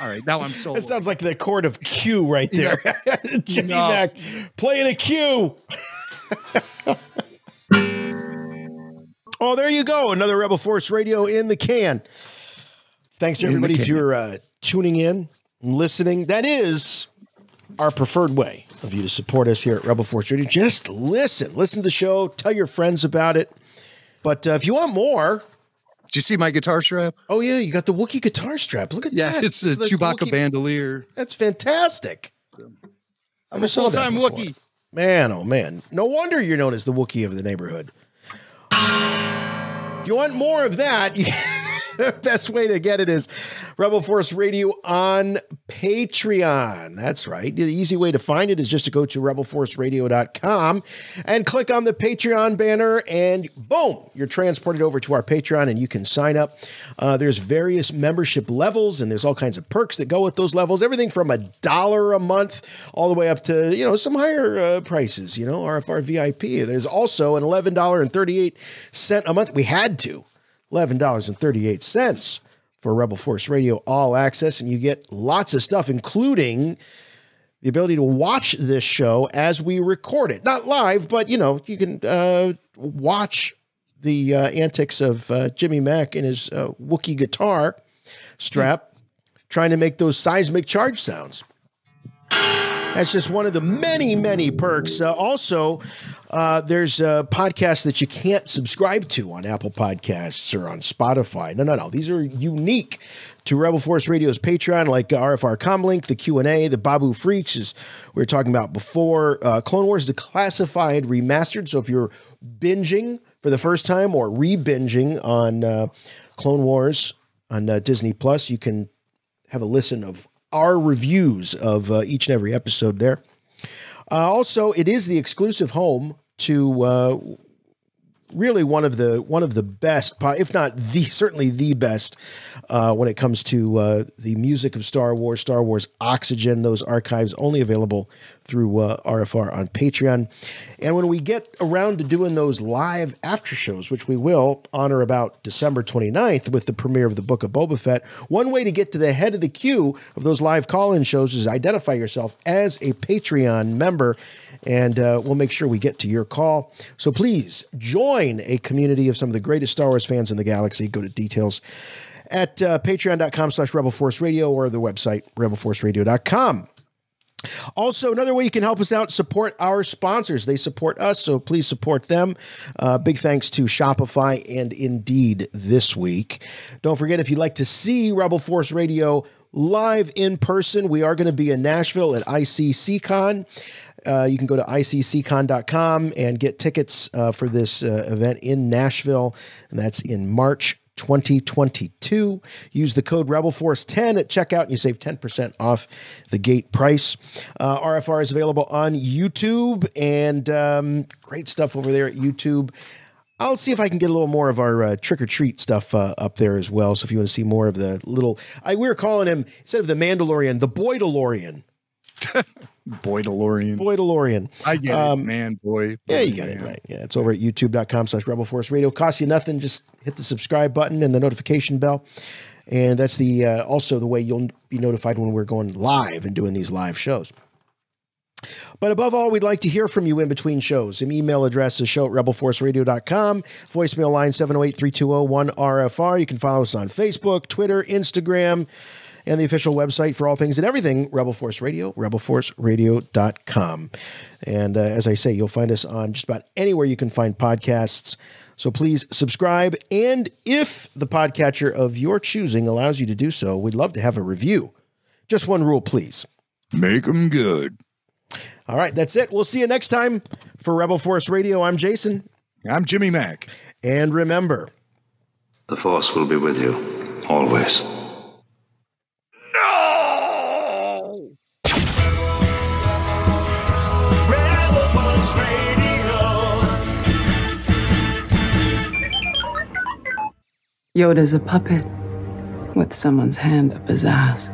All right, now I'm so. That sounds like the chord of Q right there. Jimmy No. Mac playing a Q. oh, there you go. Another Rebel Force Radio in the can. Thanks to In the everybody for uh, tuning in and listening. That is our preferred way of you to support us here at Rebel Force Radio. Just listen. Listen to the show. Tell your friends about it. But uh, if you want more, do you see my guitar strap? Oh yeah, you got the Wookiee guitar strap. Look at Yeah, that. it's a like Chewbacca Wookiee- bandolier. That's fantastic. I'm a full-time before. Wookiee. Man, oh man. No wonder you're known as the Wookiee of the neighborhood. If you want more of that, you, the best way to get it is Rebel Force Radio on Patreon. That's right. The easy way to find it is just to go to rebelforceradio.com and click on the Patreon banner, and boom, you're transported over to our Patreon and you can sign up. Uh, there's various membership levels, and there's all kinds of perks that go with those levels. Everything from a dollar a month all the way up to you know some higher uh, prices. You know, RFR VIP. There's also an eleven dollar and thirty eight cent a month. We had to eleven dollars and thirty eight cents for Rebel Force Radio All Access, and you get lots of stuff, including the ability to watch this show as we record it. Not live, but you know, you can uh, watch the uh, antics of uh, Jimmy Mac and his uh, Wookiee guitar strap trying to make those seismic charge sounds. That's just one of the many, many perks. Uh, also, uh, there's a podcast that you can't subscribe to on Apple Podcasts or on Spotify. No, no, no. These are unique to Rebel Force Radio's Patreon, like RFR Comlink, the Q and A, the Babu Freaks, as we were talking about before. Uh, Clone Wars Declassified Remastered. So if you're binging for the first time or re-binging on uh, Clone Wars on uh, Disney Plus, you can have a listen of our reviews of uh, each and every episode there. Uh, also, it is the exclusive home to uh, really one of the one of the best, if not the certainly the best, uh, when it comes to uh, the music of Star Wars, Star Wars Oxygen. Those archives only available through uh, RFR on Patreon. And when we get around to doing those live after shows, which we will on or about December 29th with the premiere of the Book of Boba Fett, one way to get to the head of the queue of those live call-in shows is identify yourself as a Patreon member and uh, we'll make sure we get to your call. So please join a community of some of the greatest Star Wars fans in the galaxy. Go to details at uh, patreon.com slash Rebel Force Radio or the website rebelforceradio.com. Also, another way you can help us out, support our sponsors. They support us, so please support them. Uh, big thanks to Shopify and Indeed this week. Don't forget, if you'd like to see Rebel Force Radio live in person, we are going to be in Nashville at ICCCon. Uh, you can go to iccon.com and get tickets uh, for this uh, event in Nashville, and that's in March 2022. Use the code RebelForce10 at checkout and you save 10% off the gate price. Uh, RFR is available on YouTube and um, great stuff over there at YouTube. I'll see if I can get a little more of our uh, trick or treat stuff uh, up there as well. So if you want to see more of the little, I, we were calling him instead of the Mandalorian, the Boy DeLorean. Boy DeLorean. Boy DeLorean. I get Um, it, man, boy. Yeah, you got it right. Yeah, it's over at youtube.com slash Rebel Force Radio. Costs you nothing. Just hit the subscribe button and the notification bell. And that's the uh, also the way you'll be notified when we're going live and doing these live shows. But above all, we'd like to hear from you in between shows. An email address is show at rebelforceradio.com. Voicemail line 708-320-1RFR. You can follow us on Facebook, Twitter, Instagram, and the official website for all things and everything, Rebel Force Radio, rebelforceradio.com. And uh, as I say, you'll find us on just about anywhere you can find podcasts. So please subscribe. And if the podcatcher of your choosing allows you to do so, we'd love to have a review. Just one rule, please. Make them good. All right, that's it. We'll see you next time for Rebel Force Radio. I'm Jason. I'm Jimmy Mac. And remember, The Force will be with you, always. Yoda's a puppet with someone's hand up his ass.